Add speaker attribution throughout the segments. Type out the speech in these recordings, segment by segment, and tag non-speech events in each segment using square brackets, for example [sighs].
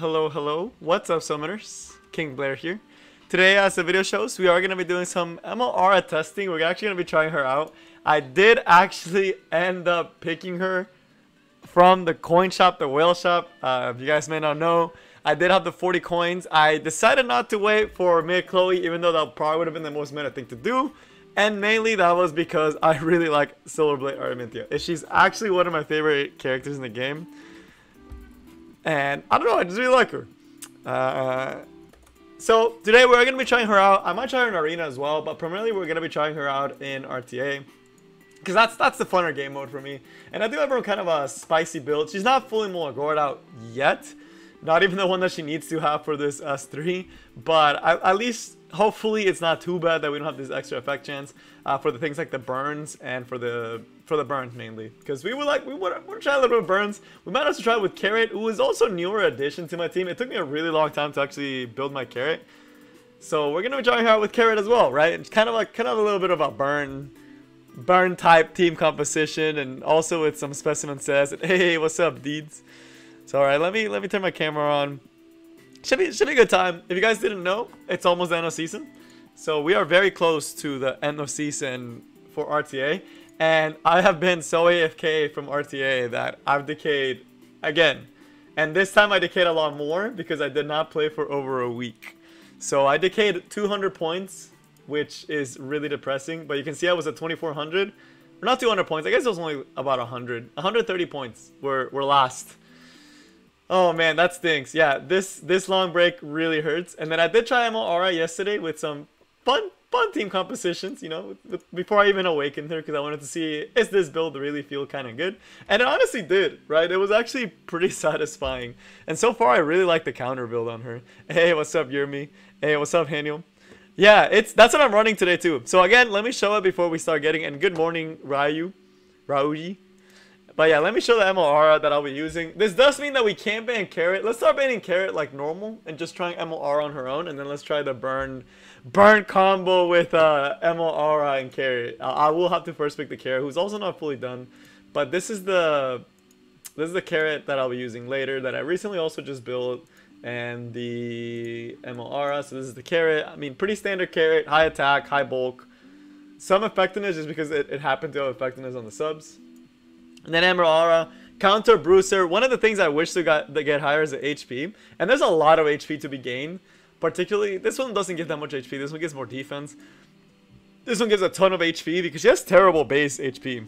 Speaker 1: Hello, hello. What's up, summoners? King Blair here. Today, as the video shows, we are going to be doing some MLR testing. We're actually going to be trying her out. I did actually end up picking her from the coin shop, the whale shop. Uh, if you guys may not know, I did have the 40 coins. I decided not to wait for Maid Chloe, even though that probably would have been the most meta thing to do. And mainly that was because I [laughs] really like Silverblade Aramintha. She's actually one of my favorite characters in the game. And I don't know, I just really like her. Uh, so today we're going to be trying her out. I might try her in Arena as well, but primarily we're going to be trying her out in RTA. Because that's that's the funner game mode for me. And I do have her kind of a spicy build. She's not fully Mulagord out yet. Not even the one that she needs to have for this S3. But I, at least hopefully it's not too bad that we don't have this extra effect chance uh, for the things like the burns and for the for the burns mainly because we were like we would, want to try a little bit of burns we might also try with carrot who is also a newer addition to my team it took me a really long time to actually build my carrot so we're gonna be trying out with carrot as well right it's kind of like kind of a little bit of a burn burn type team composition and also with some Specimen Sez [laughs] hey what's up deeds so all right let me let me turn my camera on should be should be a good time. If you guys didn't know, it's almost the end of season. So we are very close to the end of season for RTA. And I have been so AFK from RTA that I've decayed again. And this time I decayed a lot more because I did not play for over a week. So I decayed 200 points, which is really depressing. But you can see I was at 2400. Or not 200 points. I guess it was only about 100. 130 points were, were last. Oh man, that stinks. Yeah, this this long break really hurts. And then I did try ML Ara yesterday with some fun fun team compositions, you know, before I even awakened her because I wanted to see is this build really feel kind of good. And it honestly did, right? It was actually [laughs] pretty satisfying. And so far I really like the counter build on her. [laughs] Hey, what's up, Yermi? Hey, what's up, Haniel? Yeah, it's that's what I'm running today too. So again, let me show it before we start getting and good morning, Ryu. Rauji. But yeah, let me show the MLR that I'll be using. This does mean that we can't ban Carrot. Let's start banning Carrot like normal and just trying MLR on her own. And then let's try the burn burn combo with uh, and Carrot. I will have to first pick the Carrot, who's also not fully done. But this is the this is the Carrot that I'll be using later that I recently also just built. And the MLR, so this is the Carrot. I mean, pretty standard Carrot, high attack, high bulk. Some effectiveness just because it, it happened to have effectiveness on the subs. And then Emerald counter Bruiser. One of the things I wish to to get higher is the HP. And there's a lot of HP to be gained. Particularly, this one doesn't give that much HP. This one gives more defense. This one gives a ton of HP because she has terrible base HP.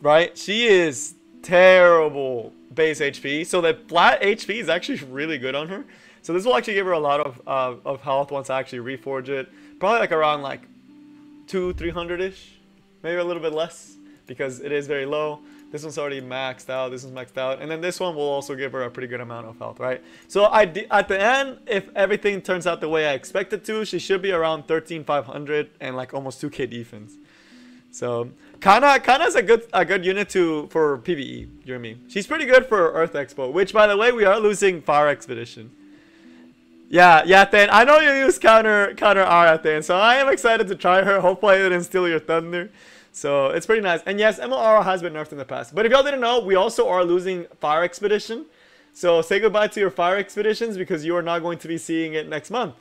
Speaker 1: Right? She is terrible base HP. So the flat HP is actually really good on her. So this will actually give her a lot of, uh, of health once I actually reforge it. Probably like around like two, 300-ish. Maybe a little bit less because it is very low. This one's already maxed out. This one's maxed out. And then this one will also give her a pretty good amount of health, right? So I at the end, if everything turns out the way I expect it to, she should be around 13,500 and like almost 2k defense. So Kana Kana's a good a good unit to for PVE. You what I? She's pretty good for Earth Expo, which by the way we are losing Fire Expedition. Yeah, yeah, Than. I know you use counter counter R, Than, so I am excited to try her. Hopefully, I didn't steal your thunder. So it's pretty nice. And yes, MLR has been nerfed in the past. But if y'all didn't know, we also are losing Fire Expedition. So say goodbye to your Fire Expeditions because you are not going to be seeing it next month.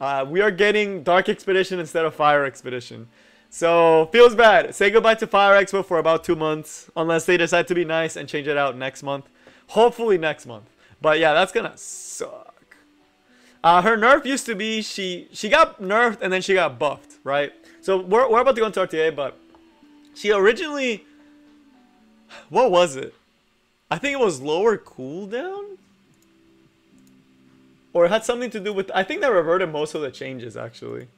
Speaker 1: Uh, we are getting Dark Expedition instead of Fire Expedition. So feels bad. Say goodbye to Fire Expo for about two months. Unless they decide to be nice and change it out next month. Hopefully next month. But yeah, that's gonna suck. Uh, her nerf used to be she she got nerfed and then she got buffed, right? So we're, we're about to go into RTA, but she originally... What was it? I think it was lower cooldown? Or it had something to do with... I think they reverted most of the changes, actually.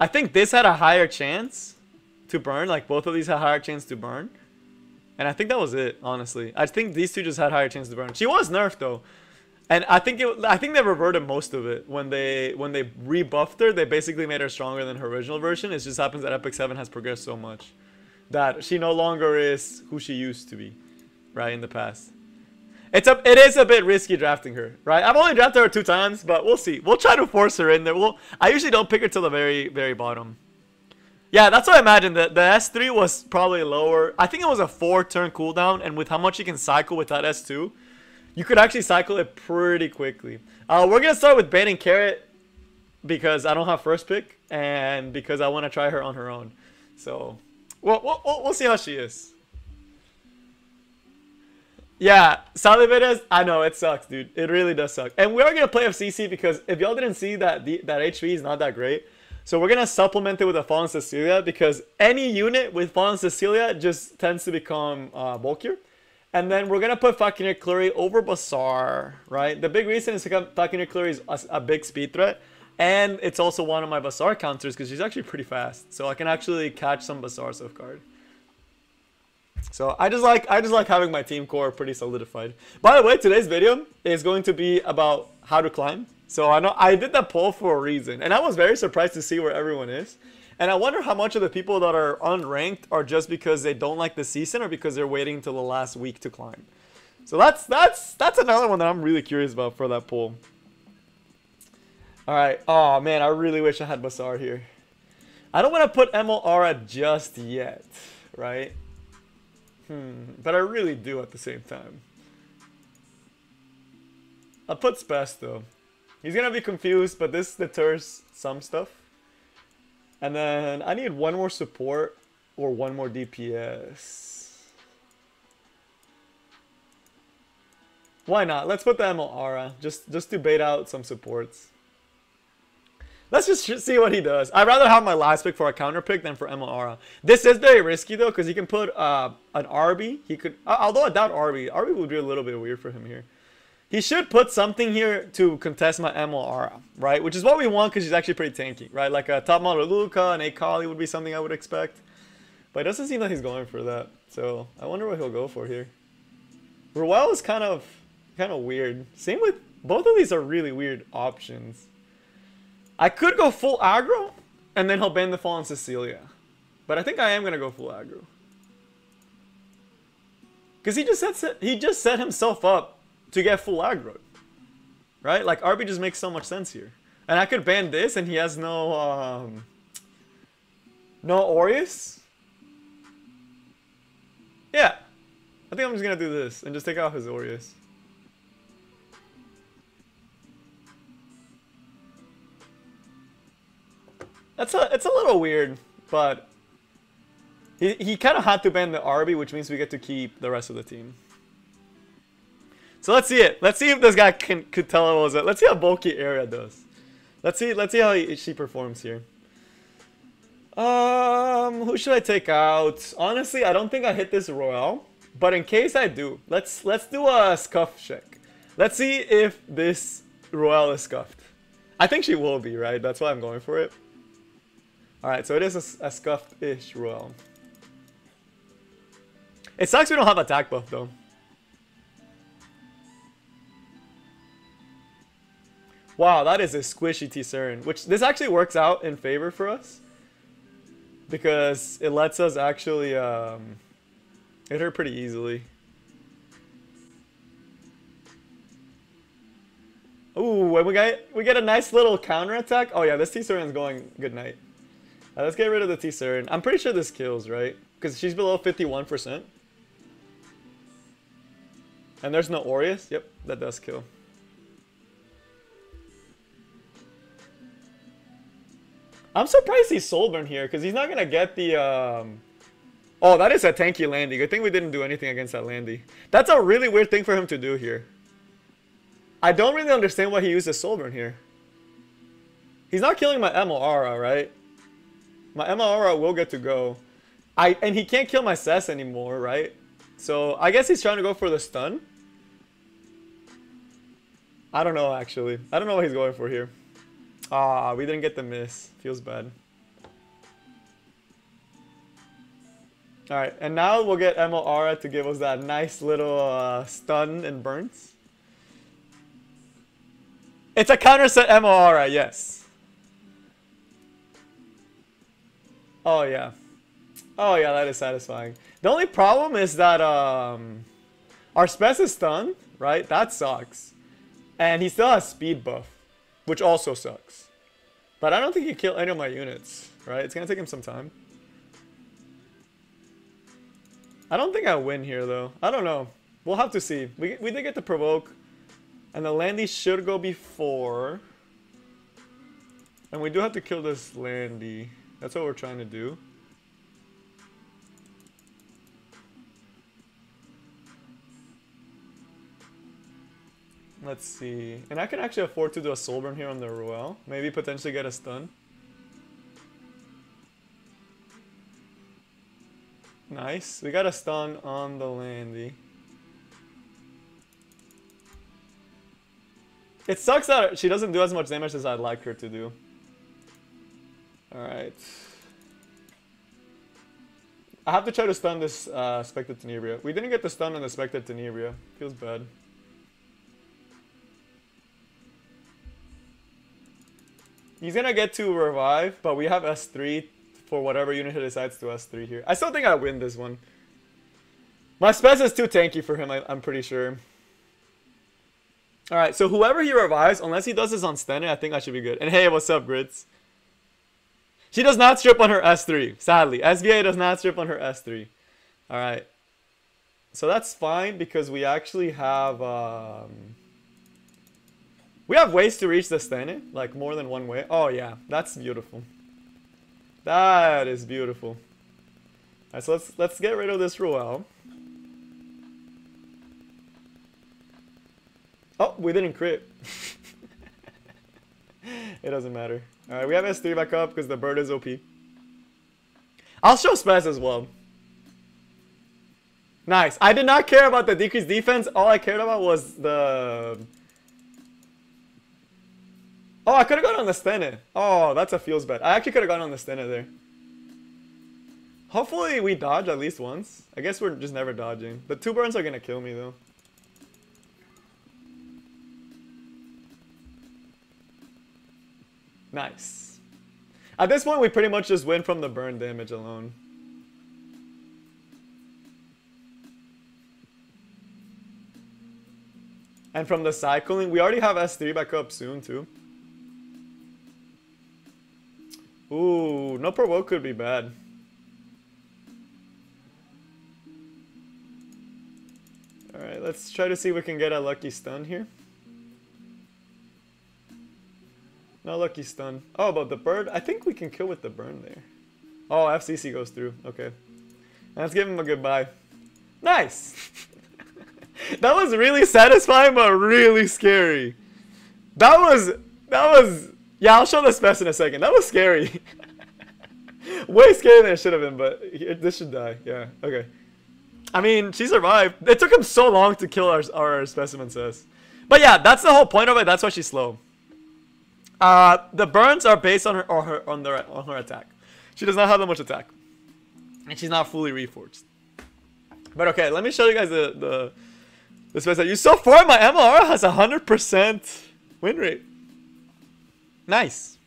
Speaker 1: I think this had a higher chance to burn. Like, both of these had higher chance to burn. And I think that was it, honestly. I think these two just had higher chance to burn. She was nerfed, though. And I think it, I think they reverted most of it when they when they rebuffed her. They basically made her stronger than her original version. It just happens that Epic Seven has progressed so much that she no longer is who she used to be, right in the past. It's a it is a bit risky drafting her, right? I've only drafted her two times, but we'll see. We'll try to force her in there. We'll I usually don't pick her till the very very bottom. Yeah, that's what I imagined. The, the S3 was probably lower. I think it was a four turn cooldown, and with how much you can cycle with that S2, you could actually cycle it pretty quickly. Uh, we're gonna start with banning Carrot because I don't have first pick and because I want to try her on her own. So, we'll, we'll, we'll see how she is. Yeah, Saliveres, I know it sucks, dude. It really does suck. And we are gonna play FCC because if y'all didn't see that the, that HP is not that great, so we're gonna supplement it with a Fallen Cecilia because any unit with Fallen Cecilia just tends to become uh, bulkier. And then we're gonna put Falconer Kluri over Bazaar, right? The big reason is Falconer Kluri is a, a, big speed threat, and it's also one of my Bazaar counters because she's actually pretty fast, so I can actually catch some Bazaars off guard. So I just like I just like having my team core pretty solidified. By the way, today's video is going to be about how to climb. So I know I did that poll for a reason, and I was very surprised to see where everyone is. And I wonder how much of the people that are unranked are just because they don't like the season or because they're waiting till the last week to climb. So that's that's that's another one that I'm really curious about for that poll. All right. Oh man, I really wish I had Bazaar here. I don't want to put MLR just yet, right? Hmm, but I really do at the same time. I'll put Spess though. He's gonna be confused, but this deters some stuff. And then I need one more support or one more DPS. Why not? Let's put the ML just, just to bait out some supports. Let's just see what he does. I'd rather have my last pick for a counter pick than for Emma This is very risky though, because he can put uh, an Arby. He could, uh, although I doubt Arby. Arby would be a little bit weird for him here. He should put something here to contest my Emma right? Which is what we want because he's actually pretty tanky, right? Like a top model Luca and a Kali would be something I would expect. But it doesn't seem like he's going for that. So I wonder what he'll go for here. Ruel is kind of kind of weird. Same with both of these are really weird options. I could go full aggro, and then he'll ban the Fallen Cecilia. But I think I am going to go full aggro. Because he just set he just set himself up to get full aggro. Right? Like, RB just makes so much sense here. And I could ban this, and he has no, um... No Aureus? Yeah. I think I'm just to do this, and just take out his Aureus. That's a it's a little weird, but he he kind of had to ban the Arby, which means we get to keep the rest of the team. So let's see it. Let's see if this guy can could tell was it. Let's see how bulky area does. Let's see let's see how he, she performs here. Um, who should I take out? Honestly, I don't think I hit this royal. but in case I do, let's let's do a scuff check. Let's see if this royal is scuffed. I think she will be, right? That's why I'm going for it. Alright, so it is a, a scuffed-ish royal. It sucks we don't have attack buff though. Wow, that is a squishy T-Seren, which this actually works out in favor for us. Because it lets us actually um, hit her pretty easily. Ooh, and we get we get a nice little counter attack. Oh yeah, this T-Seren's going good night. Right, let's get rid of the T-Seren. I'm pretty sure this kills, right? Because she's below 51%. And there's no Aureus? Yep, that does kill. I'm surprised he's Soulburn here, because he's not going to get the... Um... Oh, that is a tanky Landy. Good thing we didn't do anything against that Landy. That's a really weird thing for him to do here. I don't really understand why he uses Soulburn here. He's not killing my MLR, right? My MLR will get to go. I And he can't kill my Cess anymore, right? So I guess he's trying to go for the stun. I don't know, actually. I don't know what he's going for here. Ah, we didn't get the miss. Feels bad. Alright, and now we'll get MLR to give us that nice little uh, stun and burns. It's a counter set MLR, yes. Oh, yeah. Oh, yeah, that is satisfying. The only problem is that um, our Spess is stunned, right? That sucks. And he still has speed buff, which also sucks. But I don't think he killed any of my units, right? It's going to take him some time. I don't think I win here, though. I don't know. We'll have to see. We, we did get the provoke. And the Landy should go before. And we do have to kill this Landy. That's what we're trying to do. Let's see. And I can actually afford to do a soul burn here on the Ruel. Maybe potentially get a stun. Nice. We got a stun on the Landy. It sucks that she doesn't do as much damage as I'd like her to do. Alright. I have to try to stun this uh, Spectre Tenebria. We didn't get the stun on the Spectre Tenebria. Feels bad. He's gonna get to revive, but we have S3 for whatever unit he decides to S3 here. I still think I win this one. My Spez is too tanky for him, I, am pretty sure. Alright, so whoever he revives, unless he does this on Stene, I think I should be good. And hey, what's up, Grits? She does not strip on her S3, sadly. SVA does not strip on her S3. Alright. So that's fine because we actually have... Um, we have ways to reach the eh? Stene, like more than one way. Oh yeah, that's beautiful. That is beautiful. Alright, so let's let's get rid of this Ruel. Oh, we didn't crit. [laughs] it doesn't matter. Alright, we have S3 back up because the bird is OP. I'll show Spaz as well. Nice. I did not care about the decreased defense. All I cared about was the Oh, I could have gone on the Stene. Oh, that's a feels bad. I actually could have gone on the Stene there. Hopefully we dodge at least once. I guess we're just never dodging. The two burns are gonna kill me though. Nice. At this point, we pretty much just win from the burn damage alone. And from the cycling, we already have S3 back up soon too. Ooh, no provoke could be bad. Alright, let's try to see if we can get a lucky stun here. No lucky stun. Oh, but the bird, I think we can kill with the burn there. Oh, FCC goes through. Okay. Let's give him a goodbye. Nice! [laughs] that was really satisfying, but really scary. That was, that was yeah, I'll show the Spez in a second. That was scary. [laughs] Way scarier than it should have been, but this should die. Yeah, okay. I mean, she survived. It took him so long to kill our, our Specimen Sez. But yeah, that's the whole point of it. That's why she's slow. Uh, the burns are based on her, or her on, the, on her attack. She does not have that much attack. And she's not fully reforged. But okay, let me show you guys the, the, the that you so far my MR has a 100% win rate. Nice.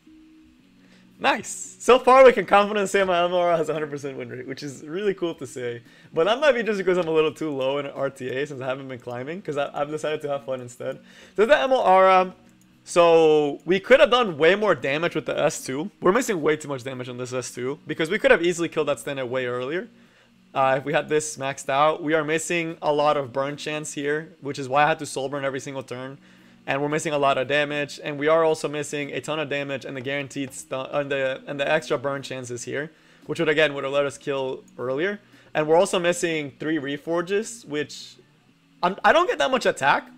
Speaker 1: Nice. So far, we can confidently say my MR has 100% win rate, which is really cool to say. But that might be just because I'm a little too low in RTA since I haven't been climbing, because I've decided to have fun instead. There's the MLR. So we could have done way more damage with the S2. We're missing way too much damage on this S2, because we could have easily killed that standard way earlier. Uh, if we had this maxed out, we are missing a lot of burn chance here, which is why I had to soul burn every single turn and we're missing a lot of damage and we are also missing a ton of damage and the guaranteed and the and the extra burn chances here which would again would have let us kill earlier. And we're also missing three reforges which I'm, I don't get that much attack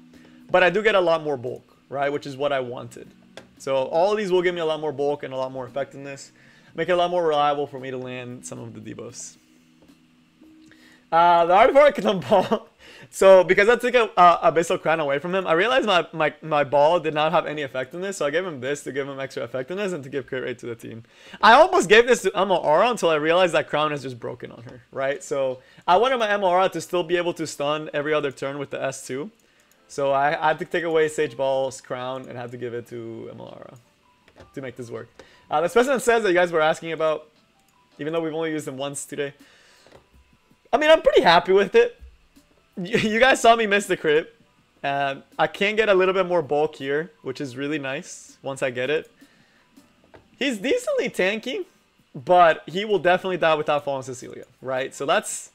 Speaker 1: but I do get a lot more bulk right which is what I wanted. So all of these will give me a lot more bulk and a lot more effectiveness make it a lot more reliable for me to land some of the debuffs. Uh, the artifact can ball so because I took a, a Abyssal Crown away from him, I realized my, my, my ball did not have any effectiveness, so I gave him this to give him extra effectiveness and to give crit rate to the team. I almost gave this to Emma until I realized that Crown is just broken on her, right? So I wanted my Emma to still be able to stun every other turn with the S2. So I, I had to take away Sage Baal's Crown and had to give it to Emma to make this work. Uh, the Specimen Sez that you guys were asking about, even though we've only used him once today. I mean, I'm pretty happy with it [laughs] you guys saw me miss the crit. and I can get a little bit more bulk here, which is really nice once I get it. He's decently tanky, but he will definitely die without Fallen Cecilia, right? So that's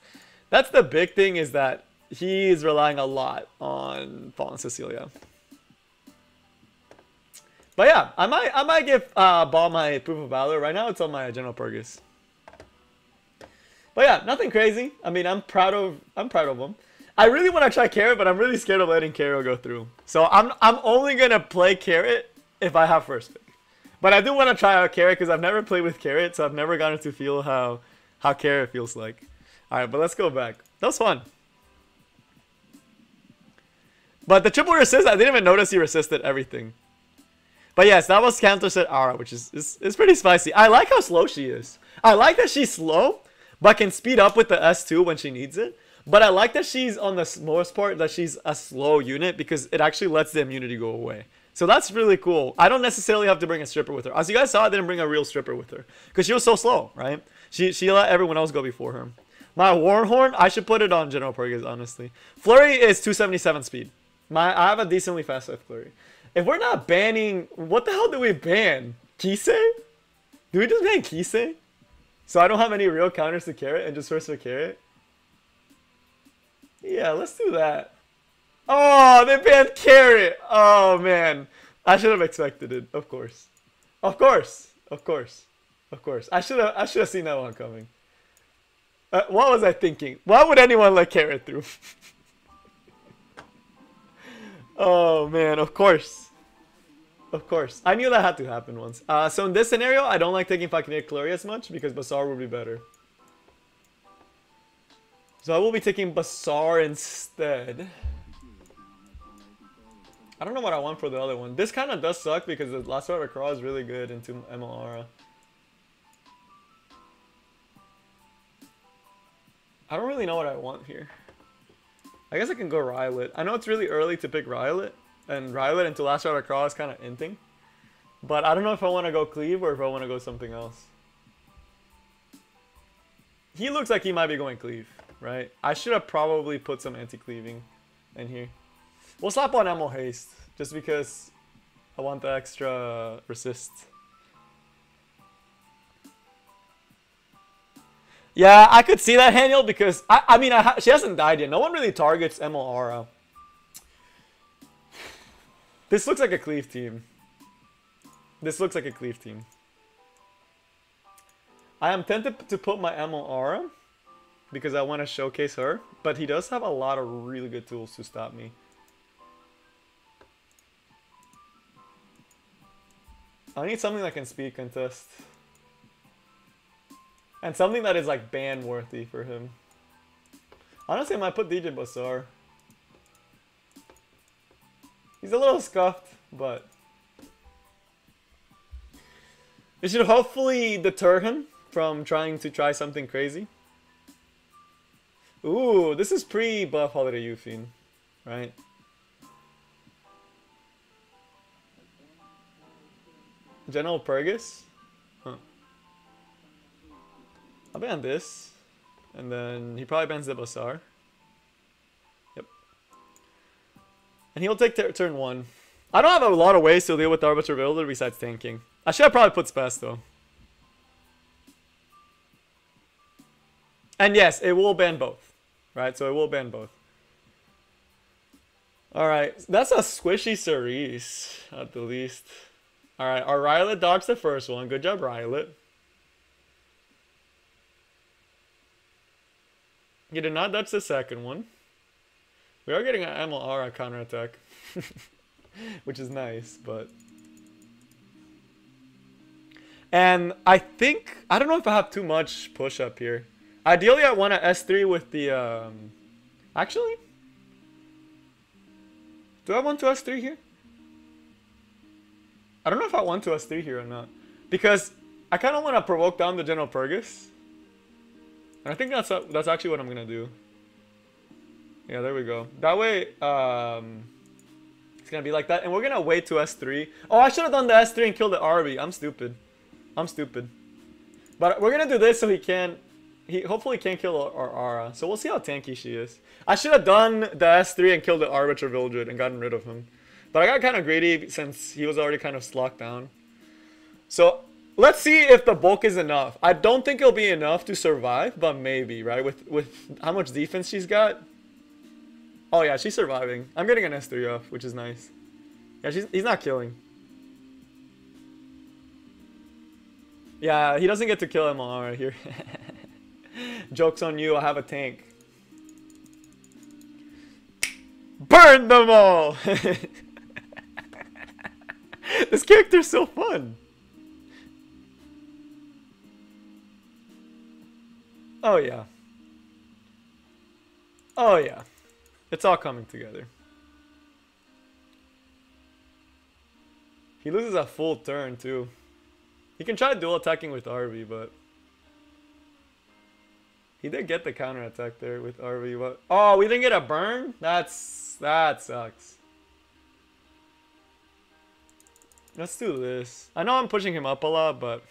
Speaker 1: that's the big thing is that he's relying a lot on Fallen Cecilia. But yeah, I might I might give uh, Ball my proof of valor. Right now it's on my General Purgus. But yeah, nothing crazy. I mean, I'm proud of I'm proud of him. I really want to try Carrot, but I'm really scared of letting Carrot go through. So I'm I'm only gonna play Carrot if I have first pick. But I do want to try out Carrot because I've never played with Carrot, so I've never gotten to feel how how Carrot feels like. All right, but let's go back. That was fun. But the triple resist, I didn't even notice he resisted everything. But yes, that was counter set Aura, which is, is, is pretty spicy. I like how slow she is. I like that she's slow, but can speed up with the S2 when she needs it. But I like that she's on the most part that she's a slow unit because it actually lets the immunity go away. So that's really cool. I don't necessarily have to bring a stripper with her. As you guys saw, I didn't bring a real stripper with her because she was so slow, right? She she let everyone else go before her. My Warhorn, I should put it on General Purgus, honestly. Flurry is 277 speed. My I have a decently fast Flurry. If we're not banning, what the hell do we ban? Kise? Do we just ban Kise? So I don't have any real counters to carrot and just first for carrot? Yeah, let's do that. Oh, they banned carrot. Oh man, I should have expected it. Of course, of course, of course, of course. I should have. I should have seen that one coming. Uh, what was I thinking? Why would anyone let carrot through? [laughs] oh man, of course. Of course. I knew that had to happen once. Uh, so in this scenario, I don't like taking Falconer Kluri as much because Bazaar would be better. So I will be taking Bazaar instead. I don't know what I want for the other one. This kind of does suck because the last Survivor Crawl is really good into MLR. I don't really know what I want here. I guess I can go Rylett. I know it's really early to pick Rylett, and Rylett into Last Survivor Crawl kind of inting. But I don't know if I want to go Cleave or if I want to go something else. He looks like he might be going Cleave, right? I should have probably put some anti-cleaving in here. We'll slap on Ammo Haste, just because I want the extra resist. Yeah, I could see that, Haniel, because, I, I mean, I she hasn't died yet. No one really targets Emil This looks like a cleave team. This looks like a cleave team. I am tempted to put my Aura because I want to showcase her, but he does have a lot of really good tools to stop me. I need something that can speed contest. And something that is like ban worthy for him. Honestly, I might put DJ Bazaar. He's a little scuffed, but... It should hopefully deter him from trying to try something crazy. Ooh, this is pre-buff Holiday Yufine, right? General Purgus? Huh. I'll ban this. And then he probably bans the Bazaar. Yep. And he'll take turn one. I don't have a lot of ways to deal with Arbiter Vildred besides tanking. I should have probably put Spaz though. And yes, it will ban both. Right? So it will ban both. Alright, that's a squishy Cerise, at the least. Alright, our Rylett dodged the first one. Good job, Rylett. You did not dodge the second one. We are getting an MLR counterattack. [laughs] Which is nice, but... And I think... I don't know if I have too much push up here. Ideally, I want an S3 with the... Um, actually? Do I want to S3 here? I don't know if I want to S3 here or not. Because I kind of want to provoke down the General Purgus. And I think that's a, that's actually what I'm going to do. Yeah, there we go. That way, um, it's going to be like that. And we're going to wait to S3. Oh, I should have done the S3 and killed the Arby. I'm stupid. I'm stupid. But we're going to do this so he can... He hopefully can't kill our Aura. So we'll see how tanky she is. I should have done the S3 and killed the Arbiter Vildred and gotten rid of him. But I got kind of greedy since he was already kind of locked down. So let's see if the bulk is enough. I don't think it'll be enough to survive, but maybe, right? With with how much defense she's got. Oh yeah, she's surviving. I'm getting an S3 off, which is nice. Yeah, she's he's not killing. Yeah, he doesn't get to kill MLR right here. [laughs] [laughs] Joke's on you, I have a tank. Burn them all! [laughs] this character's so fun. Oh yeah. Oh yeah. It's all coming together. He loses a full turn too. He can try dual attacking with RV, but he did get the counter attack there with RV. But oh, we didn't get a burn. That's that sucks. Let's do this. I know I'm pushing him up a lot, but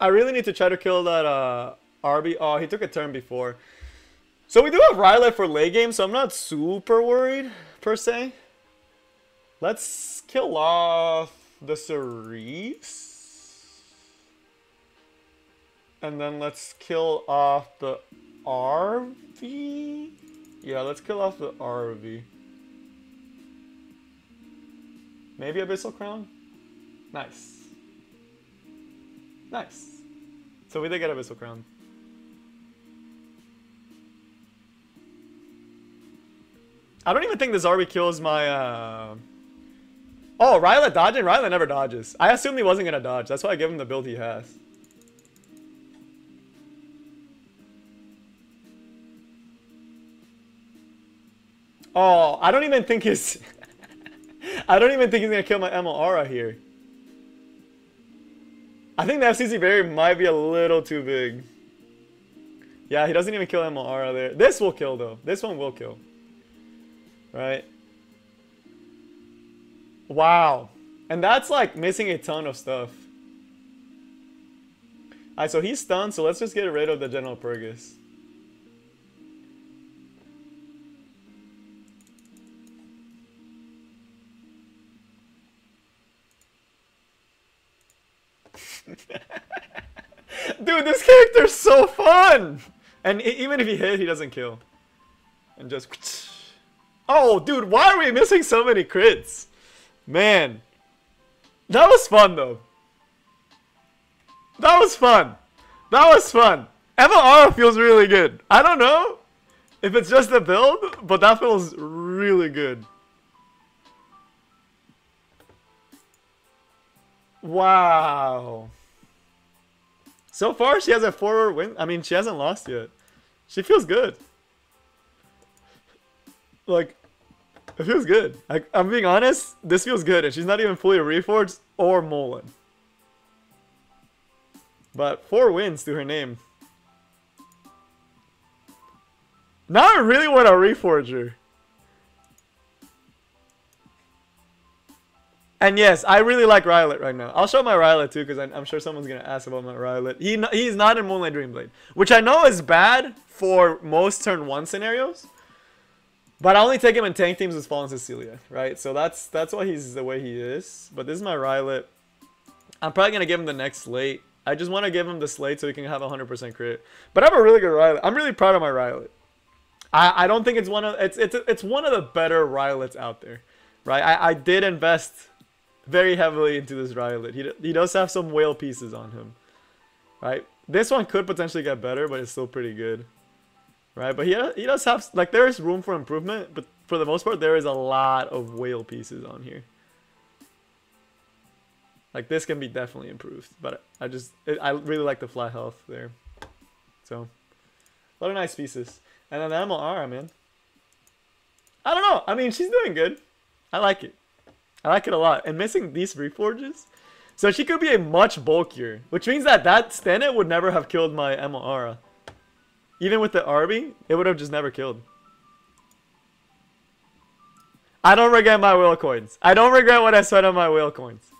Speaker 1: I really need to try to kill that uh, RB. Oh, he took a turn before. So we do have Rylait for late game, so I'm not super worried, per se. Let's kill off the Cerise. And then let's kill off the RV. Yeah, let's kill off the RV. Maybe Abyssal Crown? Nice. Nice. So we did get Abyssal Crown. I don't even think the Zarbi kills my, uh... Oh, Rylait dodging? Rylait never dodges. I assumed he wasn't gonna dodge. That's why I gave him the build he has. Oh, I don't even think he's... [laughs] I don't even think he's gonna kill my MLR here. I think the FCC barrier might be a little too big. Yeah, he doesn't even kill MLR there. This will kill though. This one will kill. Right? Wow. And that's like missing a ton of stuff. Alright, so he's stunned, so let's just get rid of the General Purgus. [laughs] Dude, this character's so fun! And even if he hit, he doesn't kill. And just... [laughs] Oh, dude, why are we missing so many crits? Man. That was fun, though. That was fun. That was fun. MLR feels really good. I don't know if it's just the build, but that feels really good. Wow. So far, she has a forward win. I mean, she hasn't lost yet. She feels good. Like, it feels good. I, I'm being honest, this feels good. And she's not even fully reforged or Molin. But four wins to her name. Now I really want a reforge her. And yes, I really like Rylait right now. I'll show my Rylait too, because I'm sure someone's going to ask about my Rylait. He, he's not in Moonlight Dreamblade, which I know is bad for most turn 1 scenarios. But I only take him in tank teams with Fallen Cecilia, right? So that's that's why he's the way he is. But this is my Rylait. I'm probably going to give him the next slate. I just want to give him the slate so he can have 100% crit. But I have a really good Rylait. I'm really proud of my Rylait. I, I don't think it's one of it's it's it's one of the better Rylaits out there, right? I, I did invest very heavily into this Rylait. He, he does have some whale pieces on him, right? This one could potentially get better, but it's still pretty good, right? But he, he does have, like, there is room for improvement, but for the most part, there is a lot of whale pieces on here. Like, this can be definitely improved, but I just, it, I really like the fly health there. So, a lot of nice pieces. And then the MLR, man. I don't know. I mean, she's doing good. I like it. I like it a lot. And missing these reforges. So she could be a much bulkier. Which means that that Stennet would never have killed my Emma Even with the Arby, it would have just never killed. I don't regret my whale coins. I don't regret what I spent on my whale coins.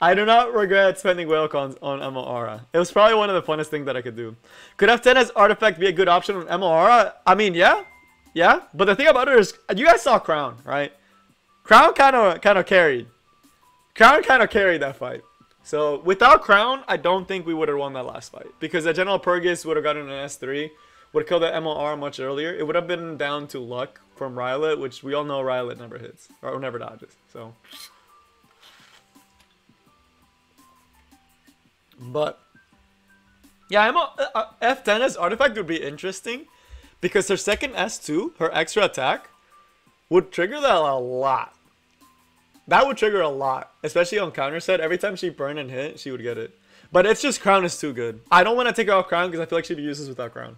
Speaker 1: I do not regret spending whale coins on Emma It was probably one of the funnest things that I could do. Could F10 as artifact be a good option on Emma I mean, yeah. Yeah, but the thing about it is, you guys saw Crown, right? Crown kind of kind of carried. Crown kind of carried that fight. So without Crown, I don't think we would have won that last fight. Because the General Purgus would have gotten an S3, would killed the MLR much earlier. It would have been down to luck from Rylait, which we all know Rylait never hits. Or never dodges. So... But... Yeah, I'm a, uh, F10 as artifact would be interesting. Because her second S2, her extra attack, would trigger that a lot. That would trigger a lot, especially on counter set. Every time she burn and hit, she would get it. But it's just crown is too good. I don't want to take her off crown because I feel like she'd be useless without crown.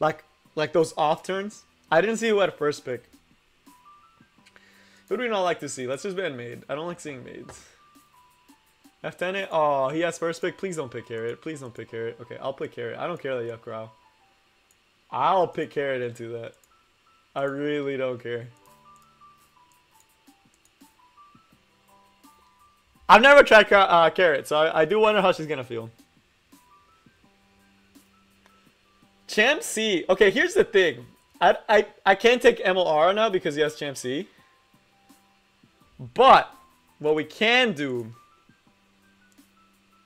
Speaker 1: Like, like those off turns. I didn't see who had first pick. Who do we not like to see? Let's just ban maid. I don't like seeing maids. F10 Oh, he has first pick. Please don't pick Carrot. Please don't pick Carrot. Okay, I'll pick Carrot. I don't care that you have Crow. I'll pick Carrot into that. I really don't care. I've never tried uh, Carrot, so I, I do wonder how she's gonna feel. Champ C. Okay, here's the thing. I, I, I can't take MLR now because he has Champ C. But, what we can do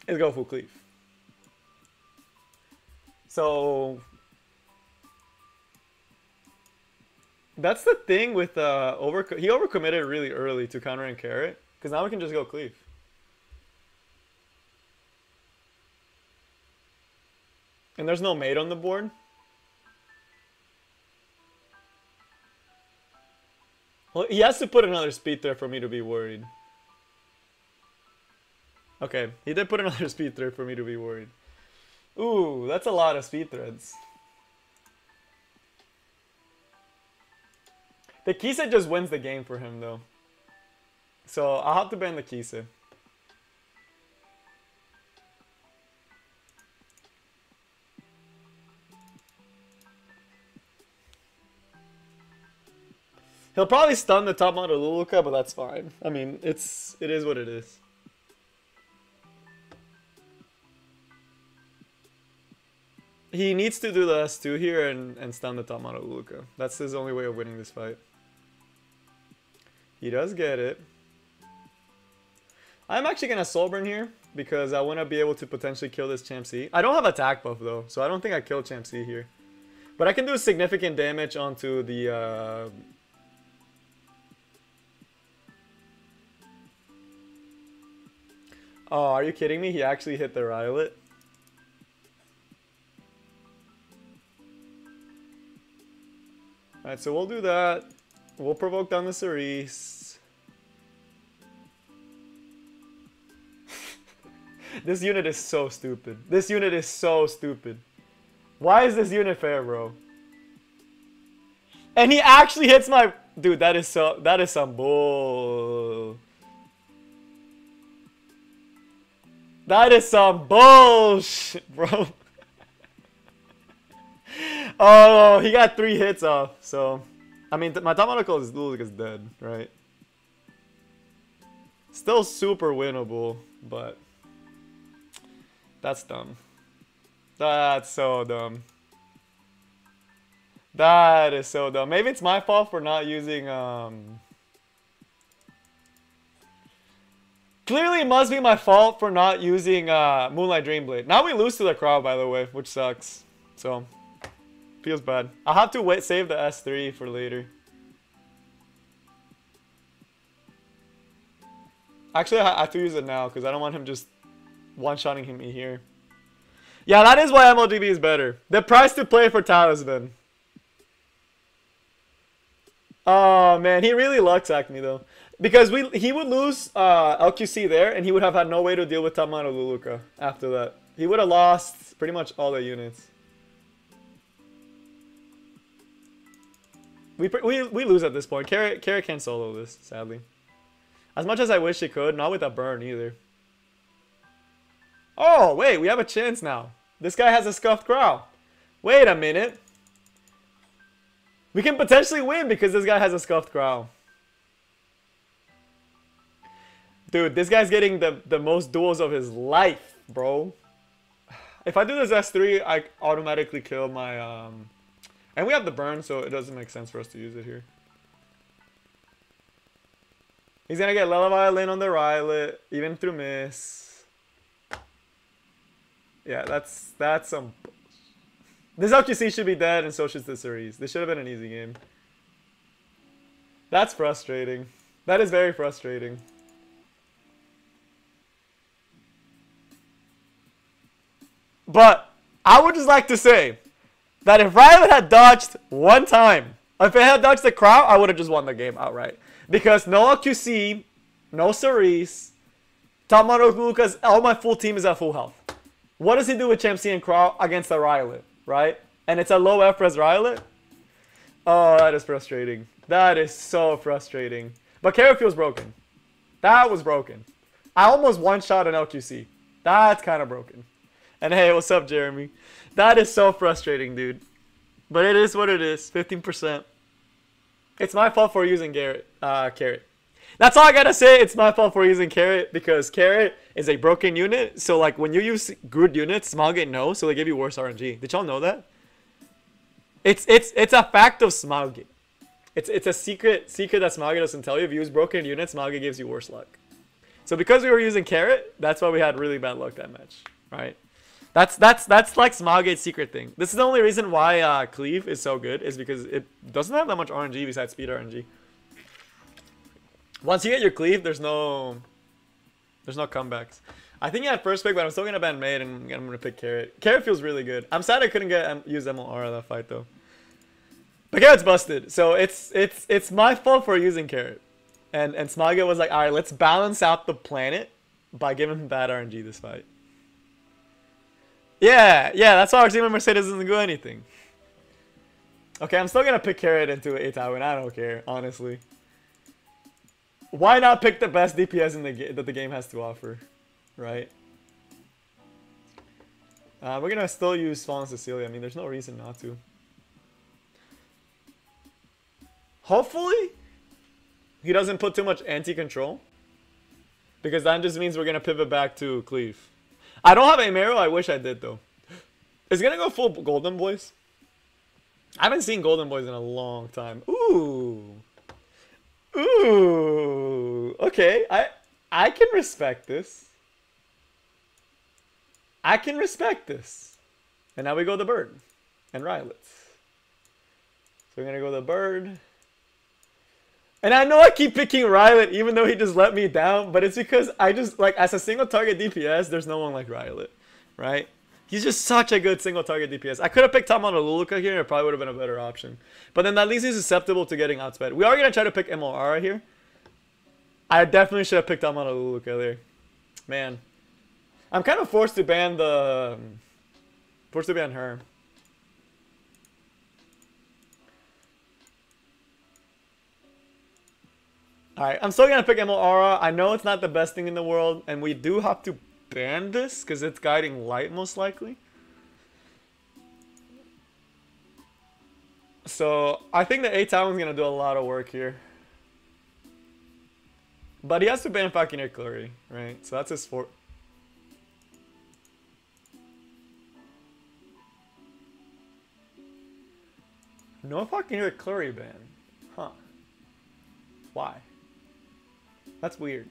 Speaker 1: is go full cleave. So, that's the thing with uh, over. He overcommitted really early to counter and carrot because now we can just go cleave. And there's no mate on the board. Well, he has to put another speed there for me to be worried. Okay, he did put another [laughs] speed thread for me to be worried. Ooh, that's a lot of speed threads. The Kise just wins the game for him though. So I'll have to ban the Kise. He'll probably stun the top model Luluca, but that's fine. I mean, it's it is what it is. He needs to do the S2 here and, and stun the top model Luluca. That's his only way of winning this fight. He does get it. I'm actually gonna soul burn here because I want to be able to potentially kill this Champ C. I don't have attack buff though, so I don't think I kill Champ C here. But I can do significant damage onto the uh, Oh, are you kidding me? He actually hit the Rylait? Alright, so we'll do that. We'll provoke down the Cerise. [laughs] this unit is so stupid. This unit is so stupid. Why is this unit fair, bro? And he actually hits my... Dude, that is so... That is some bull... That is some bullshit, bro. [laughs] oh, he got three hits off. So, I mean, my Tamarico is is dead, right? Still super winnable, but that's dumb. That's so dumb. That is so dumb. Maybe it's my fault for not using um Clearly, it must be my fault for not using uh, Moonlight Dreamblade. Now we lose to the crowd, by the way, which sucks. So, feels bad. I'll have to wait, save the S3 for later. Actually, I have to use it now because I don't want him just one-shotting him here. Yeah, that is why MLDB is better. The price to play for Talisman. Oh, man. He really lucks at me, though. Because we he would lose uh, LQC there, and he would have had no way to deal with Tamano Luluka after that. He would have lost pretty much all the units. We, we, we lose at this point. Carrot, Carrot can't solo this, sadly. As much as I wish he could, not with a burn either. Oh, wait, we have a chance now. This guy has a scuffed crow. Wait a minute. We can potentially win because this guy has a scuffed crow. Dude, this guy's getting the, the most duels of his life, bro. If I do this S3, I automatically kill my... um. And we have the burn, so it doesn't make sense for us to use it here. He's gonna get Lullaby in on the Rylet, even through miss. Yeah, that's that's some. This LQC should be dead, and so should the series. This should have been an easy game. That's frustrating. That is very frustrating. But I would just like to say that if Rylan had dodged one time, if it had dodged the crowd, I would have just won the game outright. Because no QC, no Cerise, model Lucas, all my full team is at full health. What does he do with Champ and Crow against the Rylet, right? And it's a low F res Rylet? Oh, that is frustrating. That is so frustrating. But Carrot feels broken. That was broken. I almost one-shot an LQC. That's kind of broken. And hey, what's up, Jeremy? That is so frustrating, dude. But it is what it is. 15%. It's my fault for using Garrett, uh, Carrot. That's all I gotta say. It's my fault for using Carrot because Carrot is a broken unit. So like when you use good units, Smilegate no, so they give you worse RNG. Did y'all know that? It's it's it's a fact of Smilegate. It's it's a secret secret that Smilegate doesn't tell you. If you use broken units, Smilegate gives you worse luck. So because we were using Carrot, that's why we had really bad luck that match, right? That's that's that's like Smilegate's secret thing. This is the only reason why uh, Cleave is so good is because it doesn't have that much RNG besides speed RNG. Once you get your Cleave, there's no there's no comebacks. I think he had first pick, but I'm still gonna ban Maid and I'm gonna pick Carrot. Carrot feels really good. I'm sad I couldn't get um, use MLR in that fight though. But Carrot's busted, so it's it's it's my fault for using Carrot. And and Smilegate was like, alright, let's balance out the planet by giving him bad RNG this fight. Yeah, yeah, that's why our team Mercedes doesn't do anything. Okay, I'm still gonna pick Carrot into a Tywin. I don't care, honestly. Why not pick the best DPS in the that the game has to offer, right? Uh, we're gonna still use Fallen Cecilia. I mean, there's no reason not to. Hopefully, he doesn't put too much anti-control. Because that just means we're gonna pivot back to Cleave. I don't have a Mero. I wish I did though. It's gonna go full Golden Boys? I haven't seen Golden Boys in a long time. Ooh. Ooh. Okay. I I can respect this. I can respect this. And now we go the bird and Rylets. So we're gonna go the bird. And I know I keep picking Rylet even though he just let me down, but it's because I just, like, as a single target DPS, there's no one like Rylet, right? He's just such a good single target DPS. I could have picked Tom on a Luluca here, it probably would have been a better option. But then at least he's susceptible to getting outsped. We are going to try to pick MLR here. I definitely should have picked Tom on a Luluca there. Man. I'm kind of forced to ban the... Um, forced to ban her. Alright, I'm still gonna pick ML Ara I know it's not the best thing in the world, and we do have to ban this, because it's guiding light most likely. So, I think the A Tywin's gonna do a lot of work here. But he has to ban fucking Clary, right? So that's his for No fucking Clary ban. Huh. Why? That's weird.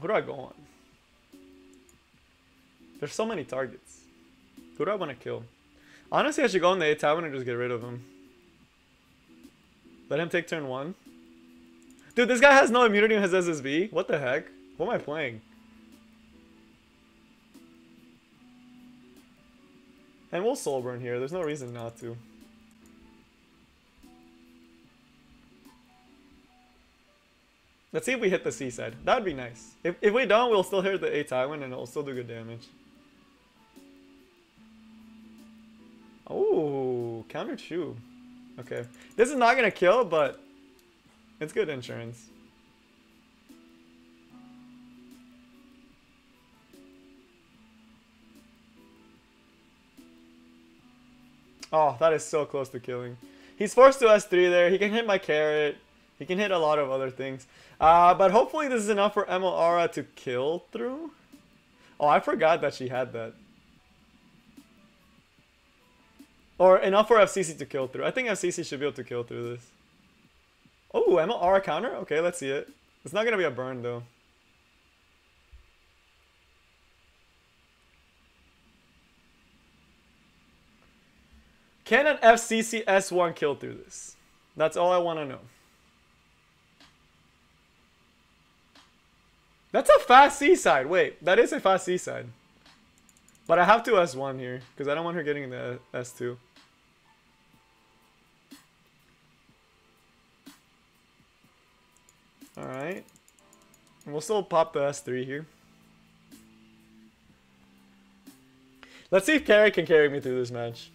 Speaker 1: Who do I go on? There's so many targets. Who do I want to kill? Honestly, I should go on the A Tywin and just get rid of him. Let him take turn one. Dude, this guy has no immunity on his SSB. What the heck? What am I playing? And we'll soul burn here. There's no reason not to. Let's see if we hit the seaside. That would be nice. If, if we don't, we'll still hit the A Tywin and it'll still do good damage. Oh, counter chew. Okay. This is not going to kill, but it's good insurance. Oh, that is so close to killing. He's forced to S3 there. He can hit my carrot. He can hit a lot of other things. Uh, but hopefully this is enough for MLR to kill through. Oh, I forgot that she had that. Or enough for FCC to kill through. I think FCC should be able to kill through this. Oh, MLR counter? Okay, let's see it. It's not gonna be a burn though. Can an FCC S1 kill through this? That's all I want to know. That's a fast Seaside. Wait, that is a fast Seaside. But I have to S1 here, because I don't want her getting the S2. Alright. We'll still pop the S3 here. Let's see if Carrie can carry me through this match.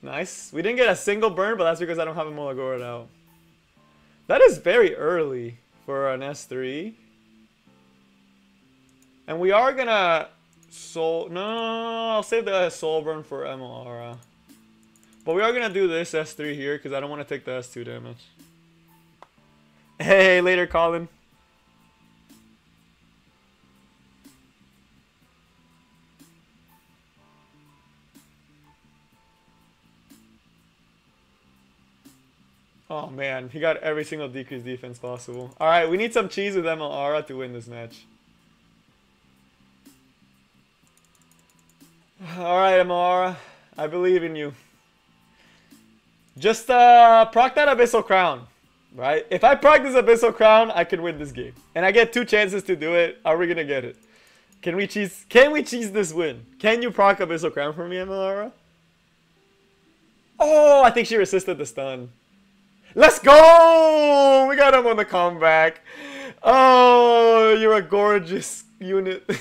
Speaker 1: Nice. We didn't get a single burn, but that's because I don't have a Molagora out. That is very early for an S3. And we are gonna soul. No, I'll save the soul burn for MLR. Uh. But we are gonna do this S3 here because I don't want to take the S2 damage. Hey, later, Colin. Oh man, he got every single decrease defense possible. Alright, we need some cheese with MLR to win this match. Alright, MLR, I believe in you. Just uh, proc that Abyssal Crown, right? If I proc this Abyssal Crown, I can win this game. And I get two chances to do it. Are we gonna get it? Can we cheese? Can we cheese this win? Can you proc Abyssal Crown for me, MLR? Oh, I think she resisted the stun. Let's go! We got him on the comeback. Oh, you're a gorgeous unit. [laughs]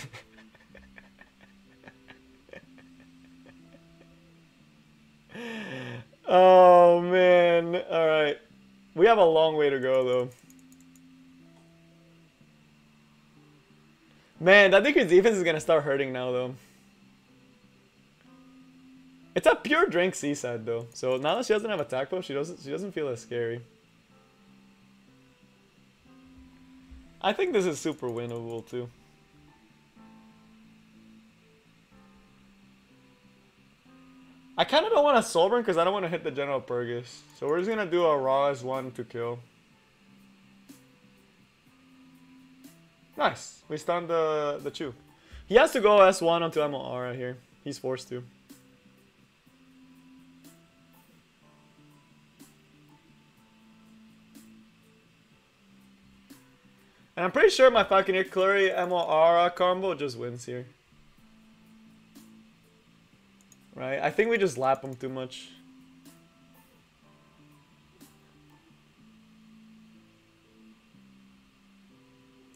Speaker 1: oh, man. All right. We have a long way to go, though. Man, I think his defense is going to start hurting now, though. It's a pure drink seaside though. So now that she doesn't have attack push, she doesn't she doesn't feel as scary. I think this is super winnable too. I kind of don't want to soul because I don't want to hit the general Purrgis. So we're just gonna do a raw as one to kill. Nice. We stun the the Chu. He has to go S1 onto MLR here. He's forced to. And I'm pretty sure my fucking Icluri MLR combo just wins here. Right? I think we just lap him too much.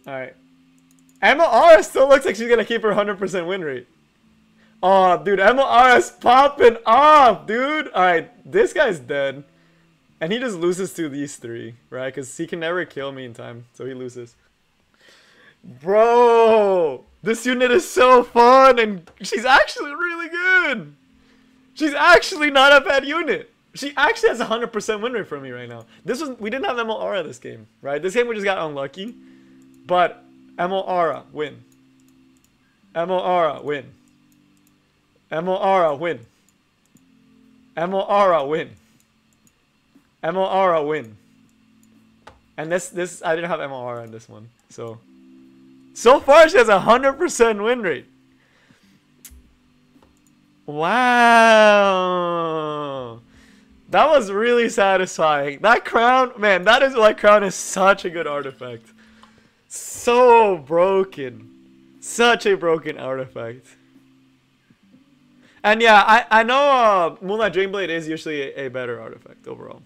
Speaker 1: Alright. MLR still looks like she's gonna keep her 100% win rate. Oh, dude, MLR is popping off, dude. Alright, this guy's dead. And he just loses to these three, right? Because he can never kill me in time, so he loses. Bro, this unit is so fun and she's actually really good. She's actually not a bad unit. She actually has 100% win rate for me right now. This was we didn't have ML this game, right? This game we just got unlucky. But ML win. ML win. ML win. ML win. ML win. And this this I didn't have ML Ara in this one. So so far, she has a 100% win rate. Wow. That was really satisfying. That crown, man, that is why crown is such a good artifact. So broken. Such a broken artifact. And yeah, I, I know uh, Moonlight Dreamblade is usually a, a better artifact overall.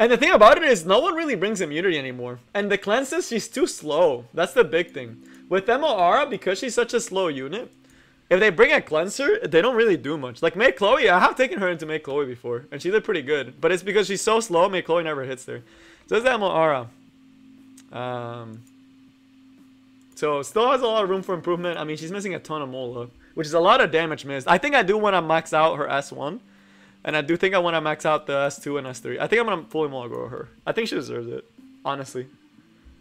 Speaker 1: And the thing about it is, no one really brings immunity anymore. And the cleanses, she's too slow. That's the big thing. With Ara, because she's such a slow unit, if they bring a cleanser, they don't really do much. Like Maid Chloe, I have taken her into Maid Chloe before, and she did pretty good. But it's because she's so slow, Maid Chloe never hits there. So is Ara. Um, so still has a lot of room for improvement. I mean, she's missing a ton of Mola, which is a lot of damage missed. I think I do want to max out her S1. And I do think I want to max out the S2 and S3. I think I'm going to fully Mulligan her. I think she deserves it, honestly.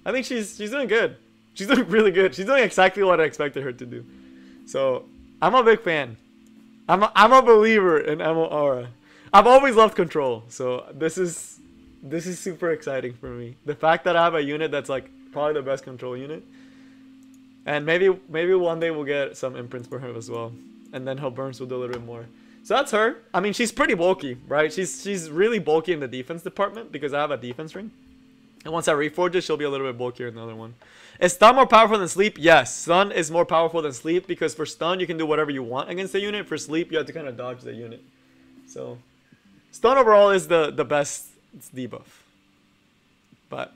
Speaker 1: I think she's she's doing good. She's doing [laughs] really good. She's doing exactly what I expected her to do. So, I'm a big fan. I'm a, I'm a believer in ML Ara. I've always loved control, so this is this is super exciting for me. The fact that I have a unit that's like probably the best control unit, and maybe maybe one day we'll get some imprints for her as well, and then her burns will do a little bit more. So that's her. I mean, she's pretty bulky, right? She's she's really bulky in the defense department because I have a defense ring. And once I reforge it, she'll be a little bit bulkier in the other one. Is stun more powerful than sleep? Yes, stun is more powerful than sleep because for stun you can do whatever you want against the unit. For sleep, you have to kind of dodge the unit. So, stun overall is the the best debuff. But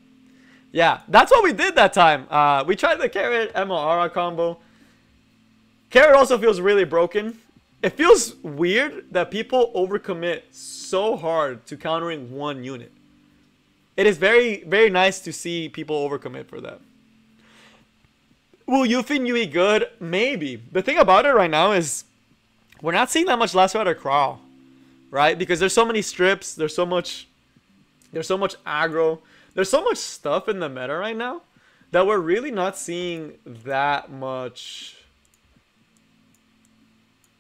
Speaker 1: yeah, that's what we did that time. Uh, we tried the carrot MLR combo. Carrot also feels really broken. It feels weird that people overcommit so hard to countering one unit. It is very, very nice to see people overcommit for that. Will Yuffie Yui good? Maybe. The thing about it right now is we're not seeing that much Last Rider Krau, right? Because there's so many strips, there's so much there's so much aggro, there's so much stuff in the meta right now that we're really not seeing that much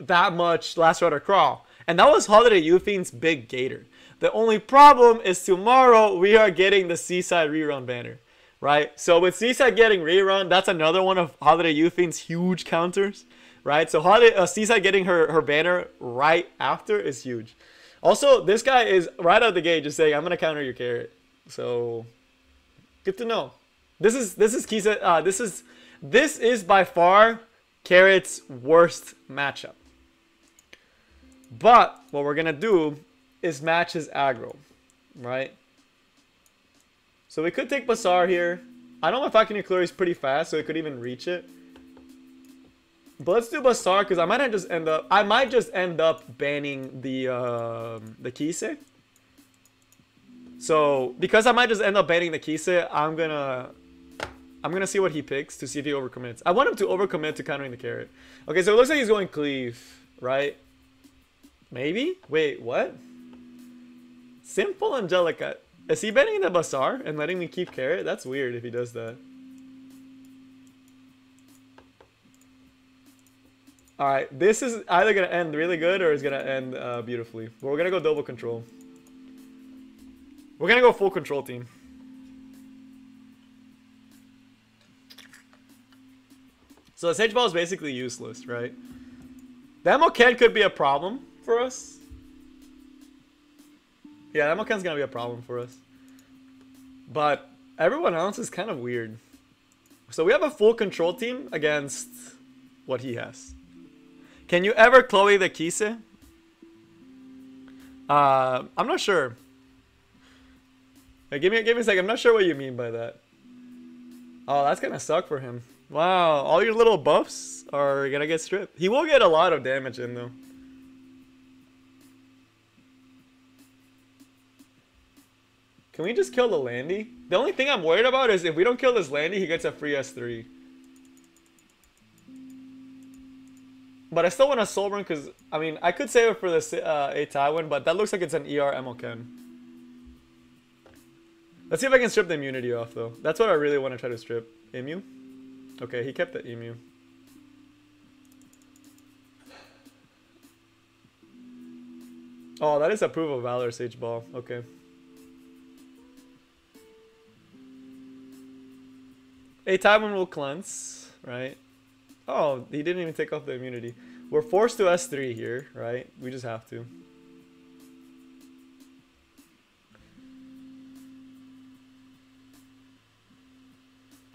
Speaker 1: that much Last Rider Krau. And that was Holiday Yufine's big gator. The only problem is tomorrow we are getting the Seaside rerun banner, right? So with Seaside getting rerun, that's another one of Holiday Yufine's huge counters, right? So Holiday uh, Seaside getting her her banner right after is huge. Also, this guy is right out the gate just saying, "I'm gonna counter your carrot." So good to know. This is this is Kise. Uh, this is this is by far Carrot's worst matchup. But what we're gonna do is match his aggro, right? So we could take Basar here. I don't know my Falconer Kluri is pretty fast, so it could even reach it. But let's do Basar because I might just end up I might just end up banning the uh, the Kise. So because I might just end up banning the Kise, I'm gonna I'm gonna see what he picks to see if he overcommits. I want him to overcommit to countering the carrot. Okay, so it looks like he's going cleave, right? Maybe? Wait, what? Sinful Angelica. Is he betting the Basar and letting me keep carrot? That's weird if he does that. Alright, this is either going to end really good or it's going to end uh, beautifully. But we're going to go double control. We're going to go full control team. So the Sage Baal is basically useless, right? The ML Ken could be a problem for us. Yeah, ML Ken's gonna be a problem for us. But everyone else is kind of weird. So we have a full control team against what he has. Can you ever Chloe the Kise? Uh, I'm not sure. Hey, give me, give me a second. I'm not sure what you mean by that. Oh, that's gonna suck for him. Wow, all your little buffs are gonna get stripped. He will get a lot of damage in though. Can we just kill the Landy? The only thing I'm worried about is if we don't kill this Landy, he gets a free S3. But I still want a Soul Burn because, I mean, I could save it for the uh, A Tywin, but that looks like it's an ER ML Ken. Let's see if I can strip the immunity off, though. That's what I really want to try to strip. Emu? Okay, he kept the Emu. Oh, that is a proof of Valor Sage Baal. Okay. A Tywin will cleanse, right? Oh, he didn't even take off the immunity. We're forced to S3 here, right? We just have to.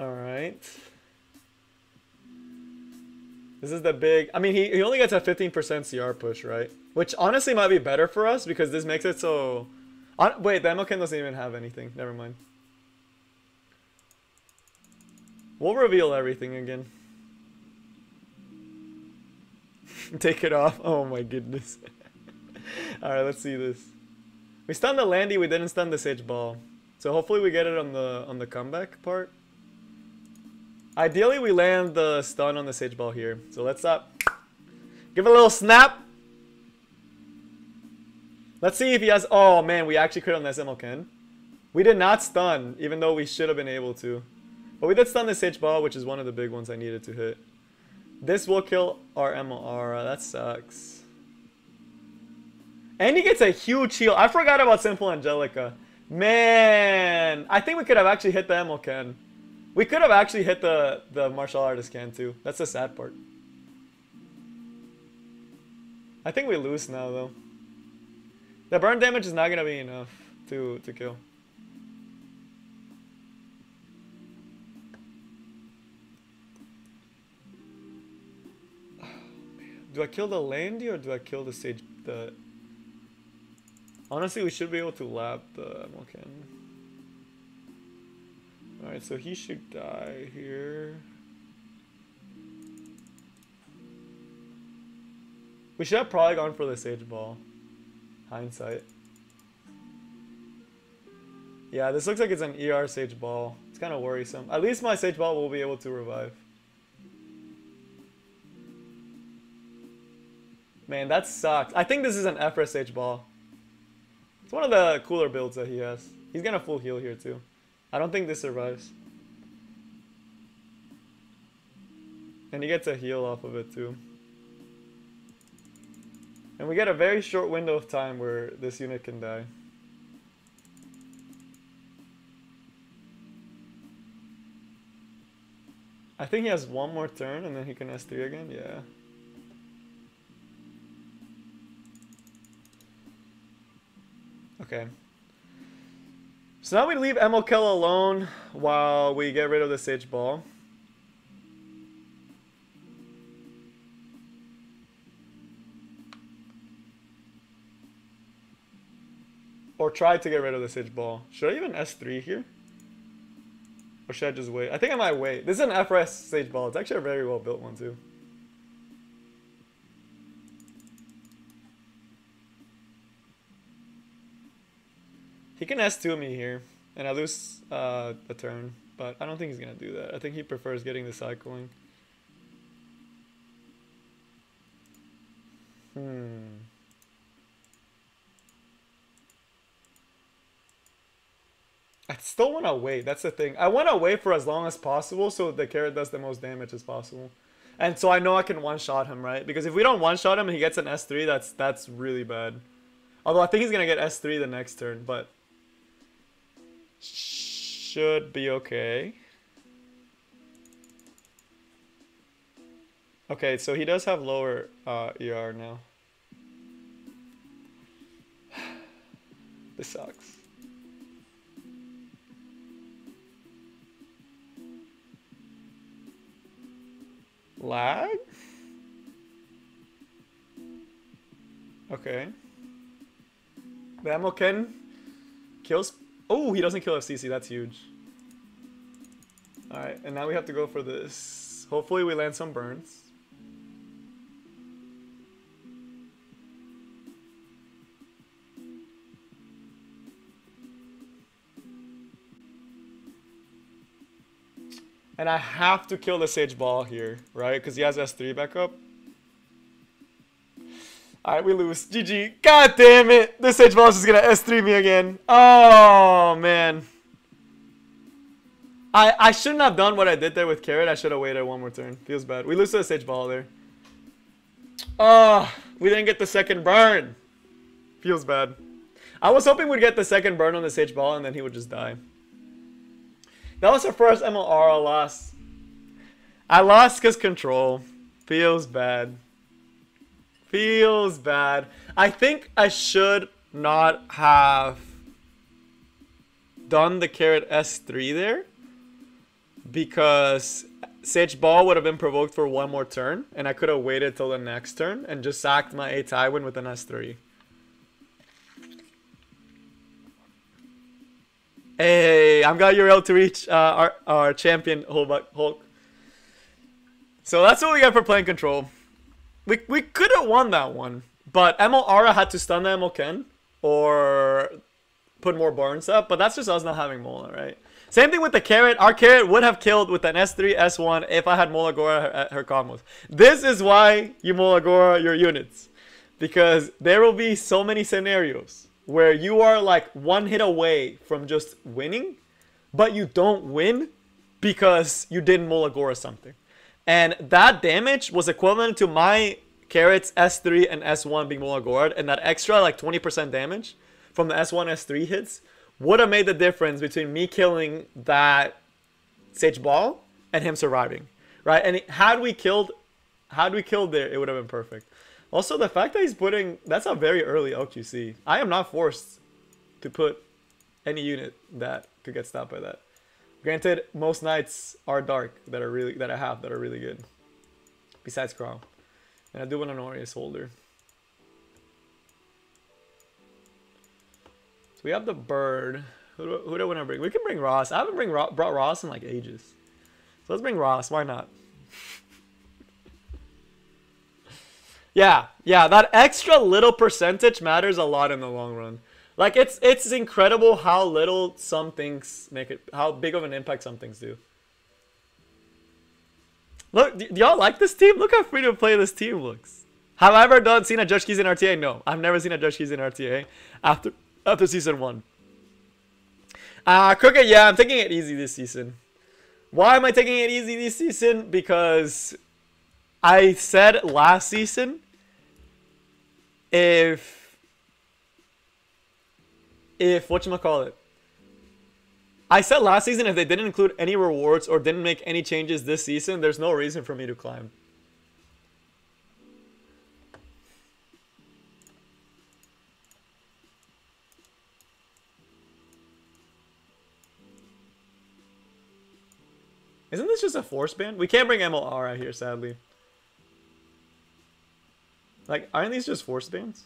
Speaker 1: Alright. This is the big... I mean, he, he only gets a 15% CR push, right? Which honestly might be better for us because this makes it so... On, wait, the ML Ken doesn't even have anything. Never mind. We'll reveal everything again. [laughs] Take it off. Oh my goodness. [laughs] Alright, let's see this. We stunned the Landy, we didn't stun the Sage Baal. So hopefully we get it on the on the comeback part. Ideally we land the stun on the Sage Baal here. So let's up. Give it a little snap. Let's see if he has... Oh man, we actually crit on this ML Ken. We did not stun, even though we should have been able to. But we did stun this Baal, which is one of the big ones I needed to hit. This will kill our MLR. That sucks. And he gets a huge heal. I forgot about Sinful Angelica. Man, I think we could have actually hit the ML Ken. We could have actually hit the, the Martial Artist Ken too. That's the sad part. I think we lose now though. The burn damage is not to be enough to, to kill. Do I kill the Landy or do I kill the Sage? The Honestly, we should be able to lap the ML Ken. Alright, so he should die here. We should have probably gone for the Sage Baal. Hindsight. Yeah, this looks like it's an ER Sage Baal. It's kind of worrisome. At least my Sage Baal will be able to revive. Man, that sucks. I think this is an Sage Baal. It's one of the cooler builds that he has. He's gonna full heal here too. I don't think this survives. And he gets a heal off of it too. And we get a very short window of time where this unit can die. I think he has one more turn and then he can S3 again, yeah. Okay. So now we leave ML Ken alone while we get rid of the Sage Baal. Or try to get rid of the Sage Baal. Should I even S3 here? Or should I just wait? I think I might wait. This is an FRS Sage Baal. It's actually a very well built one too. He can S2 me here, and I lose uh, a turn, but I don't think he's going to do that. I think he prefers getting the cycling. Hmm. I still want to wait. That's the thing. I want to wait for as long as possible so the carrot does the most damage as possible. And so I know I can one-shot him, right? Because if we don't one-shot him and he gets an S3, that's that's really bad. Although I think he's going to get S3 the next turn, but should be okay. Okay, so he does have lower uh, ER now. [sighs] this sucks. Lag? Okay. Can kills Oh, he doesn't kill FCC. That's huge. Alright, and now we have to go for this. Hopefully we land some burns. And I have to kill the Sage Baal here, right? Because he has S3 backup. Alright, we lose. GG. God damn it. This Sage Baal is going to S3 me again. Oh, man. I, I shouldn't have done what I did there with Carrot. I should have waited one more turn. Feels bad. We lose to the Sage Baal there. Oh, we didn't get the second burn. Feels bad. I was hoping we'd get the second burn on the Sage Baal and then he would just die. That was our first MLR loss. I lost because control. Feels bad. Feels bad. I think I should not have done the carrot S3 there because Sage Baal would have been provoked for one more turn and I could have waited till the next turn and just sacked my A Tywin with an S3. Hey, I'm got URL to reach uh, our, our champion Hulk. So that's what we got for playing control. We, we could have won that one, but ML Ara had to stun the ML Ken or put more barns up, but that's just us not having Mola, right? Same thing with the carrot. Our carrot would have killed with an S3, S1 if I had Molagora at her combos. This is why you Molagora your units. Because there will be so many scenarios where you are like one hit away from just winning, but you don't win because you didn't Molagora something. And that damage was equivalent to my Carrot's S3 and S1 being more guard, and that extra like 20% damage from the S1, S3 hits would have made the difference between me killing that Sage Baal and him surviving, right? And had we killed, had we killed there, it would have been perfect. Also, the fact that he's putting, that's a very early LQC. I am not forced to put any unit that could get stopped by that. Granted, most knights are dark that are really, that I have that are really good. Besides Crom. And I do want an Aureus holder. So we have the bird. Who do, who do I want to bring? We can bring Ross. I haven't bring Ro brought Ross in like ages. So let's bring Ross. Why not? [laughs] yeah, yeah. That extra little percentage matters a lot in the long run. Like it's it's incredible how little some things make it, how big of an impact some things do. Look, do y'all like this team? Look how free to play this team looks. Have I ever done seen a Judge Kise in RTA? No, I've never seen a Judge Kise in RTA after after season one. Uh, Crooked, yeah, I'm taking it easy this season. Why am I taking it easy this season? Because I said last season, if, if, what you call it. I said last season if they didn't include any rewards or didn't make any changes this season, there's no reason for me to climb. Isn't this just a force band? We can't bring MLR out here, sadly. Like, aren't these just force bands?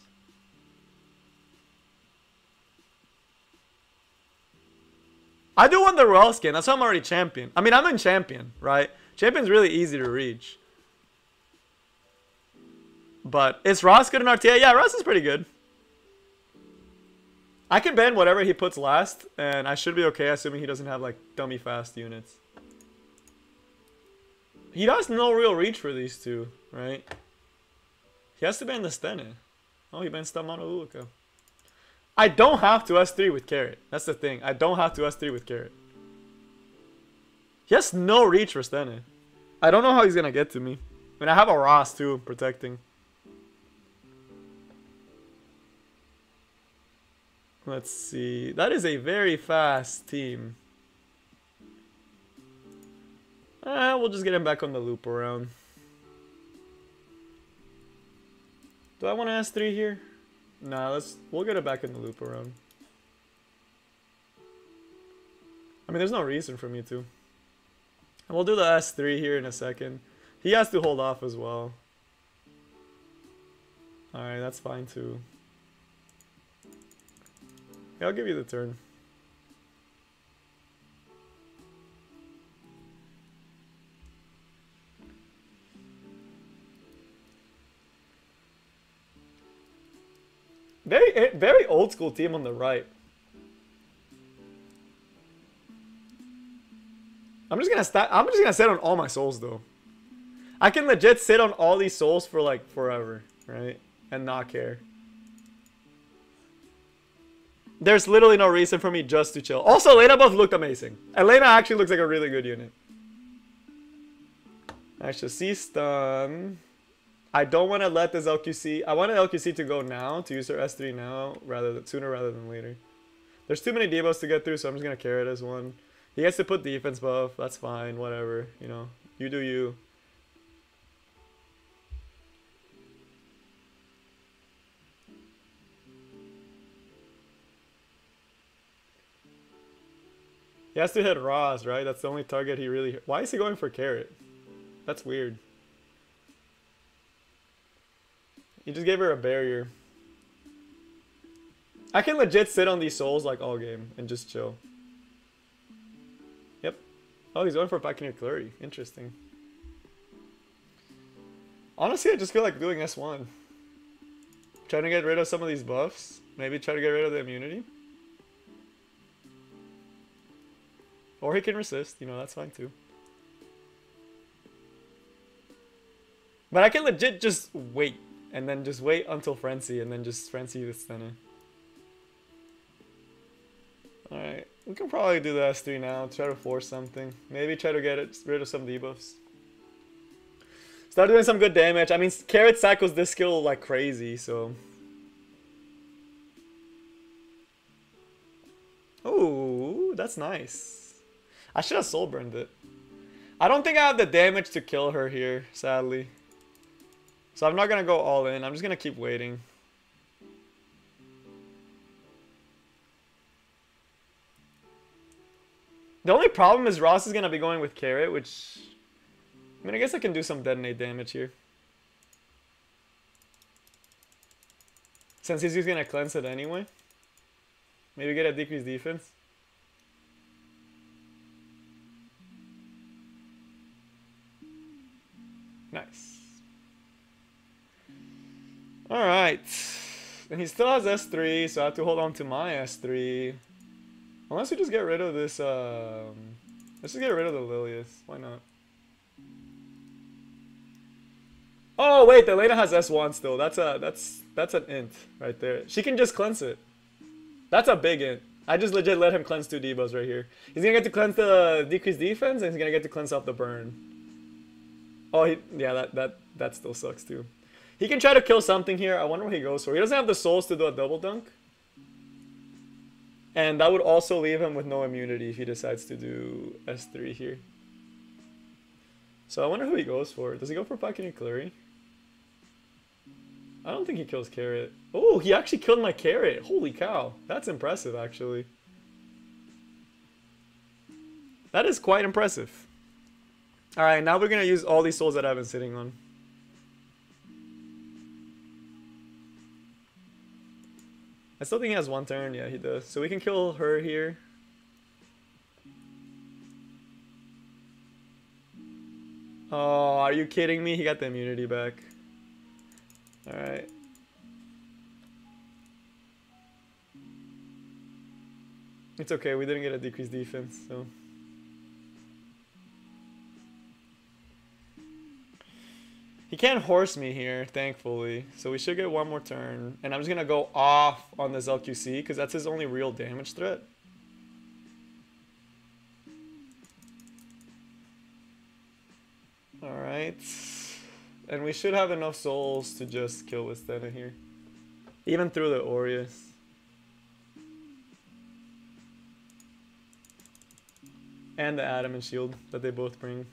Speaker 1: I do want the Royal skin. That's why I'm already champion. I mean, I'm in champion, right? Champion's really easy to reach. But is Ross good in RTA? Yeah, Ross is pretty good. I can ban whatever he puts last, and I should be okay, assuming he doesn't have, like, dummy fast units. He has no real reach for these two, right? He has to ban the Stene. Oh, he bans Stamano Uluka. I don't have to S3 with Carrot. That's the thing. I don't have to S3 with Carrot. He has no reach for Stene. I don't know how he's to get to me. I mean, I have a Ross too, protecting. Let's see. That is a very fast team. Eh, we'll just get him back on the loop around. Do I want to S3 here? Nah, let's we'll get it back in the loop around. I mean, there's no reason for me to. And we'll do the S3 here in a second. He has to hold off as well. Alright, that's fine too. Yeah, I'll give you the turn. Very, eh, very old school team on the right. I'm just gonna I'm just gonna sit on all my souls though. I can legit sit on all these souls for like forever, right? And not care. There's literally no reason for me just to chill. Also, Elena both looked amazing. Elena actually looks like a really good unit. Actually, see stun. I don't want to let this LQC. I want an LQC to go now to use her S3 now rather than sooner rather than later. There's too many debuffs to get through, so I'm just gonna carry it as one. He has to put defense buff. That's fine. Whatever. You know, you do you. He has to hit Ross, right? That's the only target he really... Why is he going for Carrot? That's weird. He just gave her a barrier. I can legit sit on these souls like all game and just chill. Yep. Oh, he's going for Pioneer Clarity. Interesting. Honestly, I just feel like doing S1. Trying to get rid of some of these buffs. Maybe try to get rid of the immunity. Or he can resist, you know, that's fine too. But I can legit just wait and then just wait until Frenzy, and then just Frenzy the stunner. Alright, we can probably do the S3 now, try to force something. Maybe try to get it, rid of some debuffs. Start doing some good damage. I mean, Carrot cycles this skill like crazy, so... Oh, that's nice. I should have soul burned it. I don't think I have the damage to kill her here, sadly. So I'm not gonna go all in. I'm just gonna keep waiting. The only problem is Ross is gonna be going with Carrot, which... I mean, I guess I can do some detonate damage here. Since he's just gonna cleanse it anyway. Maybe get a decreased defense. Nice. Alright. And he still has S3, so I have to hold on to my S3. Unless we just get rid of this, um... Let's just get rid of the Lilias. Why not? Oh wait, the Elena has S1 still. That's a that's that's an int right there. She can just cleanse it. That's a big int. I just legit let him cleanse two debuffs right here. He's gonna get to cleanse the decreased defense, and he's gonna get to cleanse off the burn. Oh, he, yeah, that, that, that still sucks too. He can try to kill something here. I wonder what he goes for. He doesn't have the souls to do a double dunk. And that would also leave him with no immunity if he decides to do S3 here. So I wonder who he goes for. Does he go for Clary? I don't think he kills Carrot. Oh, he actually killed my Carrot. Holy cow. That's impressive, actually. That is quite impressive. Alright, now we're going to use all these souls that I've been sitting on. I still think he has one turn. Yeah, he does. So we can kill her here. Oh, are you kidding me? He got the immunity back. Alright. It's okay, we didn't get a decreased defense, so... He can't horse me here, thankfully. So we should get one more turn. And I'm just going to go off on this LQC, because that's his only real damage threat. Alright. And we should have enough souls to just kill Wistena here. Even through the Aureus. And the Adamant Shield that they both bring.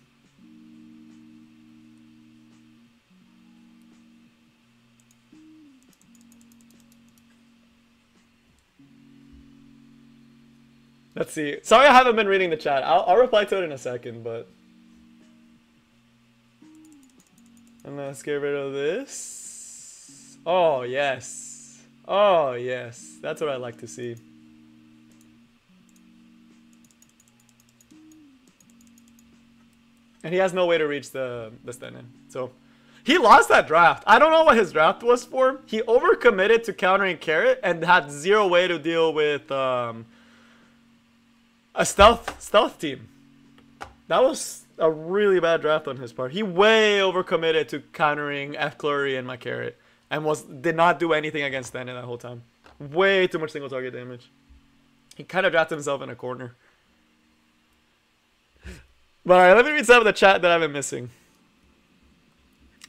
Speaker 1: Let's see. Sorry I haven't been reading the chat. I'll, I'll reply to it in a second, but... And let's get rid of this. Oh, yes. Oh, yes. That's what I like to see. And he has no way to reach the, the stand-in. So, he lost that draft. I don't know what his draft was for. He overcommitted to countering Carrot and had zero way to deal with um, a stealth stealth team. That was a really bad draft on his part. He way overcommitted to countering F Flurry and my carrot, and was did not do anything against Stanley that whole time. Way too much single target damage. He kind of drafted himself in a corner. But alright, let me read some of the chat that I've been missing.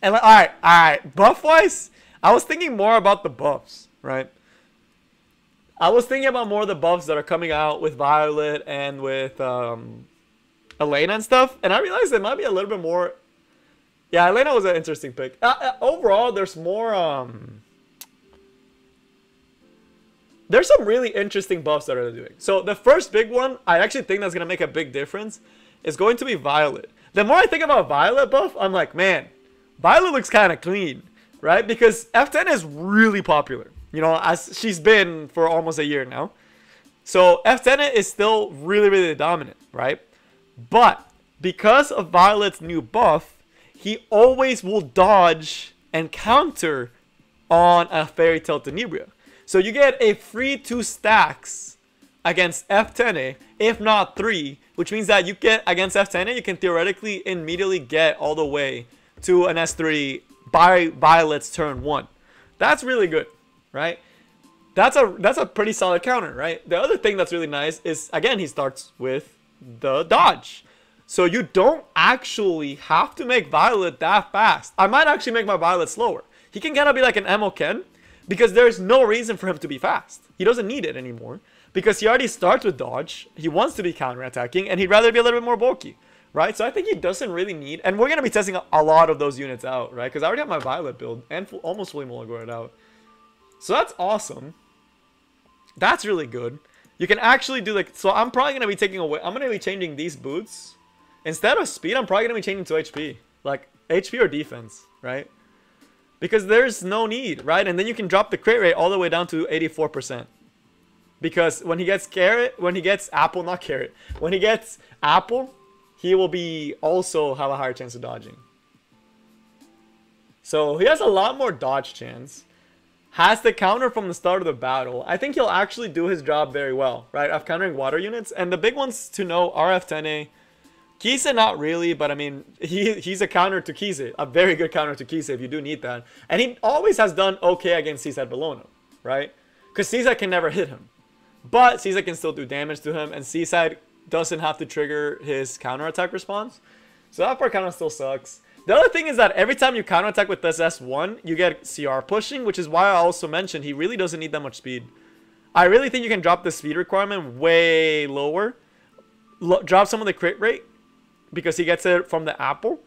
Speaker 1: And alright, alright, buff wise, I was thinking more about the buffs, right? I was thinking about more of the buffs that are coming out with Violet and with um, Elena and stuff, and I realized it might be a little bit more. Yeah, Elena was an interesting pick. Uh, uh, overall, there's more. Um, there's some really interesting buffs that are doing. So the first big one, I actually think that's gonna make a big difference, is going to be Violet. The more I think about Violet buff, I'm like, man, Violet looks kind of clean, right? Because F10 is really popular you know, as she's been for almost a year now. So F10 is still really, really dominant, right? But because of Violet's new buff, he always will dodge and counter on a Fairy Tale Tenebria. So you get a free two stacks against F10, if not three, which means that you get against F10, you can theoretically immediately get all the way to an S3 by Violet's turn one. That's really good right? That's a that's a pretty solid counter, right? The other thing that's really nice is again he starts with the dodge. So you don't actually have to make Violet that fast. I might actually make my Violet slower. He can kind of be like an ML Ken because there's no reason for him to be fast. He doesn't need it anymore because he already starts with dodge. He wants to be counterattacking and he'd rather be a little bit more bulky, right? So I think he doesn't really need, and we're going to be testing a lot of those units out, right? Because I already have my Violet build and full, almost fully Molagor'd out. So that's awesome. That's really good. You can actually do like, so I'm probably going to be taking away, I'm going to be changing these boots. Instead of speed, I'm probably going to be changing to HP. Like HP or defense, right? Because there's no need, right? And then you can drop the crit rate all the way down to 84%. Because when he gets carrot, when he gets apple, not carrot, when he gets apple, he will be also have a higher chance of dodging. So he has a lot more dodge chance. Has the counter from the start of the battle. I think he'll actually do his job very well, right? Of countering water units. And the big ones to know are F10A. Kise not really, but I mean, he he's a counter to Kise. A very good counter to Kise if you do need that. And he always has done okay against Seaside Bellona, right? Because Seaside can never hit him. But Seaside can still do damage to him, and Seaside doesn't have to trigger his counterattack response. So that part kind of still sucks. The other thing is that every time you counterattack with this S1, you get CR pushing, which is why I also mentioned he really doesn't need that much speed. I really think you can drop the speed requirement way lower. drop some of the crit rate, because he gets it from the apple,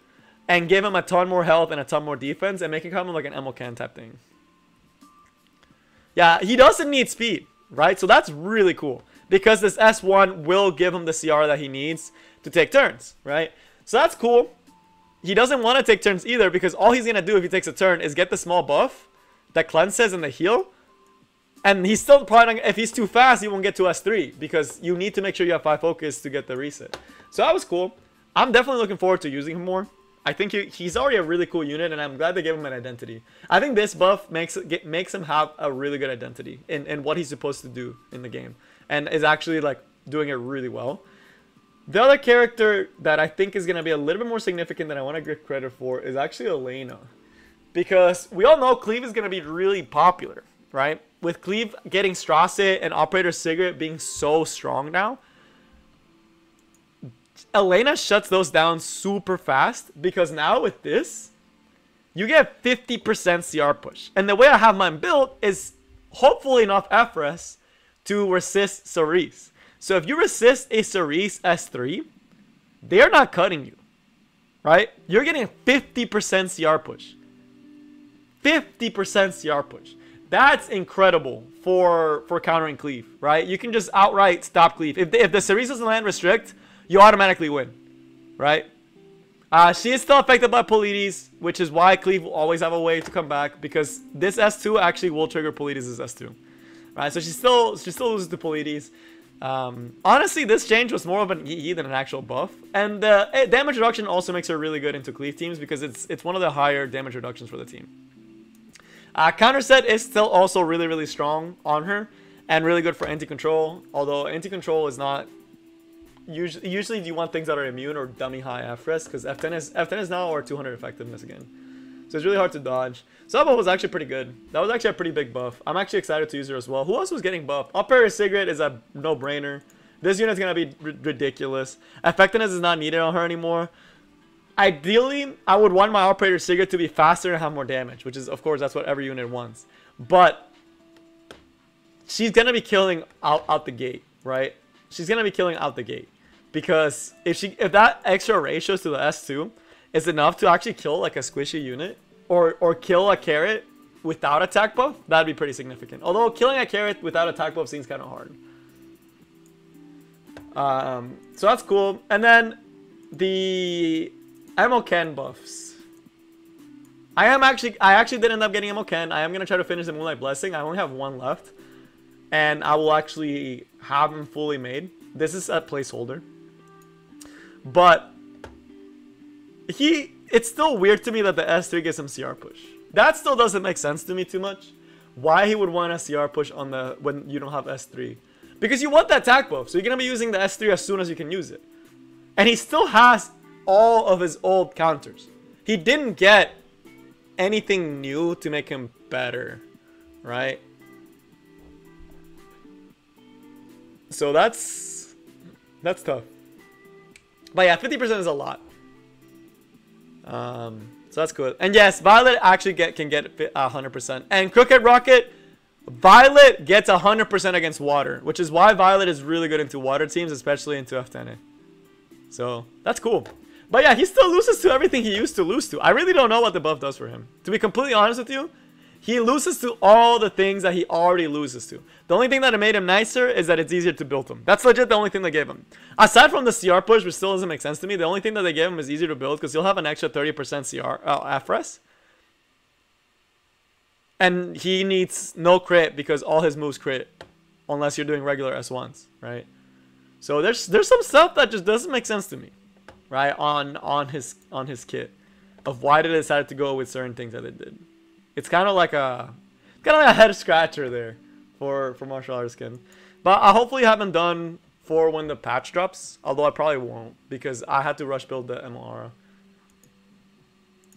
Speaker 1: and give him a ton more health and a ton more defense, and make him kind of like an ML Ken type thing. Yeah, he doesn't need speed right? So that's really cool because this S1 will give him the CR that he needs to take turns, right? So that's cool. He doesn't want to take turns either because all he's going to do if he takes a turn is get the small buff that cleanses and the heal. And he's still probably, not, if he's too fast, he won't get to S3 because you need to make sure you have 5 focus to get the reset. So that was cool. I'm definitely looking forward to using him more. I think he, he's already a really cool unit, and I'm glad they gave him an identity. I think this buff makes get, makes him have a really good identity in, in what he's supposed to do in the game, and is actually like doing it really well. The other character that I think is going to be a little bit more significant than I want to give credit for is actually Elena. Because we all know Cleave is going to be really popular, right? With Cleave getting Straze and Operator Sigret being so strong now, Elena shuts those down super fast because now with this, you get 50% CR push. And the way I have mine built is hopefully enough FRS to resist Cerise. So if you resist a Cerise S3, they're not cutting you, right? You're getting 50% CR push. 50% CR push. That's incredible for for countering cleave, right? You can just outright stop cleave. If, the, if the Cerise doesn't land restrict, you automatically win, right? Uh, she is still affected by Politis, which is why Cleave will always have a way to come back because this S2 actually will trigger Politis' S2. Right, so she still she still loses to Politis. Um, honestly, this change was more of an EE than an actual buff, and uh, eh, damage reduction also makes her really good into Cleave teams because it's it's one of the higher damage reductions for the team. Uh, counter set is still also really really strong on her and really good for anti-control, although anti-control is not usually usually you want things that are immune or dummy high FRES because F10 is F10 is now or 200 effectiveness again. So it's really hard to dodge. So that was actually pretty good. That was actually a pretty big buff. I'm actually excited to use her as well. Who else was getting buffed? Operator Sigret is a no-brainer. This unit's gonna be ridiculous. Effectiveness is not needed on her anymore. Ideally, I would want my Operator Sigret to be faster and have more damage, which is, of course, that's what every unit wants. But she's gonna be killing out, out the gate, right? She's gonna be killing out the gate. Because if she if that extra ratios to the S2 is enough to actually kill like a squishy unit or or kill a carrot without attack buff, that'd be pretty significant. Although killing a carrot without attack buff seems kind of hard. Um, so that's cool. And then the ML Ken buffs. I am actually I actually did end up getting ML Ken. I am gonna try to finish the Moonlight Blessing. I only have one left. And I will actually have him fully made. This is a placeholder. But he it's still weird to me that the S3 gets him CR push. That still doesn't make sense to me too much. Why he would want a CR push on the when you don't have S3. Because you want that attack buff, so you're gonna be using the S3 as soon as you can use it. And he still has all of his old counters. He didn't get anything new to make him better, right? So that's that's tough. But yeah, 50% is a lot. Um, so that's cool. And yes, Violet actually get can get 100%. And Crooked Rocket, Violet gets 100% against water, which is why Violet is really good into water teams, especially into FTN. So that's cool. But yeah, he still loses to everything he used to lose to. I really don't know what the buff does for him. To be completely honest with you, he loses to all the things that he already loses to. The only thing that made him nicer is that it's easier to build him. That's legit the only thing they gave him. Aside from the CR push, which still doesn't make sense to me, the only thing that they gave him is easier to build because he'll have an extra 30% CR, uh, FRES. And he needs no crit because all his moves crit. Unless you're doing regular S1s, right? So there's there's some stuff that just doesn't make sense to me, right? On on his on his kit, of why they decided to go with certain things that they did. It's kind of like a kind of like a head scratcher there for for Martial Artist Ken. But I hopefully haven't done for when the patch drops. Although I probably won't because I had to rush build the ML Ara.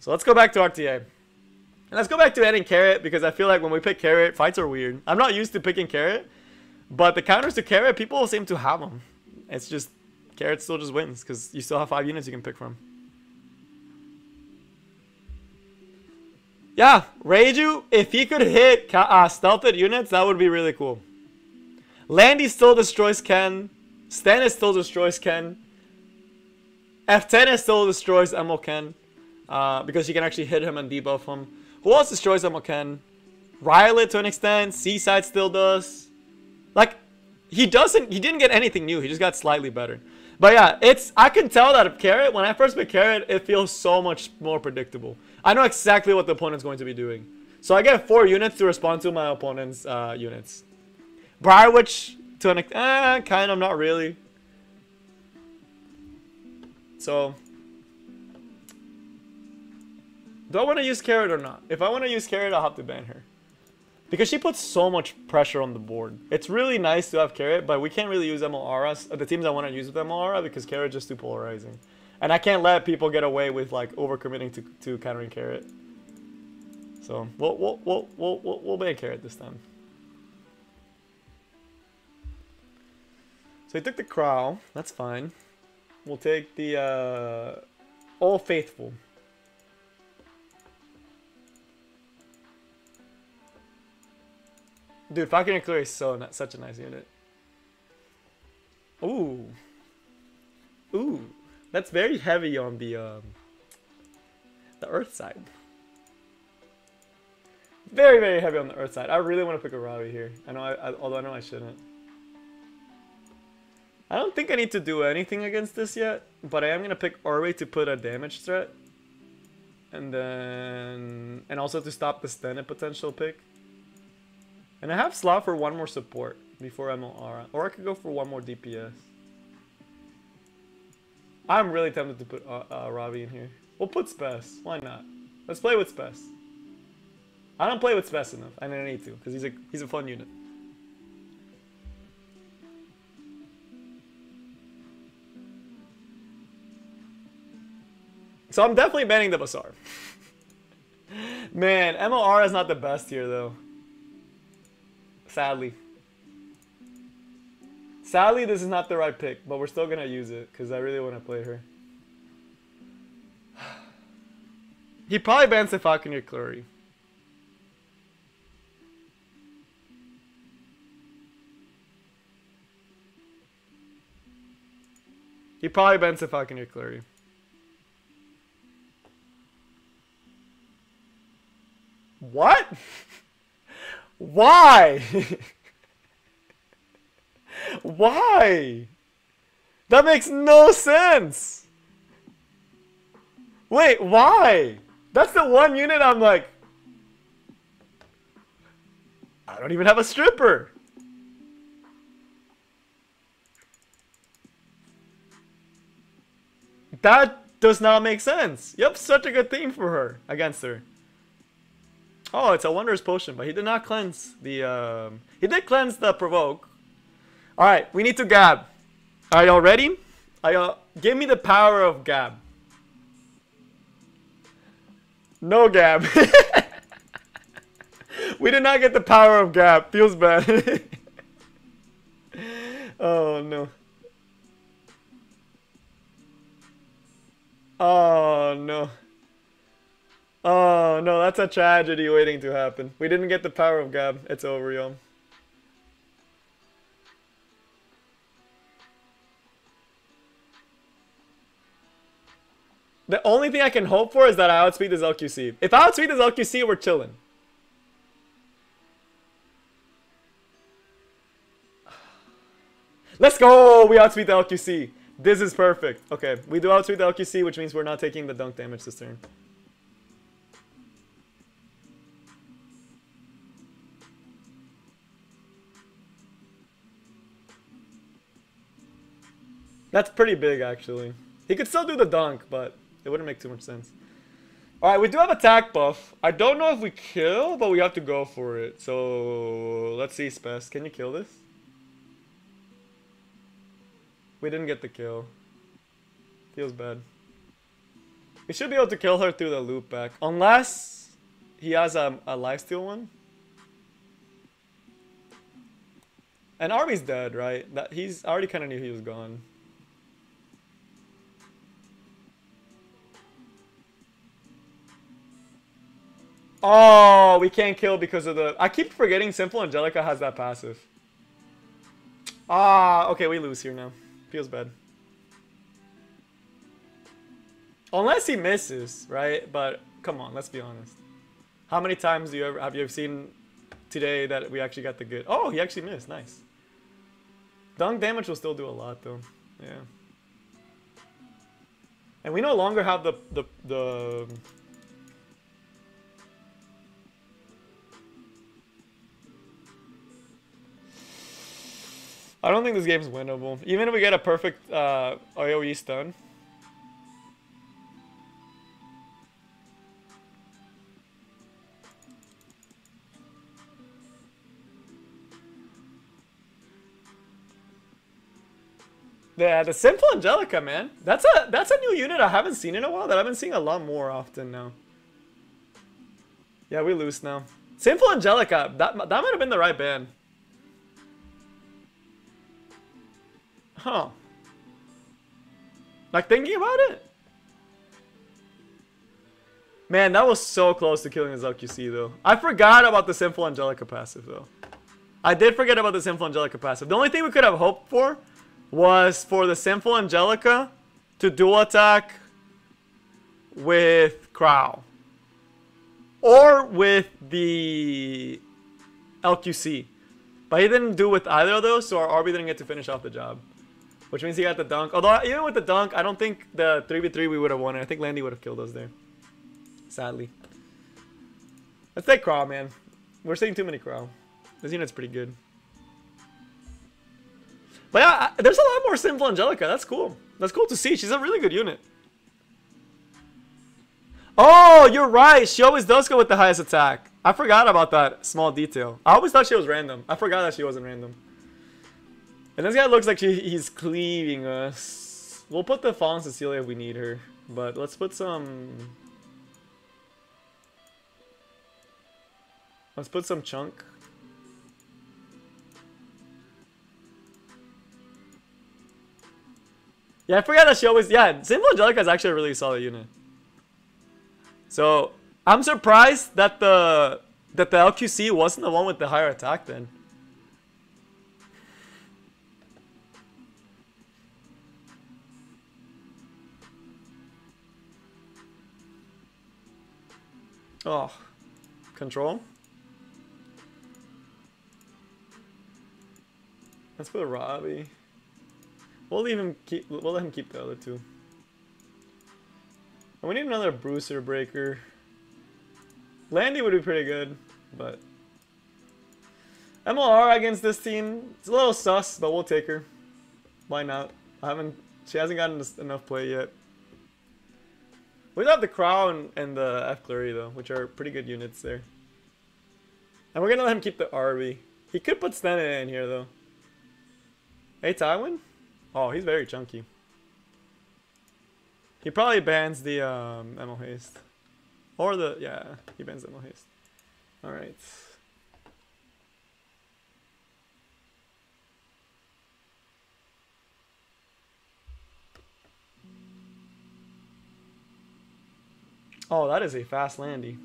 Speaker 1: So let's go back to RTA. And let's go back to adding carrot because I feel like when we pick carrot, fights are weird. I'm not used to picking carrot, but the counters to carrot, people seem to have them. It's just carrot still just wins because you still have five units you can pick from. Yeah, Reiju, if he could hit uh, stealthed units, that would be really cool. Landy still destroys Ken. Stannis still destroys Ken. F10 still destroys ML Ken. Uh, because he can actually hit him and debuff him. Who else destroys ML Ken? Rylet to an extent. Seaside still does. Like, he doesn't, he didn't get anything new. He just got slightly better. But yeah, it's, I can tell that Carrot, when I first pick Carrot, it feels so much more predictable. I know exactly what the opponent's going to be doing. So I get four units to respond to my opponent's uh, units. Briarwitch to an eh, kind of, not really. So, do I want to use Carrot or not? If I want to use Carrot, I'll have to ban her. Because she puts so much pressure on the board. It's really nice to have Carrot, but we can't really use ML Ara, the teams I want to use with ML Ara, because Carrot just too polarizing. And I can't let people get away with like overcommitting to, to countering carrot. So we'll we'll we'll we'll we'll, we'll ban carrot this time. So he took the crow. That's fine. We'll take the uh, All Faithful. Dude, Falconer Kluri is so such a nice unit. Ooh. Ooh. That's very heavy on the um, the earth side. Very, very heavy on the earth side. I really want to pick a Ravi here. I know, I, I, although I know I shouldn't. I don't think I need to do anything against this yet, but I am going to pick Orway to put a damage threat. And then... And also to stop the stun potential pick. And I have slot for one more support before ML Ara. Or I could go for one more DPS. I'm really tempted to put uh, uh, Ravi in here. We'll put Spess. Why not? Let's play with Spess. I don't play with Spess enough. I don't need to because he's a he's a fun unit. So I'm definitely banning the Basar. [laughs] Man, ML Ara is not the best here though. Sadly. Sadly, this is not the right pick, but we're still going to use it because I really want to play her. [sighs] he probably bans the Falconer Kluri. He probably bans the Falconer Kluri. What? [laughs] Why? [laughs] Why? That makes no sense. Wait, why? That's the one unit I'm like, I don't even have a stripper. That does not make sense. Yep, such a good thing for her, against her. Oh, it's a Wondrous Potion, but he did not cleanse the, um, he did cleanse the Provoke, Alright, we need to gab. Are y'all ready? Are y'all... Give me the power of gab. No gab. [laughs] we did not get the power of gab. Feels bad. [laughs] oh, no. Oh no. Oh no, that's a tragedy waiting to happen. We didn't get the power of Gab. It's over, yo. The only thing I can hope for is that I outspeed this LQC. If I outspeed this LQC, we're chilling. Let's go! We outspeed the LQC. This is perfect. Okay, we do outspeed the LQC, which means we're not taking the dunk damage this turn. That's pretty big, actually. He could still do the dunk, but it wouldn't make too much sense. Alright, we do have attack buff. I don't know if we kill, but we have to go for it. So, let's see, Spes. Can you kill this? We didn't get the kill. Feels bad. We should be able to kill her through the loop back. Unless he has a, a lifesteal one. And RB's dead, right? That He's I already kind of knew he was gone. Oh, we can't kill because of the... I keep forgetting Sinful Angelica has that passive. Ah, okay, we lose here now. Feels bad. Unless he misses, right? But come on, let's be honest. How many times do you ever have you ever seen today that we actually got the good? Oh, he actually missed. Nice. Dunk damage will still do a lot though. Yeah. And we no longer have the the the I don't think this game's winnable. Even if we get a perfect uh, stun. Yeah, the Sinful Angelica, man. That's a that's a new unit I haven't seen in a while that I've been seeing a lot more often now. Yeah, we lose now. Sinful Angelica, that that might have been the right ban. Huh. Like thinking about it? Man, that was so close to killing his LQC though. I forgot about the Sinful Angelica passive though. I did forget about the Sinful Angelica passive. The only thing we could have hoped for was for the Sinful Angelica to dual attack with Crow. Or with the LQC. But he didn't do with either of those, so our RB didn't get to finish off the job. Which means he got the dunk. Although, even with the dunk, I don't think the 3v3 we would have won it. I think Landy would have killed us there. Sadly. Let's take Crow, man. We're seeing too many Crow. This unit's pretty good. But yeah, there's a lot more Sinful Angelica. That's cool. That's cool to see. She's a really good unit. Oh, you're right. She always does go with the highest attack. I forgot about that small detail. I always thought she was random. I forgot that she wasn't random. And this guy looks like she, he's cleaving us. We'll put the Fallen Cecilia if we need her. But let's put some... Let's put some chunk. Yeah, I forgot that she always... Yeah, Sinful Angelica is actually a really solid unit. So, I'm surprised that the that the LQC wasn't the one with the higher attack then. Oh, control. Let's put Ravi. We'll leave him keep. We'll let him keep the other two. And we need another Bruiser Breaker. Landy would be pretty good, but ML Ara against this team, it's a little sus, but we'll take her. Why not? I haven't. She hasn't gotten enough play yet. We have the Crown and the F Flurry though, which are pretty good units there. And we're gonna let him keep the RB. He could put Sten in here though. A Tywin? Oh, he's very chunky. He probably bans the um, Emo Haste. Or the, yeah, he bans Emo Haste. Alright. Oh, that is a fast landy.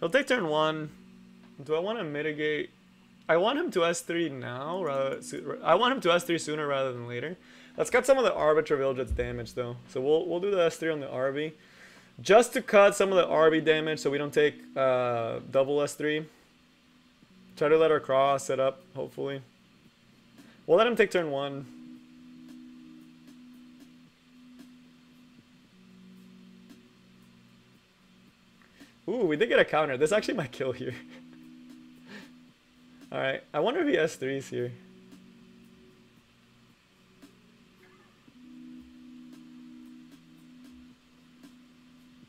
Speaker 1: He'll take turn one. Do I want to mitigate? I want him to S3 now. Rather, I want him to S3 sooner rather than later. Let's cut some of the Arbiter Vildred's damage though. So we'll we'll do the S3 on the RB. Just to cut some of the RB damage so we don't take uh, double S3. Try to let our cross set up, hopefully. We'll let him take turn one. Ooh, we did get a counter. This actually might kill here. [laughs] Alright, I wonder if he has threes here.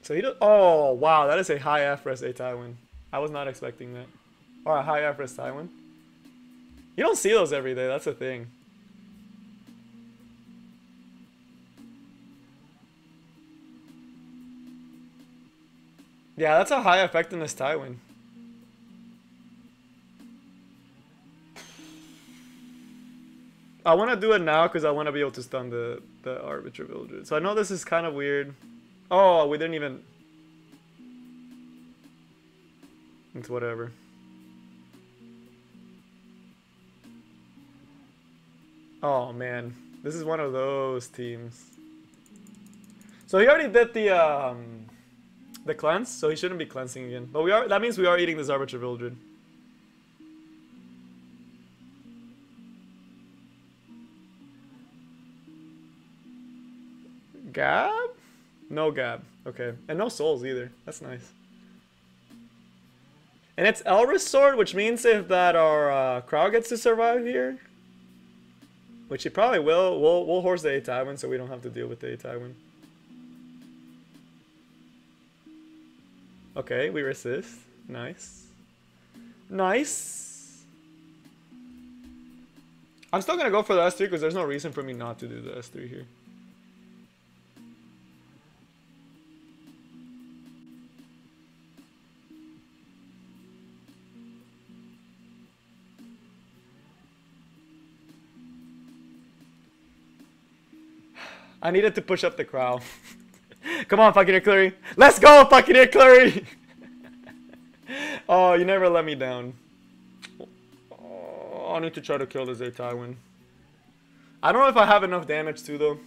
Speaker 1: So he does. Oh, wow, that is a high F for a Tywin. I was not expecting that. Or a high F for Tywin. You don't see those every day, that's the thing. Yeah, that's a high effectiveness Tywin. I want to do it now because I want to be able to stun the, the Arbiter Vildred. So I know this is kind of weird. Oh, we didn't even... It's whatever. Oh, man. This is one of those teams. So he already did the, um, the cleanse, so he shouldn't be cleansing again. But we are, that means we are eating this Arbiter Vildred. Gab? No Gab. Okay. And no souls either. That's nice. And it's Elris Sword, which means if that our uh, crowd gets to survive here, which he probably will, we'll, we'll horse the A-Tywin so we don't have to deal with the A-Tywin. Okay, we resist. Nice. Nice. I'm still gonna go for the S3 because there's no reason for me not to do the S3 here. [sighs] I needed to push up the crowd. [laughs] Come on, fucking Kluri. Let's go, fucking Kluri. [laughs] oh, you never let me down. Oh, I need to try to kill this A Tywin. I don't know if I have enough damage too, though.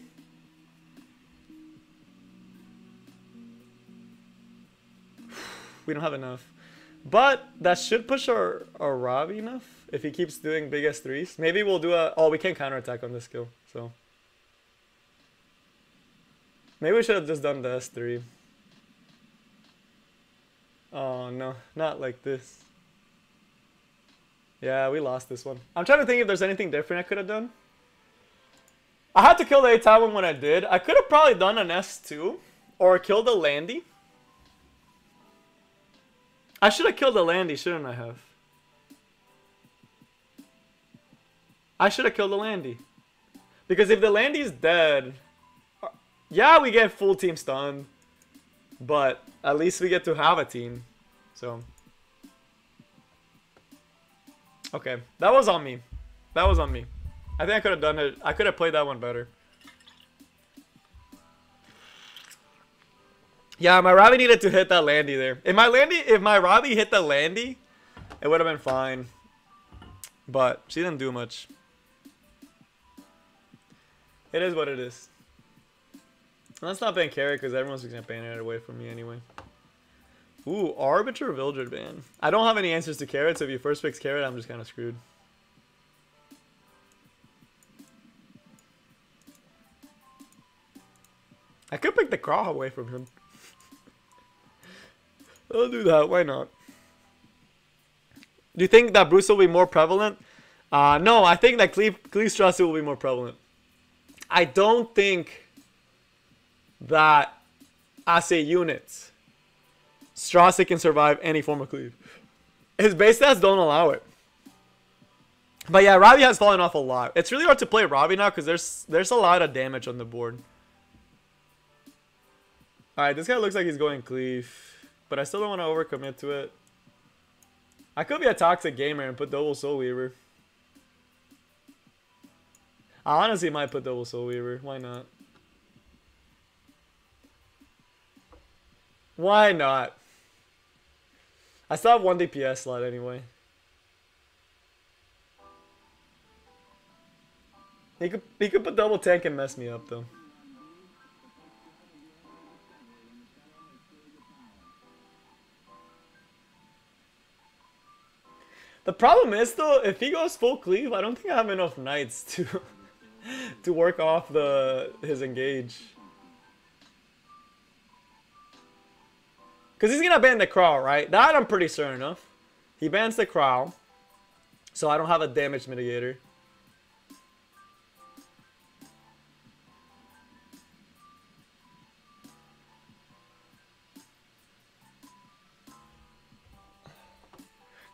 Speaker 1: [sighs] we don't have enough. But that should push our, our Ravi enough if he keeps doing big S3s. Maybe we'll do a... Oh, we can't counterattack on this skill, so... Maybe we should have just done the S3. Oh no, not like this. Yeah, we lost this one. I'm trying to think if there's anything different I could have done. I had to kill the A-Tywin when I did. I could have probably done an S2. Or killed the Landy. I should have killed the Landy, shouldn't I have? I should have killed the Landy. Because if the Landy's dead, yeah, we get full team stun, but at least we get to have a team. So, okay, that was on me. That was on me. I think I could have done it. I could have played that one better. Yeah, my Ravi needed to hit that Landy there. If my Landy, if my Ravi hit the Landy, it would have been fine. But she didn't do much. It is what it is. Let's not ban Carrot because everyone's going to ban it away from me anyway. Ooh, Arbiter Vildred ban. I don't have any answers to Carrot, so if you first pick Carrot, I'm just kind of screwed. I could pick the Craw away from him. [laughs] I'll do that, why not? Do you think that Bruce will be more prevalent? Uh, no, I think that Cleave, Cleave will be more prevalent. I don't think that as a unit, Straze can survive any form of cleave. His base stats don't allow it. But yeah, Ravi has fallen off a lot. It's really hard to play Ravi now because there's there's a lot of damage on the board. Alright, this guy looks like he's going cleave. But I still don't want to overcommit to it. I could be a toxic gamer and put double soul weaver. I honestly might put double soul weaver. Why not? Why not? I still have one DPS slot anyway. He could he could put double tank and mess me up though. The problem is though, if he goes full cleave, I don't think I have enough knights to [laughs] to work off the his engage. Because he's gonna ban the Crow, right? That I'm pretty certain of. He bans the Crow. So I don't have a damage mitigator.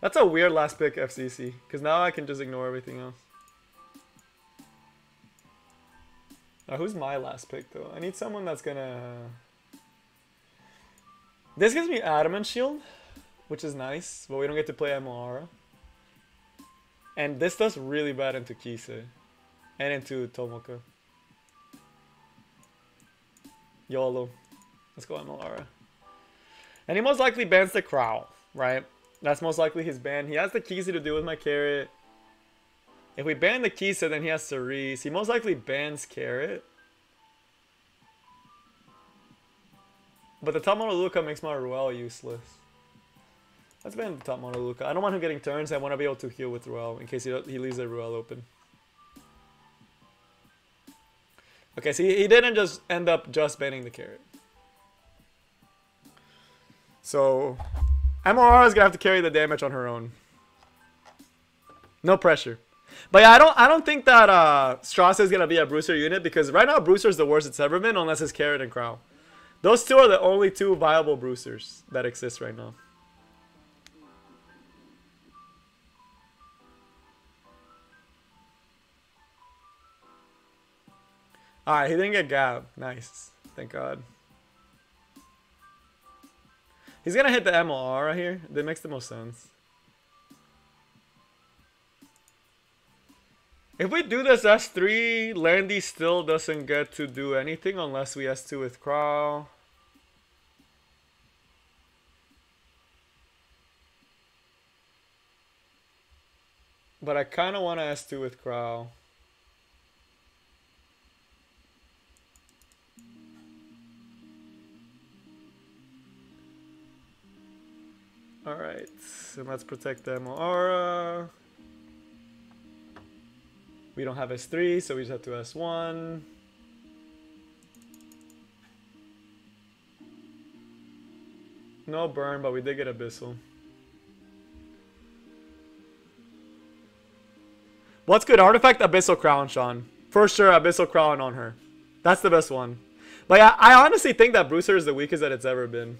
Speaker 1: That's a weird last pick FCC, because now I can just ignore everything else. Now, who's my last pick, though? I need someone that's gonna... This gives me Adamant Shield, which is nice, but we don't get to play ML Ara. And this does really bad into Kise. And into Tomoka. YOLO. Let's go ML Ara. And he most likely bans the Crow, right? That's most likely his ban. He has the Kise to deal with my carrot. If we ban the Kise, then he has Cerise. He most likely bans carrot. But the top Luca makes my Ruele useless. Let's ban the top Luca. I don't want him getting turns. I want to be able to heal with Ruele in case he, he leaves the Ruele open. Okay, so he, didn't just end up just banning the carrot. So ML Ara is gonna have to carry the damage on her own. No pressure. But yeah, I don't I don't think that uh Straze is gonna be a Bruiser unit because right now Bruiser is the worst it's ever been unless it's Carrot and Crow. Those two are the only two viable Bruisers that exist right now. Alright, he didn't get Gab. Nice. Thank God. He's gonna hit the ML Ara right here. That makes the most sense. If we do this S3, Landy still doesn't get to do anything unless we S2 with Crow. But I kind of want to S2 with Crow. Alright, so let's protect the Ara. We don't have S3, so we just have to S1. No burn, but we did get Abyssal. What's good? Artifact Abyssal Crown, Sean. For sure, Abyssal Crown on her. That's the best one. But yeah, I honestly think that Bruiser is the weakest that it's ever been.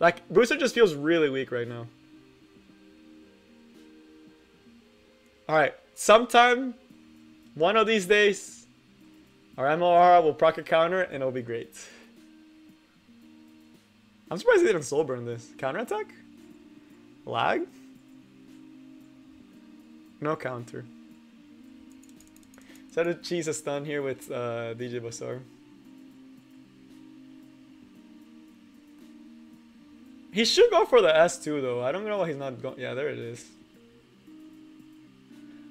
Speaker 1: Like, Bruiser just feels really weak right now. Alright, sometime, one of these days, our ML Ara will proc a counter and it'll be great. I'm surprised he didn't soul burn this. Counter attack? Lag? No counter. So to cheese a stun here with uh, DJ Basar. He should go for the S2 though. I don't know why he's not going. Yeah, there it is.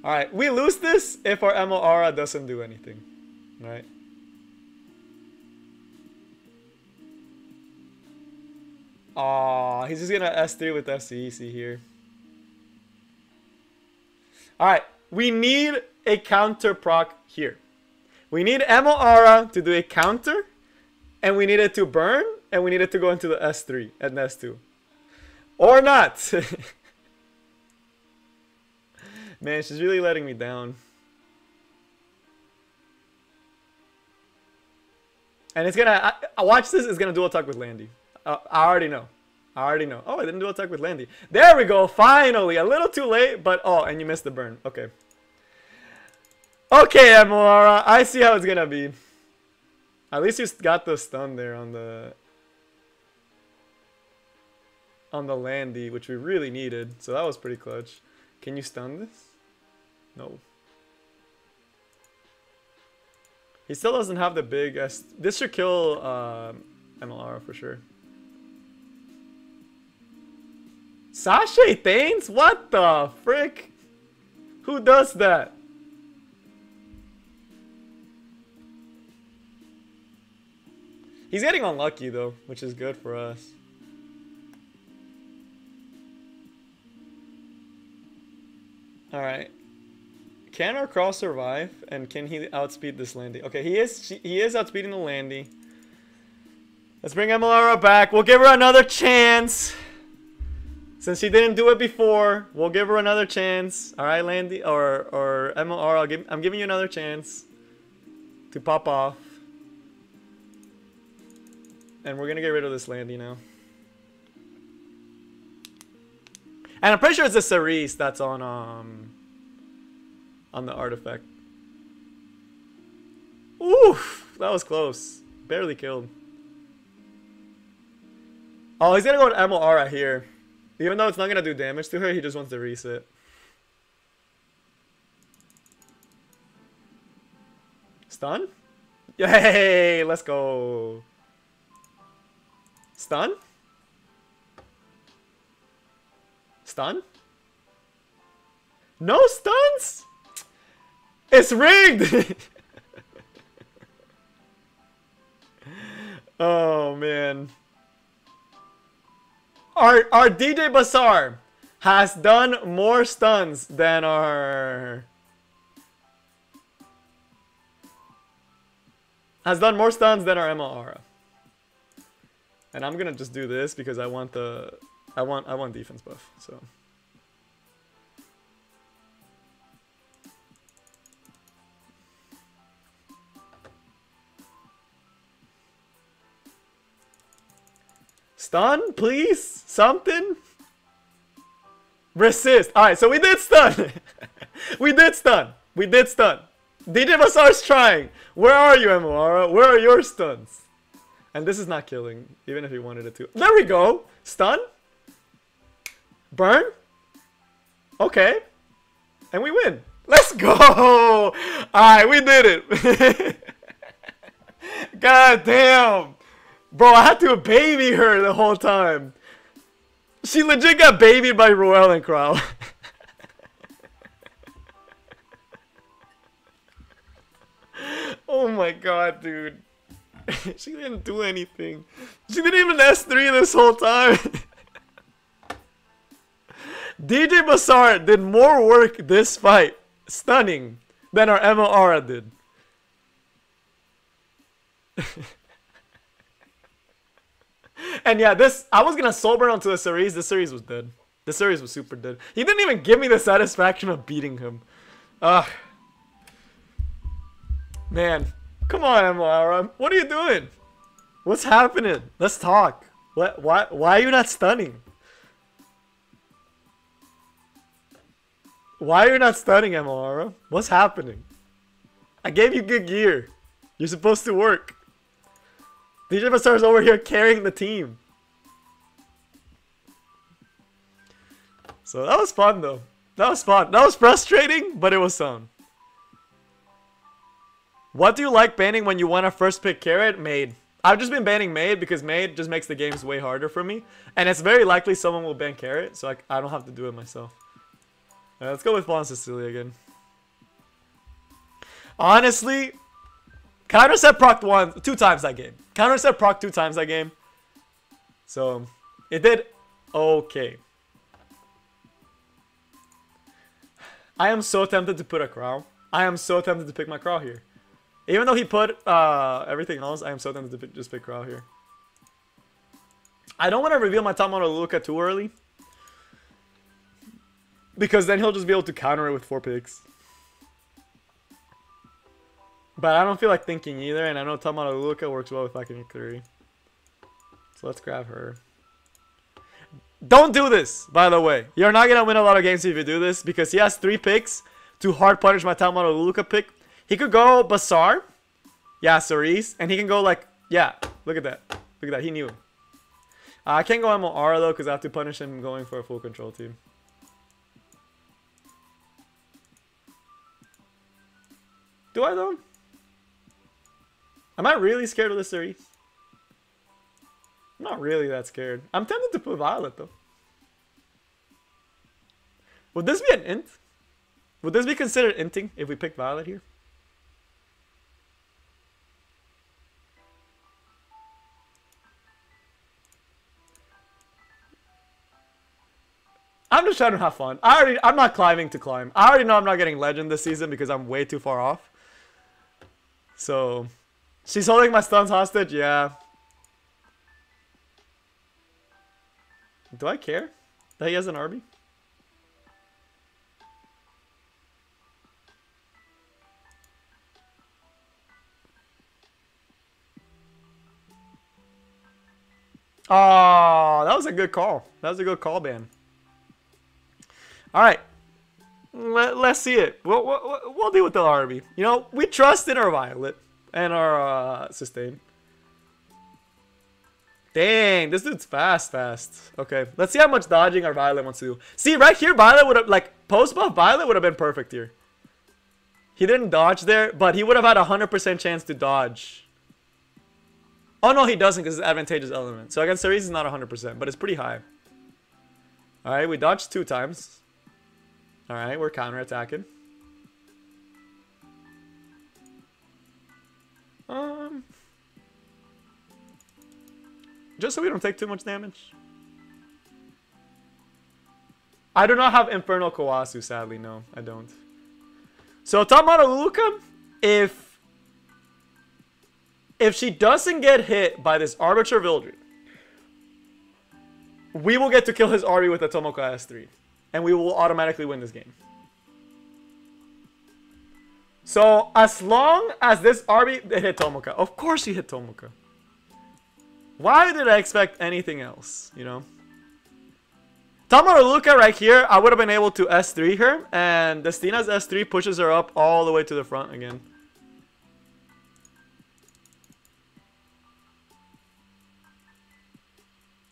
Speaker 1: Alright, we lose this if our ML Ara doesn't do anything. Right? Aw, he's just gonna S3 with FCEC here. Alright, we need a counter proc here. We need ML Ara to do a counter, and we need it to burn, and we need it to go into the S3 and S2. Or not! [laughs] Man, she's really letting me down. And it's gonna, I, I watch this, it's gonna dual attack with Landy. Uh, I already know. I already know. Oh, I didn't dual attack with Landy. There we go, finally! A little too late, but oh, and you missed the burn. Okay. Okay, Amora, I see how it's gonna be. At least you got the stun there on the on the Landy, which we really needed. So that was pretty clutch. Can you stun this? No. He still doesn't have the big... This should kill uh, ML Ara for sure. Sasha Thanes? What the frick? Who does that? He's getting unlucky though, which is good for us. Alright. Can our cross survive? And can he outspeed this Landy? Okay, he is he is outspeeding the Landy. Let's bring ML Ara back. We'll give her another chance. Since she didn't do it before, we'll give her another chance. All right, Landy or or ML Ara, give, I'm giving you another chance to pop off. And we're gonna get rid of this Landy now. And I'm pretty sure it's a Cerise that's on um on the artifact. Oof, that was close. Barely killed. Oh, he's gonna go with ML Ara right here. Even though it's not gonna do damage to her, he just wants to reset. Stun? Yay! Let's go. Stun? Stun? No stuns? It's rigged! [laughs] oh, man. Our, our DJ Basar has done more stuns than our... Has done more stuns than our ML Ara. And I'm gonna just do this because I want the... I want I want defense buff, so... Stun, please? Something? Resist. Alright, so [laughs] we did stun. we did stun. We did stun. DJ Basar's trying. Where are you, ML Ara? Where are your stuns? And this is not killing, even if he wanted it to. There we go. Stun. Burn. Okay. And we win. Let's go. Alright, we did it. [laughs] God damn. Bro, I had to baby her the whole time. She legit got babied by Royal and Crow. [laughs] oh my god, dude. [laughs] she didn't do anything. She didn't even S3 this whole time. [laughs] DJ Basar did more work this fight, stunning, than our Ara did. And yeah, this I was gonna sober onto the Cerise. The Cerise was dead. The Cerise was super dead. He didn't even give me the satisfaction of beating him. Ugh. Man, come on, Emma. What are you doing? What's happening? Let's talk. What? Why? Why are you not stunning? Why are you not stunning, Emma? What's happening? I gave you good gear. You're supposed to work. DJ Basar's over here carrying the team. So that was fun though. That was fun. That was frustrating, but it was fun. What do you like banning when you want to first pick carrot? Maid. I've just been banning Maid because Maid just makes the games way harder for me. And it's very likely someone will ban carrot, so I, I don't have to do it myself. Right, let's go with Fallen Cecilia again. Honestly, Counter set proc one, two times that game. Counter set proc two times that game. So, it did okay. I am so tempted to put a crow. I am so tempted to pick my crow here. Even though he put uh, everything else, I am so tempted to pick, just pick crow here. I don't want to reveal my top model Luca too early. Because then he'll just be able to counter it with four picks. But I don't feel like thinking either, and I know Tamara Luca works well with 3. So let's grab her. Don't do this, by the way. You're not going to win a lot of games if you do this, because he has three picks to hard punish my Tamara Luca pick. He could go Basar. Yeah, Cerise. And he can go like, yeah, look at that. Look at that, he knew. Uh, I can't go ML Ara though, because I have to punish him going for a full control team. Do I though? Am I really scared of this Cerise? I'm not really that scared. I'm tempted to put Violet though. Would this be an int? Would this be considered inting if we pick Violet here? I'm just trying to have fun. I already, I'm not climbing to climb. I already know I'm not getting legend this season because I'm way too far off. So, she's holding my stuns hostage. Yeah. Do I care that he has an Arby? Oh, that was a good call. That was a good call, Ben. All right. Let, let's see it. We'll, we'll, we'll deal with the Arby. You know, we trust in our Violet and our uh, sustain. Dang, this dude's fast, fast. Okay, let's see how much dodging our Violet wants to do. See, right here, Violet would have, like, post-buff Violet would have been perfect here. He didn't dodge there, but he would have had a 100% chance to dodge. Oh, no, he doesn't because it's advantageous element. So against Cerise, it's not 100%, but it's pretty high. Alright, we dodged two times. Alright, we're counter-attacking. Um, just so we don't take too much damage. I do not have Infernal Kawasu, sadly. No, I don't. So, Tamara Luca, if if she doesn't get hit by this Arbiter Vildred, we will get to kill his Arby with a Tomoka S3 and we will automatically win this game. So as long as this Arby hit Tomoka, of course he hit Tomoka. Why did I expect anything else, you know? Tamara Luca right here, I would have been able to S3 her, and Destina's S3 pushes her up all the way to the front again.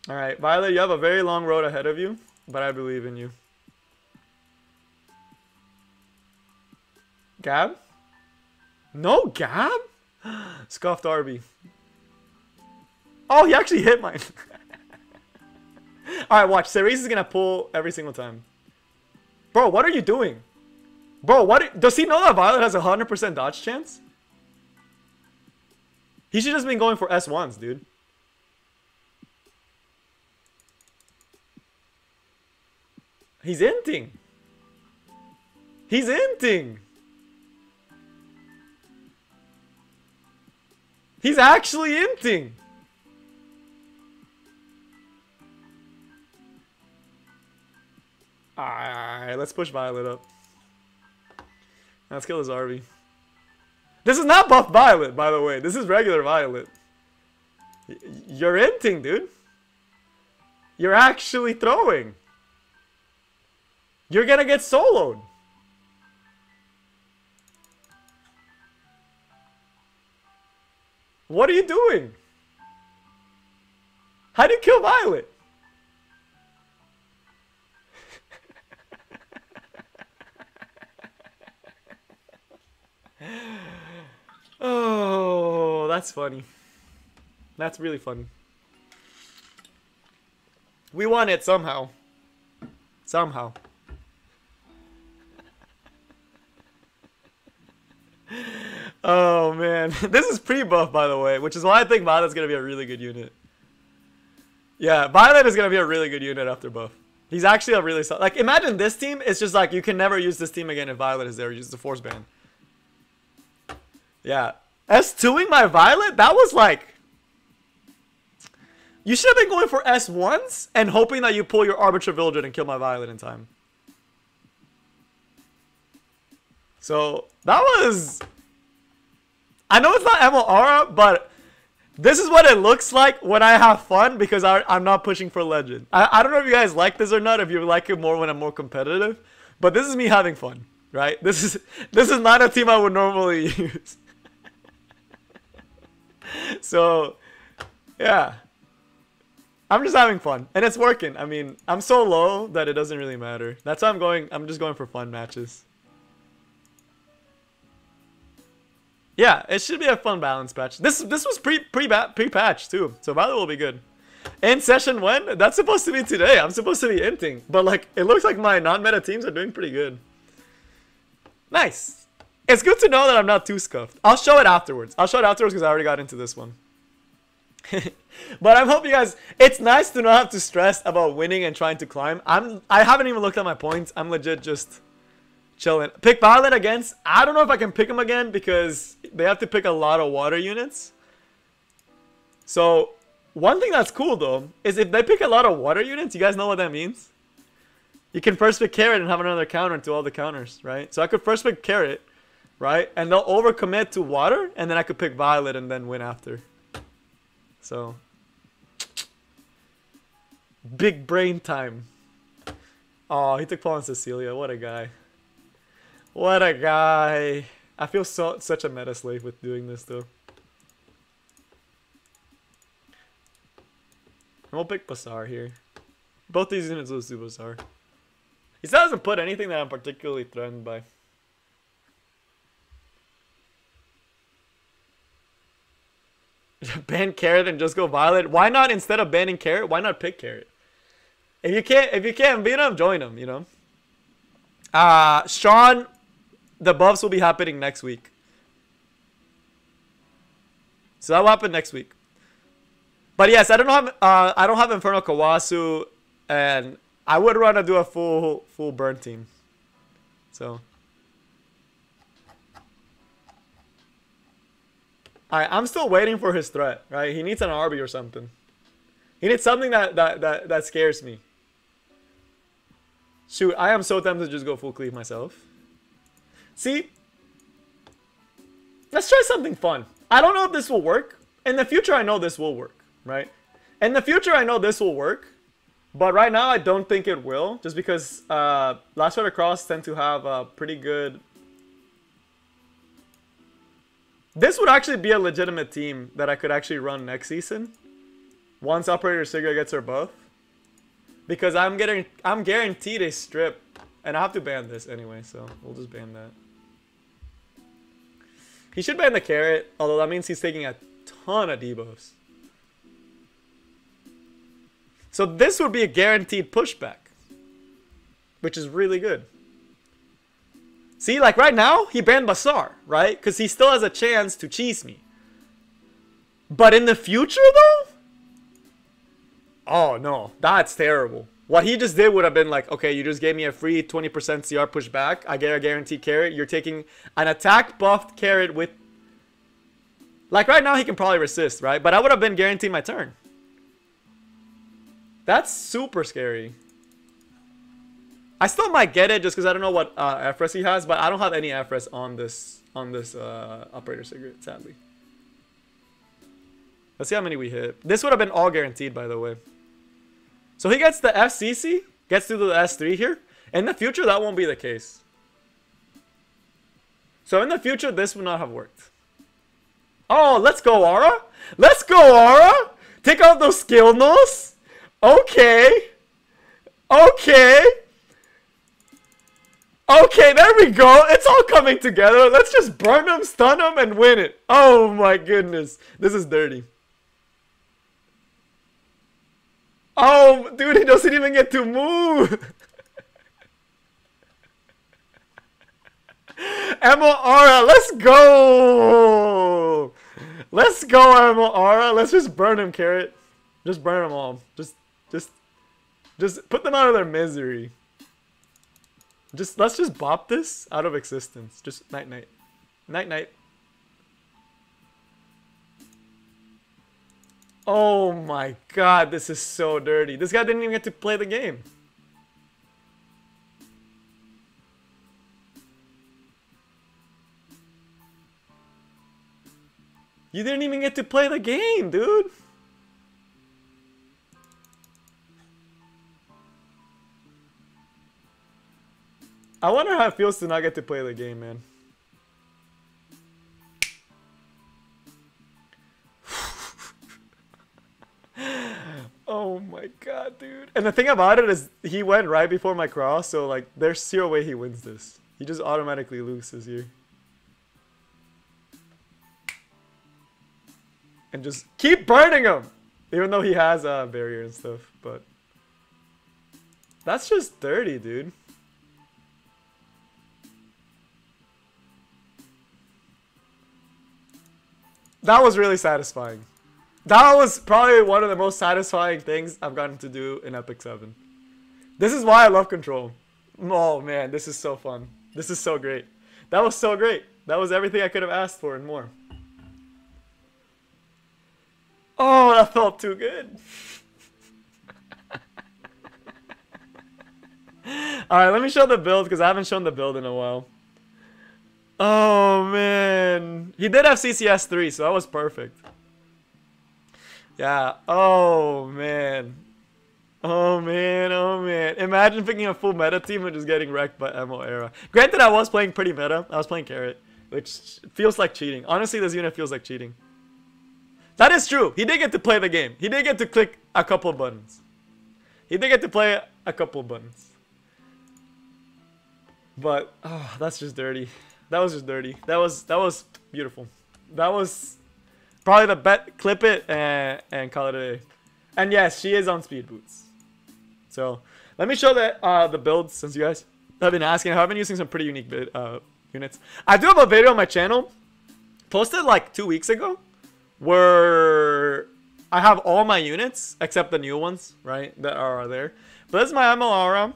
Speaker 1: Alright, Violet, you have a very long road ahead of you, but I believe in you. Gab? No Gab? [gasps] Scuffed Arby. Oh, he actually hit mine. [laughs] Alright, watch. Cerise is gonna pull every single time. Bro, what are you doing? Bro, what? does he know that Violet has a 100% dodge chance? He should just been going for S1s, dude. He's inting. He's inting. He's actually inting. Alright, let's push Violet up. Let's kill this Arby. This is not buff Violet, by the way. This is regular Violet. You're inting, dude. You're actually throwing. You're gonna get soloed. What are you doing? How do you kill Violet? [laughs] oh, that's funny. That's really funny. We won it somehow. Somehow. [laughs] Oh man, [laughs] this is pre-buff by the way, which is why I think Violet's gonna be a really good unit. Yeah, Violet is gonna be a really good unit after buff. He's actually a really. Like imagine this team. It's just like you can never use this team again if Violet is there. Use the force band. Yeah, S2ing my Violet. That was like. You should have been going for S1s and hoping that you pull your Arbiter Vildred and kill my Violet in time. So that was I know it's not MLR, but this is what it looks like when I have fun because I, am not pushing for legend. I, I don't know if you guys like this or not, if you like it more when I'm more competitive, but this is me having fun, right? This is [laughs] this is not a team I would normally [laughs] use. [laughs] so, yeah. I'm just having fun, and it's working. I mean, I'm so low that it doesn't really matter. That's why I'm going. I'm just going for fun matches. Yeah, it should be a fun balance patch. This this was pre pre pre patch too, so Violet will be good. In session when? That's supposed to be today. I'm supposed to be inting. But like, it looks like my non-meta teams are doing pretty good. Nice. It's good to know that I'm not too scuffed. I'll show it afterwards. I'll show it afterwards because I already got into this one. [laughs] but I'm hoping you guys. It's nice to not have to stress about winning and trying to climb. I'm. I haven't even looked at my points. I'm legit just chilling. Pick Violet against. I don't know if I can pick him again because they have to pick a lot of water units. So one thing that's cool though is if they pick a lot of water units. You guys know what that means? You can first pick carrot and have another counter to all the counters, right? So I could first pick carrot, right? And they'll overcommit to water, and then I could pick violet and then win after. So, big brain time. Oh, he took Fallen Cecilia. What a guy. What a guy. I feel so such a meta slave with doing this though. And we'll pick Basar here. Both these units will do Basar. He still hasn't put anything that I'm particularly threatened by. [laughs] ban carrot and just go violet. Why not instead of banning carrot? Why not pick carrot? If you can't, if you can't beat him, join him. You know. Uh Sean, the buffs will be happening next week. So that will happen next week. But yes, I don't have uh I don't have Infernal Kawasu, and I would rather do a full full burn team. So. Alright, I'm still waiting for his threat, right? He needs an Arby or something. He needs something that, that, that, that scares me. Shoot, I am so tempted to just go full cleave myself. See? Let's try something fun. I don't know if this will work. In the future, I know this will work, right? In the future, I know this will work. But right now, I don't think it will. Just because uh, Last Rider Krau tend to have a pretty good This would actually be a legitimate team that I could actually run next season. Once Operator Sigret gets her buff. Because I'm getting I'm guaranteed a strip. And I have to ban this anyway, so we'll just ban that. He should ban the carrot, although that means he's taking a ton of debuffs. So this would be a guaranteed pushback. Which is really good. See, like right now, he banned Basar, right? Because he still has a chance to cheese me. But in the future, though? Oh, no. That's terrible. What he just did would have been like, okay, you just gave me a free 20% CR pushback. I get a guaranteed carrot. You're taking an attack buffed carrot with... Like right now, he can probably resist, right? But I would have been guaranteed my turn. That's super scary. I still might get it just because I don't know what uh, FRES he has, but I don't have any FRES on this on this uh, Operator Sigret, sadly. Let's see how many we hit. This would have been all guaranteed, by the way. So he gets the FCC, gets to the S3 here. In the future, that won't be the case. So in the future, this would not have worked. Oh, let's go, Aura. Let's go, Aura. Take out those skill nulls. Okay. Okay. Okay, there we go. It's all coming together. Let's just burn them, stun them, and win it. Oh my goodness. This is dirty. Oh, dude, he doesn't even get to move. Aura, let's go. Let's go, Aura. Let's just burn him, Carrot. Just burn them all. Just, just, just put them out of their misery. Just let's just bop this out of existence. Just night-night. night night. Oh my god, this is so dirty. This guy didn't even get to play the game. You didn't even get to play the game, dude. I wonder how it feels to not get to play the game, man. Oh my god, dude. And the thing about it is he went right before my cross, so like there's zero way he wins this. He just automatically loses here. And just keep burning him! Even though he has a uh, barrier and stuff, but that's just dirty, dude. That was really satisfying. That was probably one of the most satisfying things I've gotten to do in Epic 7. This is why I love Control. Oh man, this is so fun. This is so great. That was so great. That was everything I could have asked for and more. Oh, that felt too good. [laughs] Alright, let me show the build because I haven't shown the build in a while. Oh, man. He did have CCS 3, so that was perfect. Yeah. Oh, man. Oh, man. Oh, man. Imagine picking a full meta team and just getting wrecked by ML Ara. Granted, I was playing pretty meta. I was playing Carrot, which feels like cheating. Honestly, this unit feels like cheating. That is true. He did get to play the game. He did get to click a couple buttons. He did get to play a couple buttons. But, oh, that's just dirty. That was just dirty. That was that was beautiful. That was probably the bet. Clip it and and call it a day. And yes, she is on speed boots. So let me show the uh, the builds since you guys have been asking. I've been using some pretty unique bit, uh, units. I do have a video on my channel posted like two weeks ago where I have all my units except the new ones, right, that are there. But this is my MO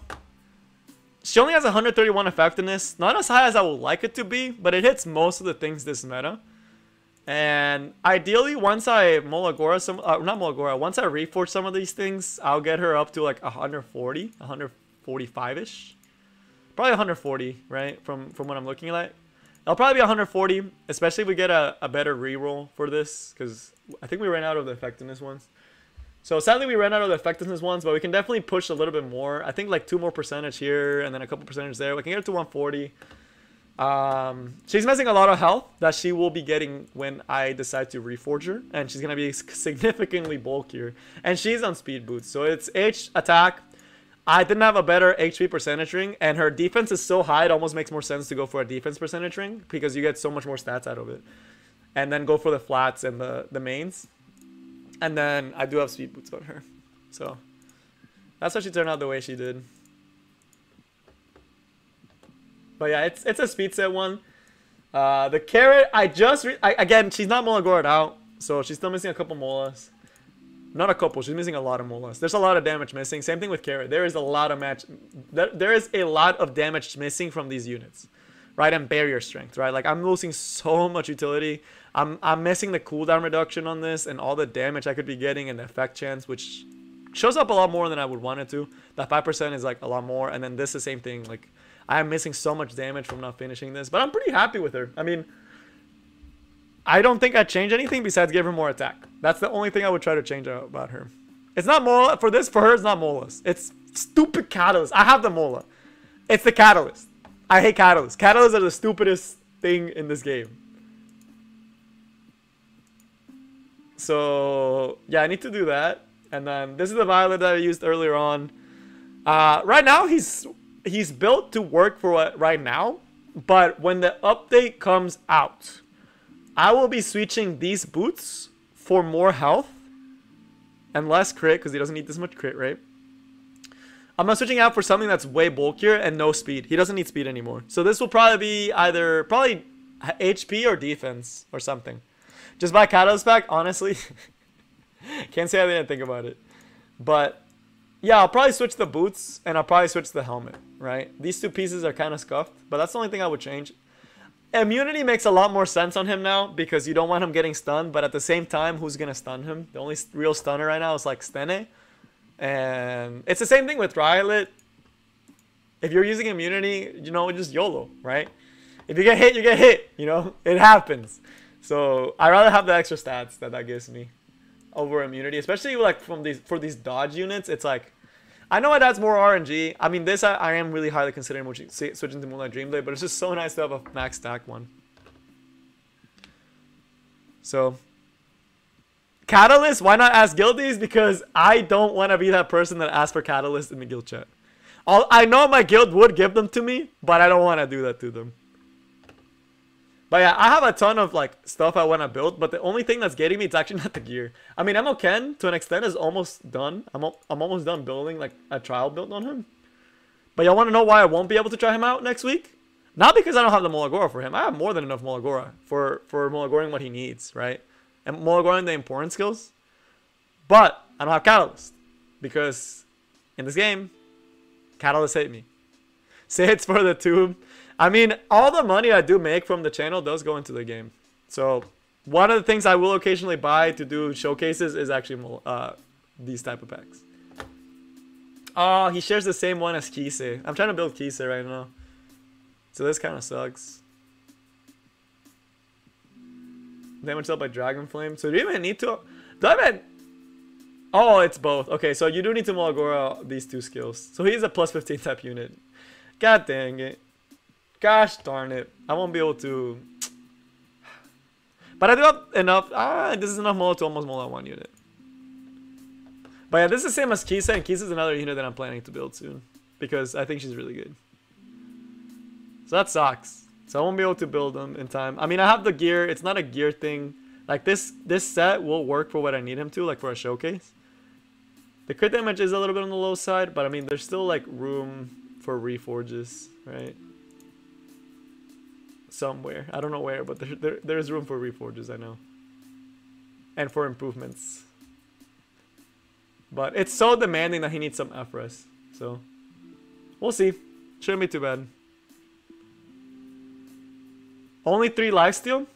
Speaker 1: She only has 131 effectiveness. Not as high as I would like it to be, but it hits most of the things this meta. And ideally, once I Molagora some, uh, not Molagora, once I reforge some of these things, I'll get her up to like 140, 145-ish. Probably 140, right? From from what I'm looking at. It'll probably be 140, especially if we get a, a better reroll for this, because I think we ran out of the effectiveness ones. So sadly we ran out of the effectiveness ones, but we can definitely push a little bit more. I think like two more percentage here and then a couple percentage there. We can get it to 140. Um, she's missing a lot of health that she will be getting when I decide to reforge her. And she's to be significantly bulkier. And she's on speed boots. So it's H attack. I didn't have a better HP percentage ring. And her defense is so high, it almost makes more sense to go for a defense percentage ring. Because you get so much more stats out of it. And then go for the flats and the, the mains. And then I do have speed boots on her. So that's why she turned out the way she did. But yeah, it's it's a speed set one. Uh, the carrot, I just, I, again, she's not Molagora out. So she's still missing a couple molas. Not a couple, she's missing a lot of molas. There's a lot of damage missing. Same thing with carrot. There is a lot of match, there, there is a lot of damage missing from these units. Right, and barrier strength, right? Like, I'm losing so much utility. I'm, I'm missing the cooldown reduction on this and all the damage I could be getting and the effect chance, which shows up a lot more than I would want it to. That 5% is like a lot more. And then this is the same thing. Like I am missing so much damage from not finishing this, but I'm pretty happy with her. I mean, I don't think I'd change anything besides give her more attack. That's the only thing I would try to change about her. It's not Mola. For this, for her, it's not Molas. It's stupid Catalyst. I have the Mola. It's the Catalyst. I hate Catalyst. Catalysts are the stupidest thing in this game. So yeah, I need to do that. And then this is the violet that I used earlier on. Uh, right now he's he's built to work for right now, but when the update comes out, I will be switching these boots for more health and less crit because he doesn't need this much crit right? I'm not switching out for something that's way bulkier and no speed. He doesn't need speed anymore. So this will probably be either probably HP or defense or something. Just buy Catalyst back, honestly. [laughs] Can't say I didn't think about it. But yeah, I'll probably switch the boots and I'll probably switch the helmet, right? These two pieces are kind of scuffed, but that's the only thing I would change. Immunity makes a lot more sense on him now because you don't want him getting stunned, but at the same time, who's going to stun him? The only real stunner right now is like Stene. And it's the same thing with Rylait. If you're using immunity, you know, just YOLO, right? If you get hit, you get hit, you know? [laughs] It happens. So I rather have the extra stats that that gives me over immunity, especially like from these for these dodge units. It's like I know it adds more RNG. I mean, this I, I am really highly considering switching to Moonlight Dreamblade, but it's just so nice to have a max stack one. So Catalyst, why not ask guildies? Because I don't want to be that person that asks for Catalyst in the guild chat. I'll, I know my guild would give them to me, but I don't want to do that to them. But yeah, I have a ton of like stuff I want to build, but the only thing that's getting me is actually [laughs] not the gear. I mean, ML Ken to an extent is almost done. I'm I'm almost done building like a trial build on him. But y'all want to know why I won't be able to try him out next week? Not because I don't have the Molagora for him. I have more than enough Molagora for for Molagoring what he needs, right? And Molagoring the important skills. But I don't have Catalyst because in this game, Catalyst hate me. [laughs] Say it's for the tube. I mean, all the money I do make from the channel does go into the game. So one of the things I will occasionally buy to do showcases is actually uh, these type of packs. Oh, he shares the same one as Kise. I'm trying to build Kise right now. So this kind of sucks. Damage dealt by Dragon Flame. So do you even need to... Do I even... Oh, it's both. Okay, so you do need to Molagora these two skills. So he's a plus 15 type unit. God dang it. Gosh darn it. I won't be able to... But I do have enough... Ah, this is enough Mola to almost Mola one unit. But yeah, this is the same as Kisa, and Kisa is another unit that I'm planning to build soon. Because I think she's really good. So that sucks. So I won't be able to build them in time. I mean, I have the gear. It's not a gear thing. Like, this this set will work for what I need him to, like for a showcase. The crit damage is a little bit on the low side, but I mean, there's still, like, room for reforges, right? Somewhere. I don't know where, but there, there, there's room for reforges, I know. And for improvements. But it's so demanding that he needs some F-res. So, we'll see. Shouldn't be too bad. Only three lifesteal?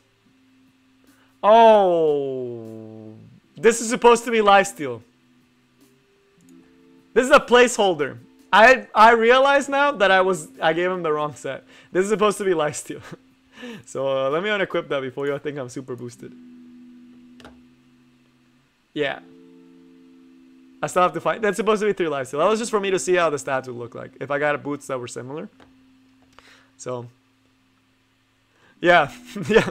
Speaker 1: Oh. This is supposed to be lifesteal. This is a placeholder. I I realize now that I was I gave him the wrong set. This is supposed to be lifesteal. [laughs] so uh, let me unequip that before y'all think I'm super boosted. Yeah. I still have to find. That's supposed to be three lifesteal. That was just for me to see how the stats would look like if I got a boots that were similar. So yeah, [laughs] yeah.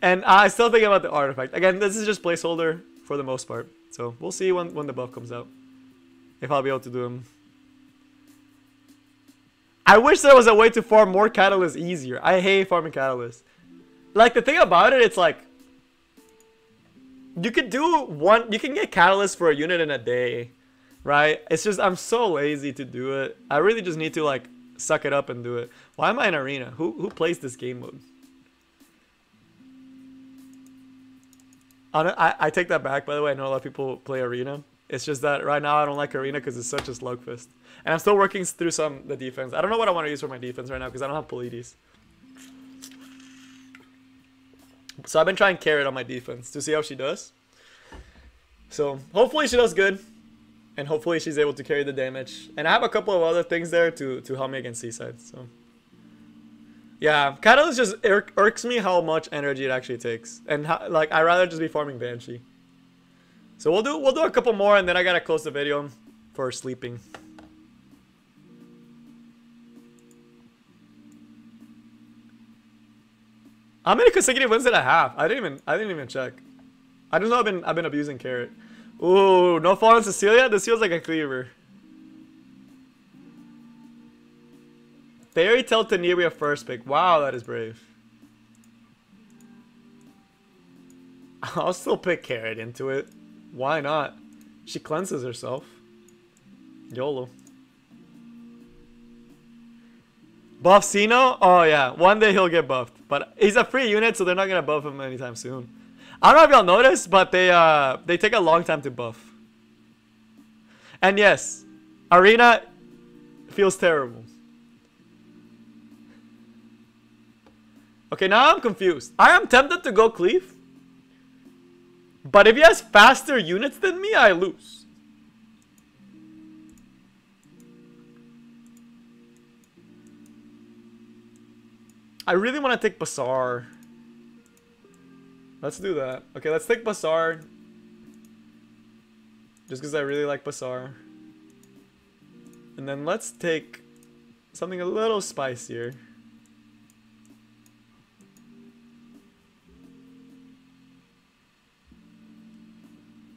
Speaker 1: And I still think about the artifact. Again, this is just placeholder for the most part. So we'll see when, when the buff comes out. If I'll be able to do them. I wish there was a way to farm more catalysts easier. I hate farming catalysts. Like, the thing about it, it's like... You could do one... You can get catalysts for a unit in a day. Right? It's just, I'm so lazy to do it. I really just need to, like, suck it up and do it. Why am I in arena? Who who plays this game mode? I, I take that back, by the way. I know a lot of people play arena. It's just that right now I don't like arena because it's such a slugfest. And I'm still working through some the defense. I don't know what I want to use for my defense right now because I don't have Politis. So I've been trying Carrot on my defense to see how she does. So hopefully she does good and hopefully she's able to carry the damage. And I have a couple of other things there to, to help me against Seaside, so... Yeah, Catalyst just irk irks me how much energy it actually takes. And, how, like, I'd rather just be farming Banshee. So we'll do we'll do a couple more, and then I gotta close the video for sleeping. How many consecutive wins did I have? I didn't even I didn't even check. I just know I've been I've been abusing carrot. Ooh, no Fallen Cecilia? This feels like a cleaver. Fairy Tale Tenebria first pick. Wow, that is brave. I'll still pick Carrot into it. Why not? She cleanses herself. YOLO. Buff Sino? Oh yeah, one day he'll get buffed. But he's a free unit, so they're not gonna buff him anytime soon. I don't know if y'all noticed, but they uh they take a long time to buff. And yes, Arena feels terrible. Okay, now I'm confused. I am tempted to go Cleave. But if he has faster units than me, I lose. I really want to take Basar. Let's do that. Okay, let's take Basar. Just because I really like Basar. And then let's take something a little spicier.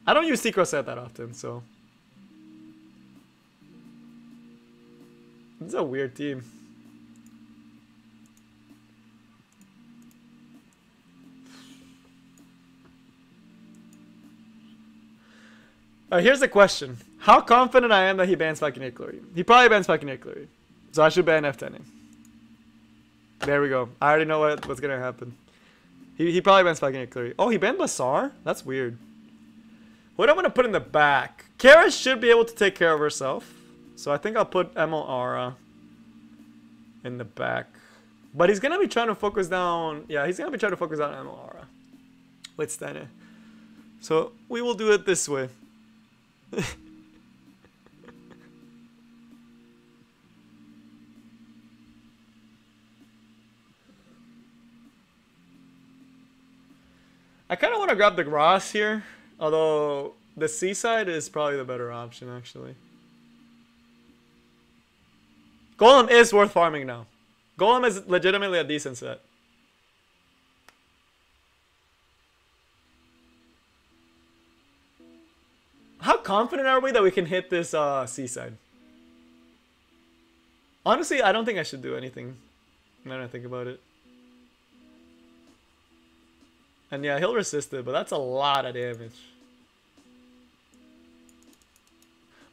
Speaker 1: I don't use Secret Set that often, so. Is a weird team. Alright, here's the question. How confident I am that he bans fucking Ickelory. He probably bans fucking Ickelory. So I should ban F10ing. There we go. I already know what, what's gonna happen. He, he probably bans fucking Ickelory. Oh, he banned Basar? That's weird. What I'm gonna put in the back. Kara should be able to take care of herself. So I think I'll put Emil in the back. But he's gonna be trying to focus down. Yeah, he's gonna be trying to focus on Emil with Stene. So we will do it this way. I kind of want to grab the grass here, although the Seaside is probably the better option, actually. Golem is worth farming now. Golem is legitimately a decent set. How confident are we that we can hit this uh, Seaside? Honestly, I don't think I should do anything. Now that I think about it. And yeah, he'll resist it, but that's a lot of damage.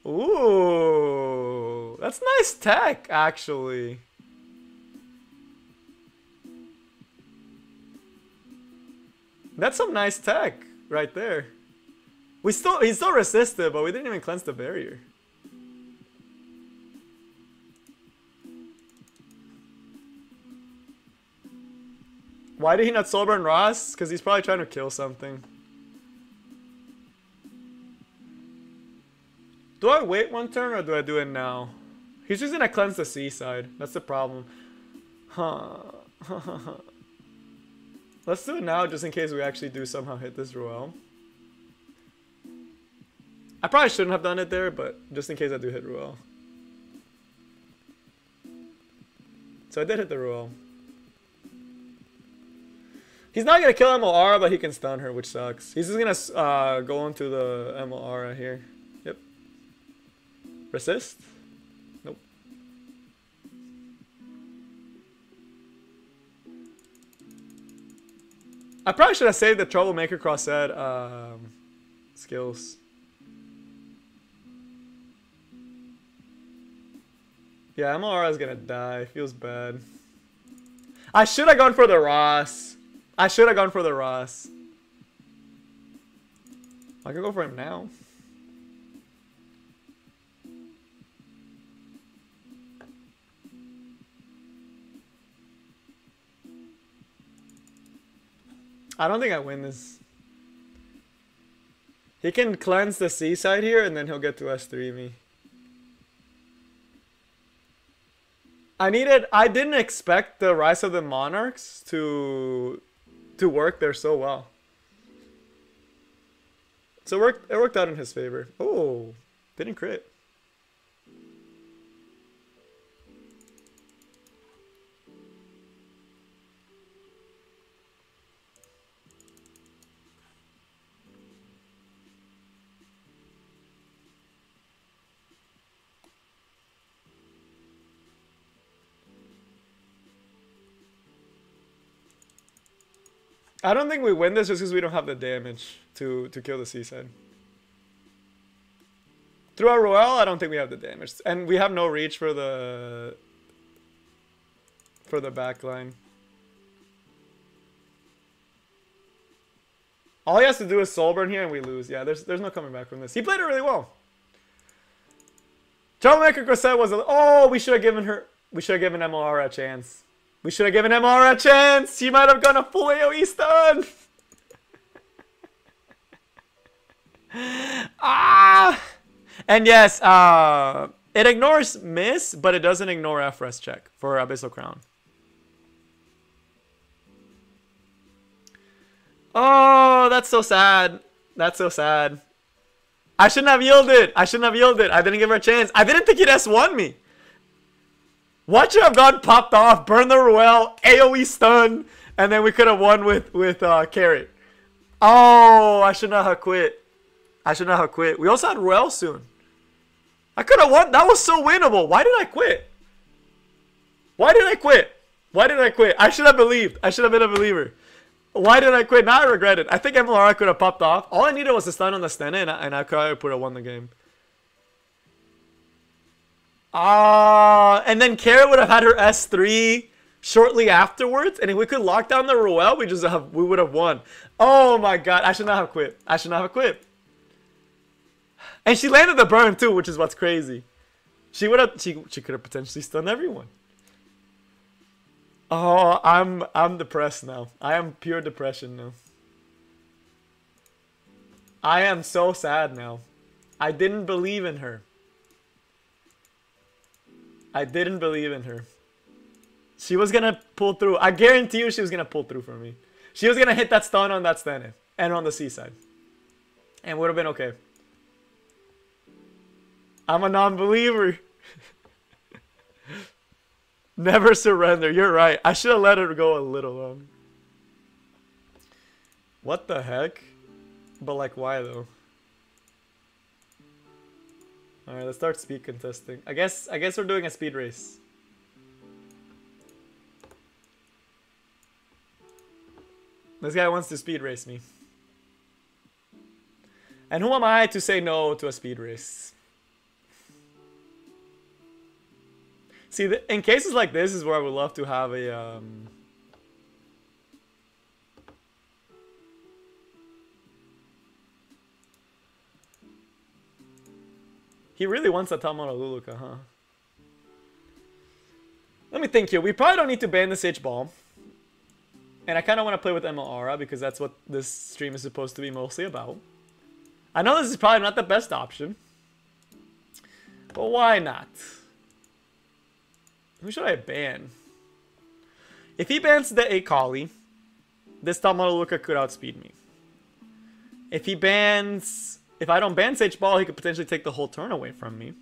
Speaker 1: Ooh, that's nice tech, actually. That's some nice tech right there. We still, he still resisted, but we didn't even cleanse the barrier. Why did he not soul burn Ross? Because he's probably trying to kill something. Do I wait one turn or do I do it now? He's just gonna cleanse the seaside. That's the problem. Huh. [laughs] Let's do it now just in case we actually do somehow hit this Ruele. I probably shouldn't have done it there, but just in case I do hit Ruele. So I did hit the Ruele. He's not gonna kill MLR, but he can stun her, which sucks. He's just gonna uh, go into the MLR here. Yep. Resist? Nope. I probably should have saved the Troublemaker Crozet um, skills. Yeah, MLR is gonna die. Feels bad. I should have gone for the Ross. I should have gone for the Ross. I could go for him now. I don't think I win this. He can cleanse the seaside here and then he'll get to S3 me. I needed I didn't expect the Rise of the Monarchs to to work there so well. So it worked, it worked out in his favor. Oh, didn't crit. I don't think we win this just because we don't have the damage to, to kill the seaside. Through our Royale, I don't think we have the damage. And we have no reach for the for the back line. All he has to do is soul burn here and we lose. Yeah, there's there's no coming back from this. He played it really well. Troublemaker Crozet was a oh we should have given her we should have given MLR a chance. We should have given MR a chance. He might have gone a full AoE stun. [laughs] ah! And yes, uh, it ignores miss, but it doesn't ignore FRS check for Abyssal Crown. Oh, that's so sad. That's so sad. I shouldn't have yielded. I shouldn't have yielded. I didn't give her a chance. I didn't think he'd S1 me. Watch have gone popped off, burn the Ruele, AoE stun, and then we could have won with, with uh, Carrot. Oh, I should not have quit. I should not have quit. We also had Ruele soon. I could have won. That was so winnable. Why did I quit? Why did I quit? Why did I quit? I should have believed. I should have been a believer. Why did I quit? Now I regret it. I think MLR could have popped off. All I needed was a stun on the Stene, and I, and I could have put a won the game. Ah, uh, and then Kara would have had her S3 shortly afterwards, and if we could lock down the Ruele, we just have we would have won. Oh my god, I should not have quit. I should not have quit. And she landed the burn too, which is what's crazy. She would have she she could have potentially stunned everyone. Oh, I'm I'm depressed now. I am pure depression now. I am so sad now. I didn't believe in her. I didn't believe in her. She was gonna pull through. I guarantee you she was gonna pull through for me. She was gonna hit that stun on that stand and on the seaside. And would have been okay. I'm a non-believer. [laughs] Never surrender. You're right. I should have let her go a little. What the heck? But like, why though? Alright, let's start speed contesting. I guess I guess we're doing a speed race. This guy wants to speed race me. And who am I to say no to a speed race? See, in cases like this is where I would love to have a... Um, he really wants a Tamara Luluka, huh? Let me think here. We probably don't need to ban the H Bomb. And I kind of want to play with ML because that's what this stream is supposed to be mostly about. I know this is probably not the best option. But why not? Who should I ban? If he bans the Akali, this Tamaluka could outspeed me. If he bans... If I don't ban Sage Baal, he could potentially take the whole turn away from me.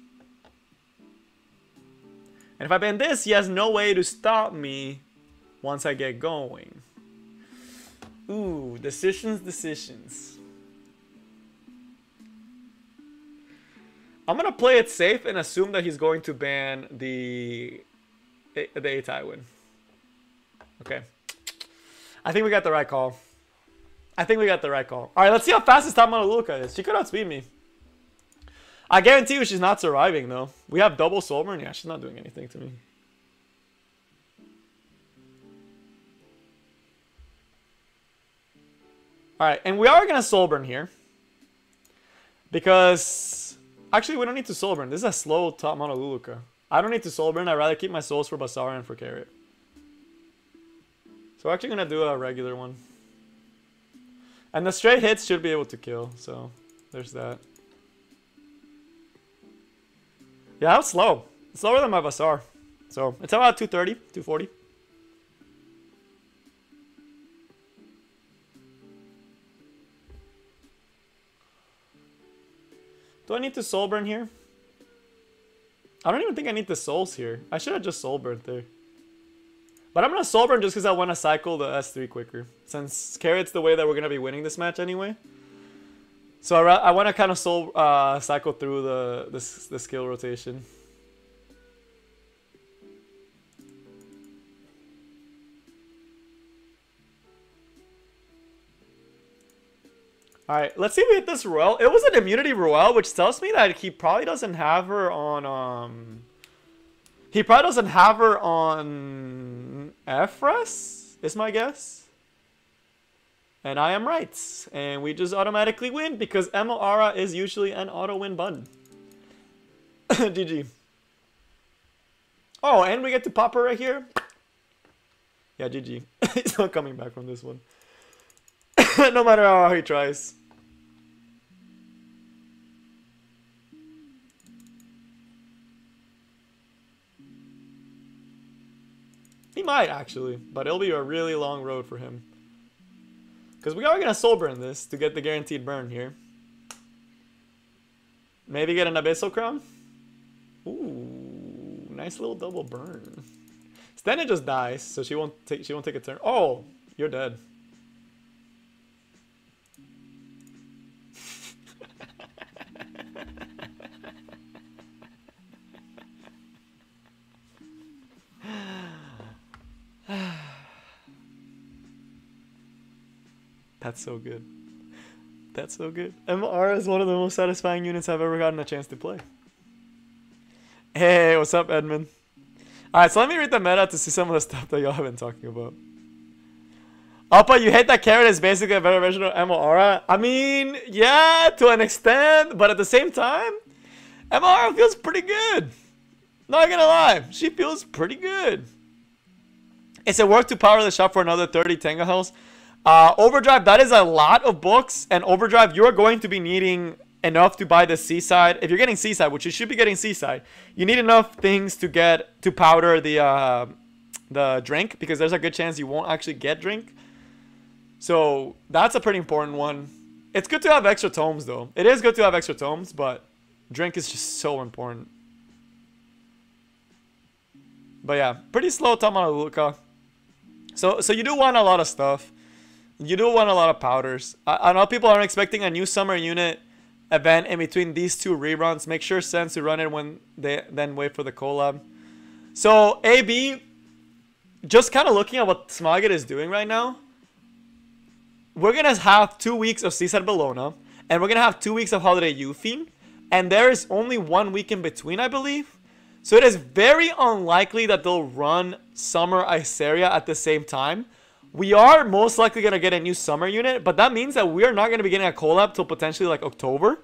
Speaker 1: And if I ban this, he has no way to stop me once I get going. Ooh, decisions, decisions. I'm gonna play it safe and assume that he's going to ban the the A win. Okay. I think we got the right call. I think we got the right call. All right, let's see how fast this Tamara Luka is. She could outspeed me. I guarantee you she's not surviving, though. We have double Soulburn. Yeah, she's not doing anything to me. Alright, and we are going to Soulburn here. Because... Actually, we don't need to Soulburn. This is a slow top Monoluluka. I don't need to Soulburn. I'd rather keep my souls for Basara and for Carrot. So we're actually going to do a regular one. And the straight hits should be able to kill. So, there's that. Yeah, that was slow. slower than my Basar. So, it's about 230, 240. Do I need to soul burn here? I don't even think I need the souls here. I should have just soul burned there. But I'm soul burn just because I want to cycle the S3 quicker. Since Carrot's the way that we're to be winning this match anyway. So I, I want to kind of soul uh, cycle through the, the, the skill rotation. Alright, let's see if we hit this Ruele. It was an immunity Ruele, which tells me that he probably doesn't have her on, um... He probably doesn't have her on... Efres, is my guess. And I am right. And we just automatically win because Emma is usually an auto-win button. [coughs] GG. Oh, and we get to pop her right here. Yeah, GG. [laughs] He's not coming back from this one. [coughs] no matter how he tries. He might, actually. But it'll be a really long road for him. Because we are going to soul burn this to get the guaranteed burn here. Maybe get an Abyssal Crown? Ooh, nice little double burn. Stene just dies, so she won't take she won't take a turn. Oh, you're dead. That's so good. That's so good. MR is one of the most satisfying units I've ever gotten a chance to play. Hey, what's up, Edmund? Alright, so let me read the meta to see some of the stuff that y'all have been talking about. Oppa, you hate that carrot is basically a better version of Emma I mean, yeah, to an extent, but at the same time, Emma feels pretty good. Not gonna lie, she feels pretty good. It's a work to power the shop for another 30 Tenga health. Uh, Overdrive, that is a lot of books, and Overdrive, you're going to be needing enough to buy the Seaside. If you're getting Seaside, which you should be getting Seaside, you need enough things to get to powder the uh, the drink because there's a good chance you won't actually get drink. So that's a pretty important one. It's good to have extra tomes though. It is good to have extra tomes, but drink is just so important. But yeah, pretty slow Tamaruka. So so you do want a lot of stuff. You do want a lot of powders. I, I know people aren't expecting a new summer unit event in between these two reruns. Make sure Sense to run it when they then wait for the collab. So AB, just kind of looking at what Smoggett is doing right now, we're gonna have two weeks of Seaside Bellona, and we're gonna have two weeks of Holiday Yufine, and there is only one week in between, I believe. So it is very unlikely that they'll run Summer Iseria at the same time. We are most likely gonna get a new summer unit, but that means that we are not gonna be getting a collab till potentially like October.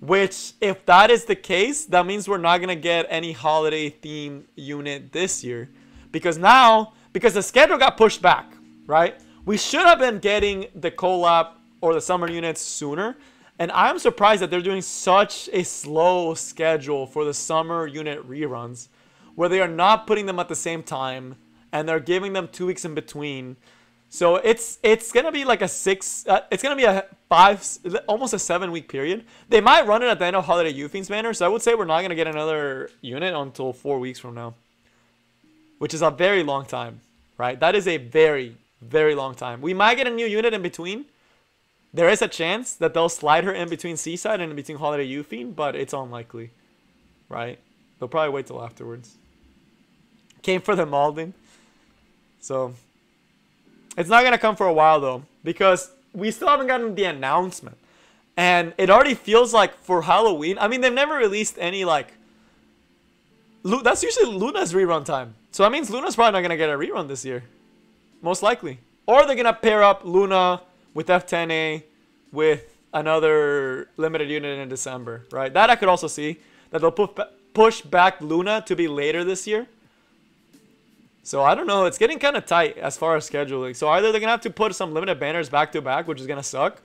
Speaker 1: Which, if that is the case, that means we're not gonna get any holiday theme unit this year, because now because the schedule got pushed back, right? We should have been getting the collab or the summer units sooner. And I'm surprised that they're doing such a slow schedule for the summer unit reruns where they are not putting them at the same time and they're giving them two weeks in between. So it's it's gonna be like a six. Uh, it's gonna be a five, almost a seven week period. They might run it at the end of Holiday Yufines banner. So I would say we're not gonna get another unit until four weeks from now, which is a very long time, right? That is a very very long time. We might get a new unit in between. There is a chance that they'll slide her in between Seaside and in between Holiday Yufine, but it's unlikely, right? They'll probably wait till afterwards. Came for the Malding. So, it's not to come for a while, though, because we still haven't gotten the announcement. And it already feels like for Halloween, I mean, they've never released any, like, that's usually Luna's rerun time. So that means Luna's probably not to get a rerun this year. Most likely. Or they're to pair up Luna with F10A with another limited unit in December, right? That I could also see. That they'll put, push back Luna to be later this year. So I don't know. It's getting kind of tight as far as scheduling. So either they're going to have to put some limited banners back to back, which is going to suck,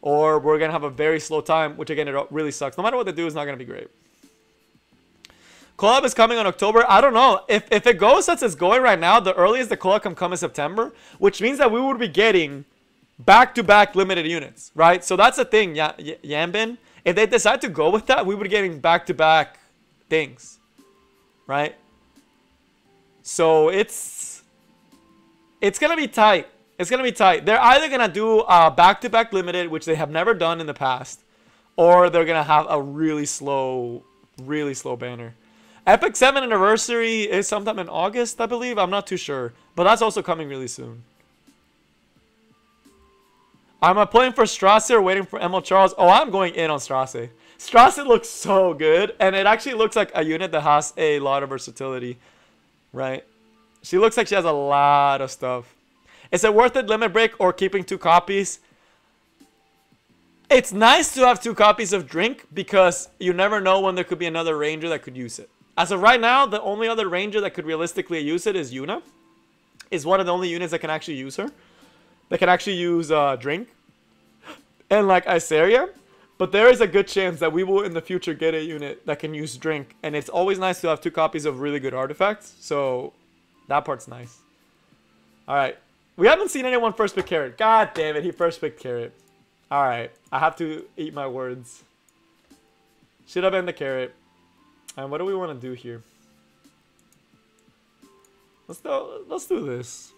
Speaker 1: or we're going to have a very slow time, which again, it really sucks. No matter what they do, it's not to be great. Collab is coming on October. I don't know. If, if it goes as it's going right now, the earliest the collab can come is September, which means that we would be getting back-to-back limited units, right? So that's the thing, y- Yambin. If they decide to go with that, we would be getting back-to-back things, right? So it's it's gonna be tight. It's gonna be tight. They're either gonna do a back-to-back limited, which they have never done in the past, or they're gonna have a really slow, really slow banner. Epic 7 anniversary is sometime in August, I believe. I'm not too sure. But that's also coming really soon. I'm playing for Straze or waiting for Emil Charles? Oh, I'm going in on Straze. Straze looks so good. And it actually looks like a unit that has a lot of versatility. Right? She looks like she has a lot of stuff. Is it worth it limit break or keeping two copies? It's nice to have two copies of drink because you never know when there could be another ranger that could use it. As of right now, the only other ranger that could realistically use it is Yuna. Is one of the only units that can actually use her. That can actually use uh, Drink. And like Iseria. But there is a good chance that we will in the future get a unit that can use Drink. And it's always nice to have two copies of really good artifacts. So that part's nice. Alright. We haven't seen anyone first pick Carrot. God damn it, he first picked Carrot. Alright. I have to eat my words. Should have been the Carrot. And what do we want to do here? Let's do, let's do this.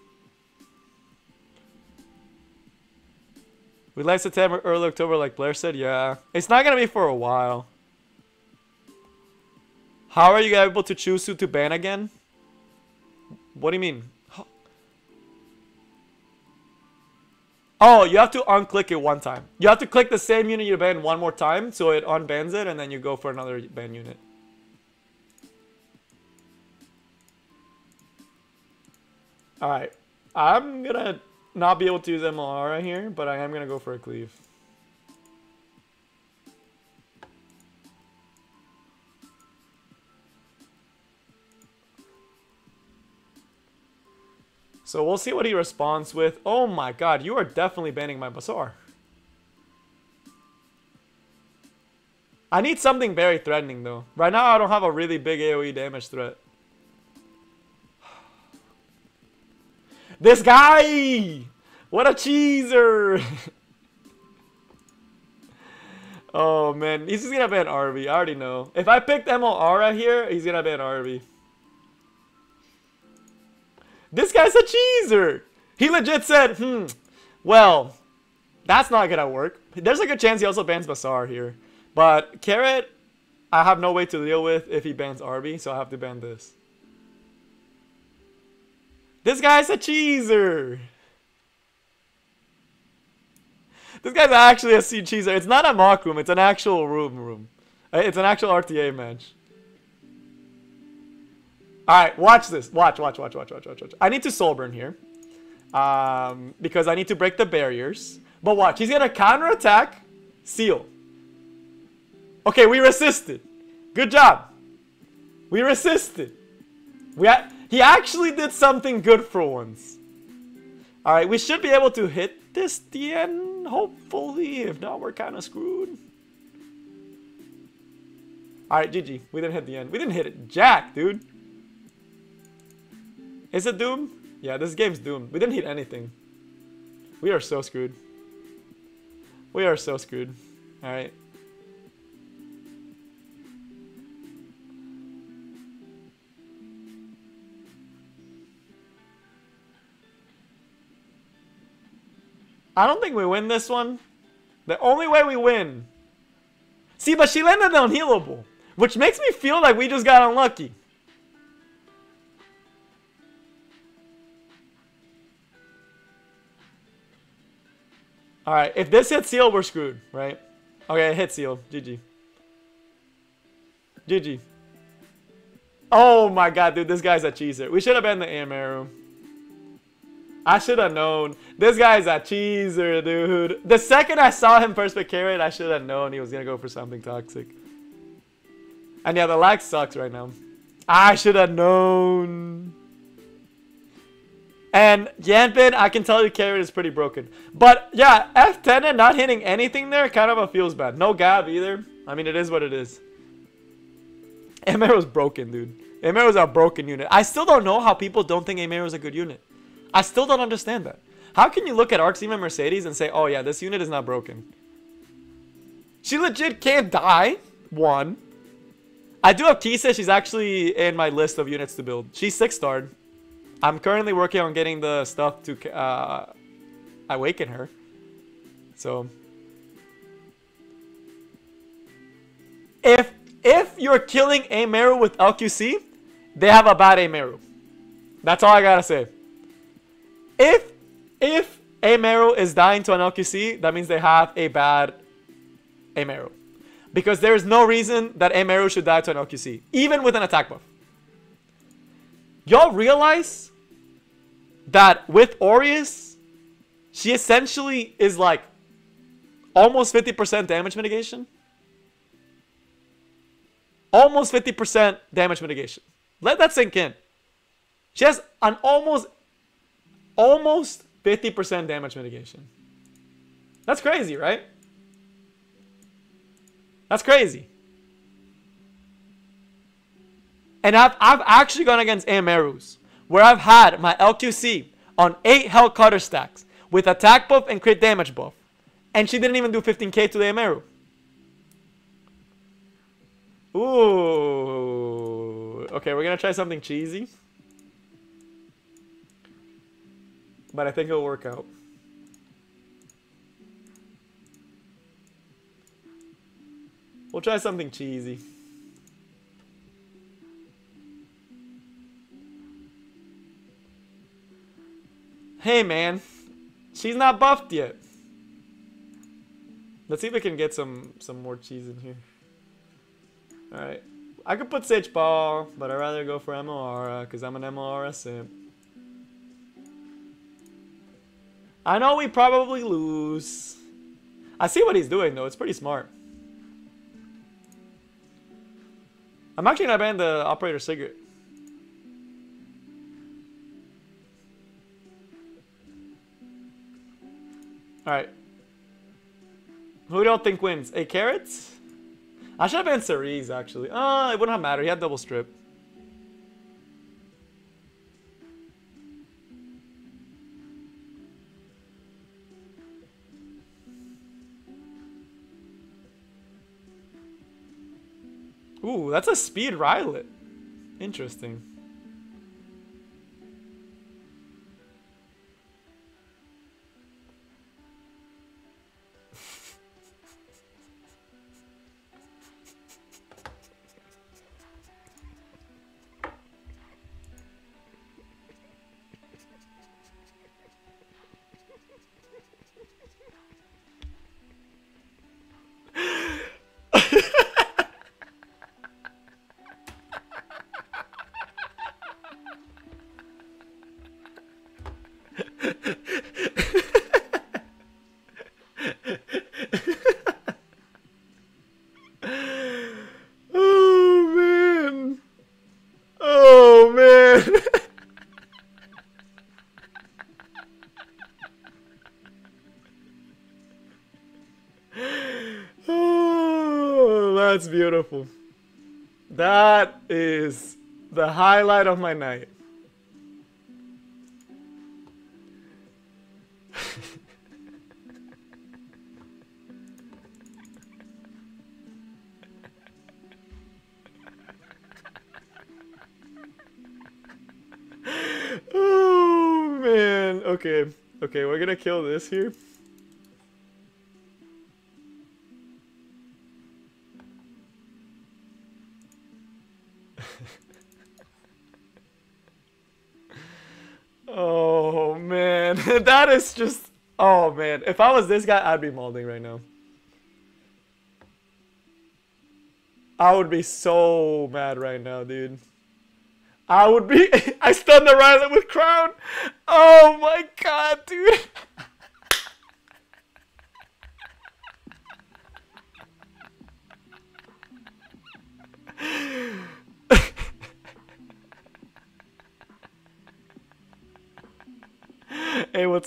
Speaker 1: We like September, early October, like Blair said. Yeah, it's not gonna be for a while. How are you able to choose who to ban again? What do you mean? Oh, you have to unclick it one time. You have to click the same unit you banned one more time, so it unbans it, and then you go for another ban unit. Alright. I'm gonna not be able to use ML Ara right here, but I am gonna go for a cleave. So we'll see what he responds with. Oh my god, you are definitely banning my Basar. I need something very threatening though. Right now I don't have a really big AoE damage threat. This guy! What a cheeser! [laughs] oh man, he's just gonna ban RB. I already know. If I picked ML Ara right here, he's gonna ban RB. This guy's a cheeser. He legit said, hmm, well, that's not gonna work. There's a good chance he also bans Basar here. But Carrot, I have no way to deal with if he bans RB, so I have to ban this. This guy's a cheeser. This guy's actually a seed cheeser. It's not a mock room, it's an actual room room. It's an actual RTA match. All right, watch this. Watch, watch, watch, watch, watch, watch, watch. I need to soul burn here. Um, because I need to break the barriers. But watch, he's gonna counterattack seal. Okay, we resisted. Good job. We resisted. We he actually did something good for once. Alright, we should be able to hit this DN, hopefully. If not, we're kind of screwed. Alright, GG. We didn't hit the end. We didn't hit it. Jack, dude. Is it Doom? Yeah, this game's doomed. We didn't hit anything. We are so screwed. We are so screwed. Alright. I don't think we win this one. The only way we win. See, but she landed unhealable. Which makes me feel like we just got unlucky. Alright, if this hits seal, we're screwed, right? Okay, hit seal. GG. GG. Oh my god, dude, this guy's a cheeser. We should have been the Amaru. I should have known. This guy's a cheeser, dude. The second I saw him first pick carrot, I should have known he was gonna go for something toxic. And yeah, the lag sucks right now. I should have known. And Yanbin, I can tell you carrot is pretty broken. But yeah, F10 and not hitting anything there kind of feels bad. No Gab either. I mean, it is what it is. Amaro's broken, dude. Amaro's a broken unit. I still don't know how people don't think Amaro's a good unit. I still don't understand that. How can you look at and Mercedes and say, oh yeah, this unit is not broken? She legit can't die. One. I do have Kisa. She's actually in my list of units to build. She's 6-starred. I'm currently working on getting the stuff to uh, awaken her. So if if you're killing Amaru with LQC, they have a bad Amaru. That's all I gotta say. If if Amaru is dying to an LQC, that means they have a bad Amaru. Because there is no reason that Amaru should die to an LQC, even with an attack buff. Y'all realize that with Aurius, she essentially is like almost 50% damage mitigation. Almost 50% damage mitigation. Let that sink in. She has an almost, almost 50% damage mitigation. That's crazy, right? That's crazy. And I've, I've actually gone against Amarus where I've had my LQC on 8 health cutter stacks with attack buff and crit damage buff. And she didn't even do 15k to the Amaru. Ooh. Okay, we're going to try something cheesy. But I think it'll work out. We'll try something cheesy. Hey, man. She's not buffed yet. Let's see if we can get some some more cheese in here. Alright. I could put Sage Baal, but I'd rather go for ML Ara because I'm an ML Ara simp. I know we probably lose. I see what he's doing though, it's pretty smart. I'm actually gonna ban the operator Sigret. Alright. Who do y'all think wins? A carrots? I should have been Cerise actually. Uh, it wouldn't have mattered. He had double strip. Ooh, that's a speed Riolet. Interesting. Beautiful. That is the highlight of my night. [laughs] oh man. Okay. Okay, we're gonna kill this here. Is just Oh man. If I was this guy, I'd be molding right now. I would be so mad right now, dude. I would be. [laughs] I stunned the Riolet with Crown. Oh my god, dude.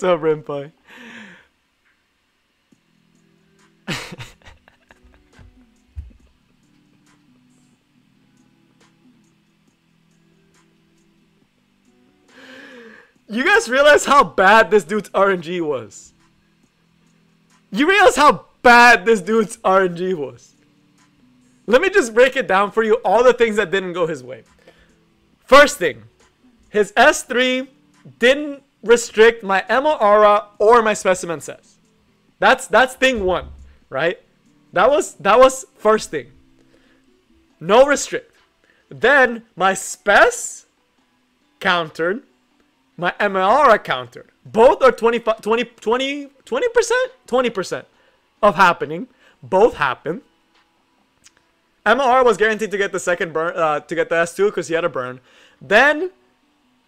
Speaker 1: What's up, Renpai? You guys realize how bad this dude's RNG was? You realize how bad this dude's RNG was? Let me just break it down for you all the things that didn't go his way. First thing, his S3 didn't restrict my ML Ara or my Specimen Sez. That's that's thing one, right? That was that was first thing. No restrict. Then my Spec countered my ML Ara countered. Both are 20, 20, 20, 20%? 20% of happening. Both happen. ML Ara was guaranteed to get the second burn, uh, to get the S2 because he had a burn. Then,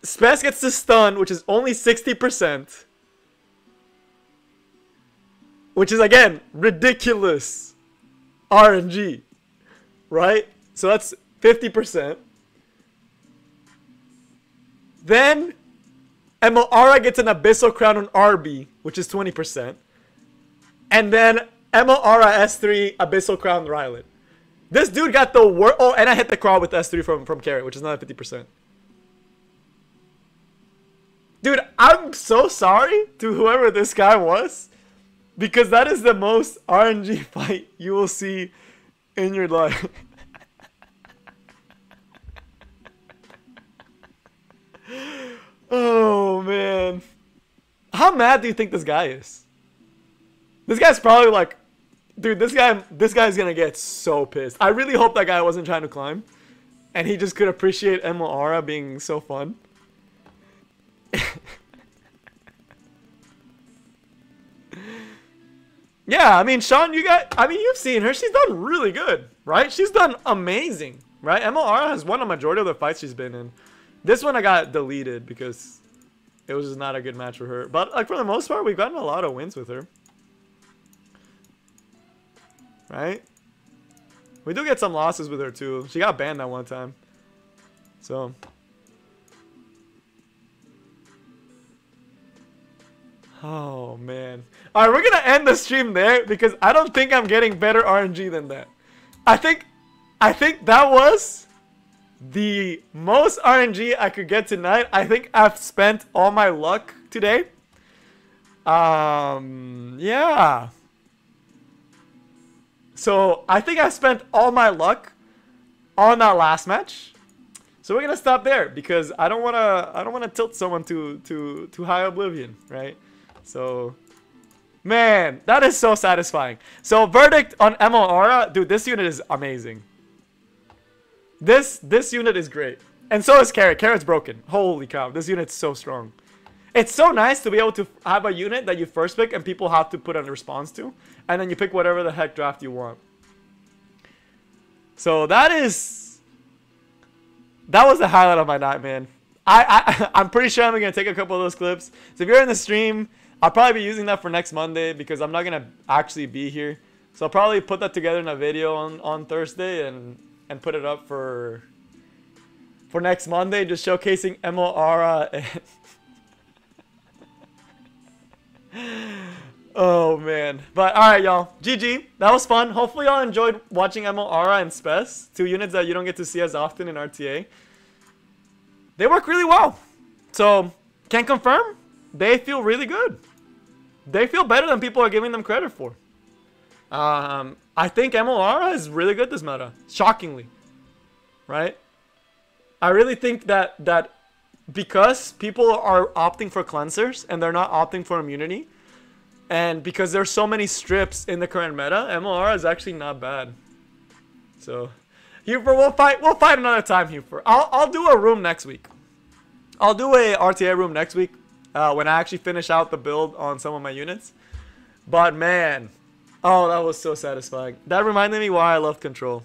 Speaker 1: Spec gets the stun, which is only 60%. Which is, again, ridiculous RNG. Right? So that's 50%. Then, ML Ara gets an Abyssal Crown on RB, which is 20%. And then ML Ara S3 Abyssal Crown Riolet. This dude got the worst. Oh, and I hit the crawl with S3 from, from Carrot, which is not 50%. Dude, I'm so sorry to whoever this guy was. Because that is the most RNG [laughs] fight you will see in your life. Oh man. How mad do you think this guy is? This guy's probably like, dude, this guy this guy's gonna get so pissed. I really hope that guy wasn't trying to climb. And he just could appreciate ML Ara being so fun. [laughs] Yeah, I mean, Sean, you got. I mean, you've seen her. She's done really good, right? She's done amazing, right? ML Ara has won a majority of the fights she's been in. This one I got deleted because it was just not a good match for her. But like for the most part, we've gotten a lot of wins with her. Right? We do get some losses with her too. She got banned that one time. So. Oh, man. Alright, we're gonna end the stream there because I don't think I'm getting better RNG than that. I think, I think that was the most RNG I could get tonight. I think I've spent all my luck today. Um, yeah. So I think I spent all my luck on that last match. So we're gonna stop there because I don't wanna I don't wanna tilt someone to to to high oblivion, right? So man, that is so satisfying. So verdict on ML Ara, dude, this unit is amazing. This this unit is great. And so is Carrot. Carrot's broken. Holy cow, this unit's so strong. It's so nice to be able to have a unit that you first pick and people have to put a response to. And then you pick whatever the heck draft you want. So that is... That was the highlight of my night, man. I, I, [laughs] I'm pretty sure I'm going to take a couple of those clips. So if you're in the stream, I'll probably be using that for next Monday because I'm not going to actually be here. So I'll probably put that together in a video on, on Thursday and, and put it up for for next Monday, just showcasing and [laughs] oh man. But alright y'all. GG. That was fun. Hopefully y'all enjoyed watching Emo and Spes. Two units that you don't get to see as often in RTA. They work really well. So can confirm they feel really good. They feel better than people are giving them credit for. Um, I think ML Ara is really good this meta. Shockingly. Right? I really think that that because people are opting for cleansers and they're not opting for immunity, and because there's so many strips in the current meta, ML Ara is actually not bad. So, Huber, we'll fight. We'll fight another time, Huber. I'll I'll do a room next week. I'll do a RTA room next week uh, when I actually finish out the build on some of my units. But man, oh, that was so satisfying. That reminded me why I love control.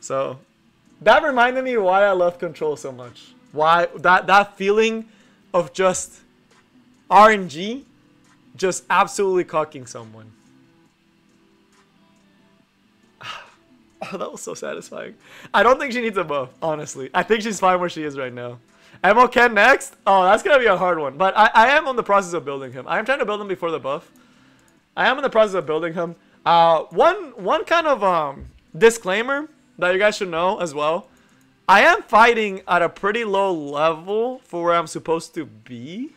Speaker 1: So that reminded me why I love Control so much. Why that that feeling of just RNG just absolutely cocking someone. [sighs] Oh, that was so satisfying. I don't think she needs a buff, honestly. I think she's fine where she is right now. Ken next? Oh, that's going to be a hard one. But I, I am on the process of building him. I am trying to build him before the buff. I am in the process of building him. Uh, one, one kind of um, disclaimer that you guys should know as well. I am fighting at a pretty low level for where I'm supposed to be.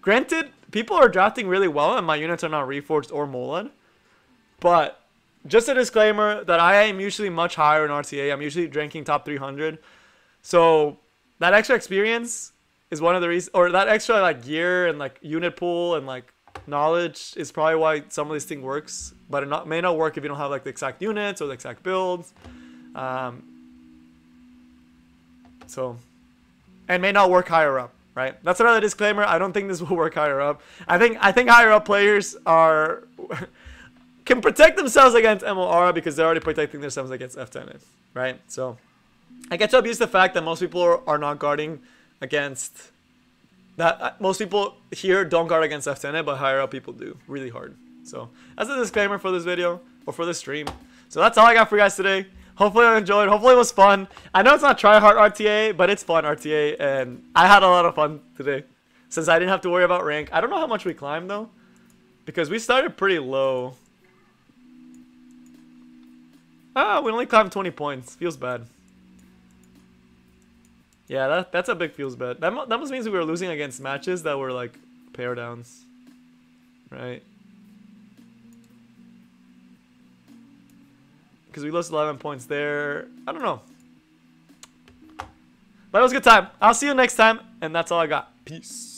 Speaker 1: Granted, people are drafting really well and my units are not reforged or molded. But just a disclaimer that I am usually much higher in RTA. I'm usually drinking top 300. So that extra experience is one of the reasons, or that extra like gear and like unit pool and like knowledge is probably why some of these things works, but it not, may not work if you don't have like the exact units or the exact builds. Um, so, and may not work higher up, right? That's another disclaimer. I don't think this [laughs] will work higher up. I think I think higher up players are [laughs] can protect themselves against ML Ara because they're already protecting themselves against F10, right? So, I get to abuse the fact that most people are, are not guarding against that uh, most people here don't guard against F10, but higher up people do really hard. So that's a disclaimer for this video or for this stream. So that's all I got for you guys today. Hopefully you enjoyed. Hopefully it was fun. I know it's not try hard RTA, but it's fun RTA, and I had a lot of fun today since I didn't have to worry about rank. I don't know how much we climbed though, because we started pretty low. Ah, we only climbed 20 points. Feels bad. Yeah, that, that's a big feels bad. That, that must means we were losing against matches that were like pair downs. Right? Because we lost 11 points there. I don't know. But it was a good time. I'll see you next time. And that's all I got. Peace.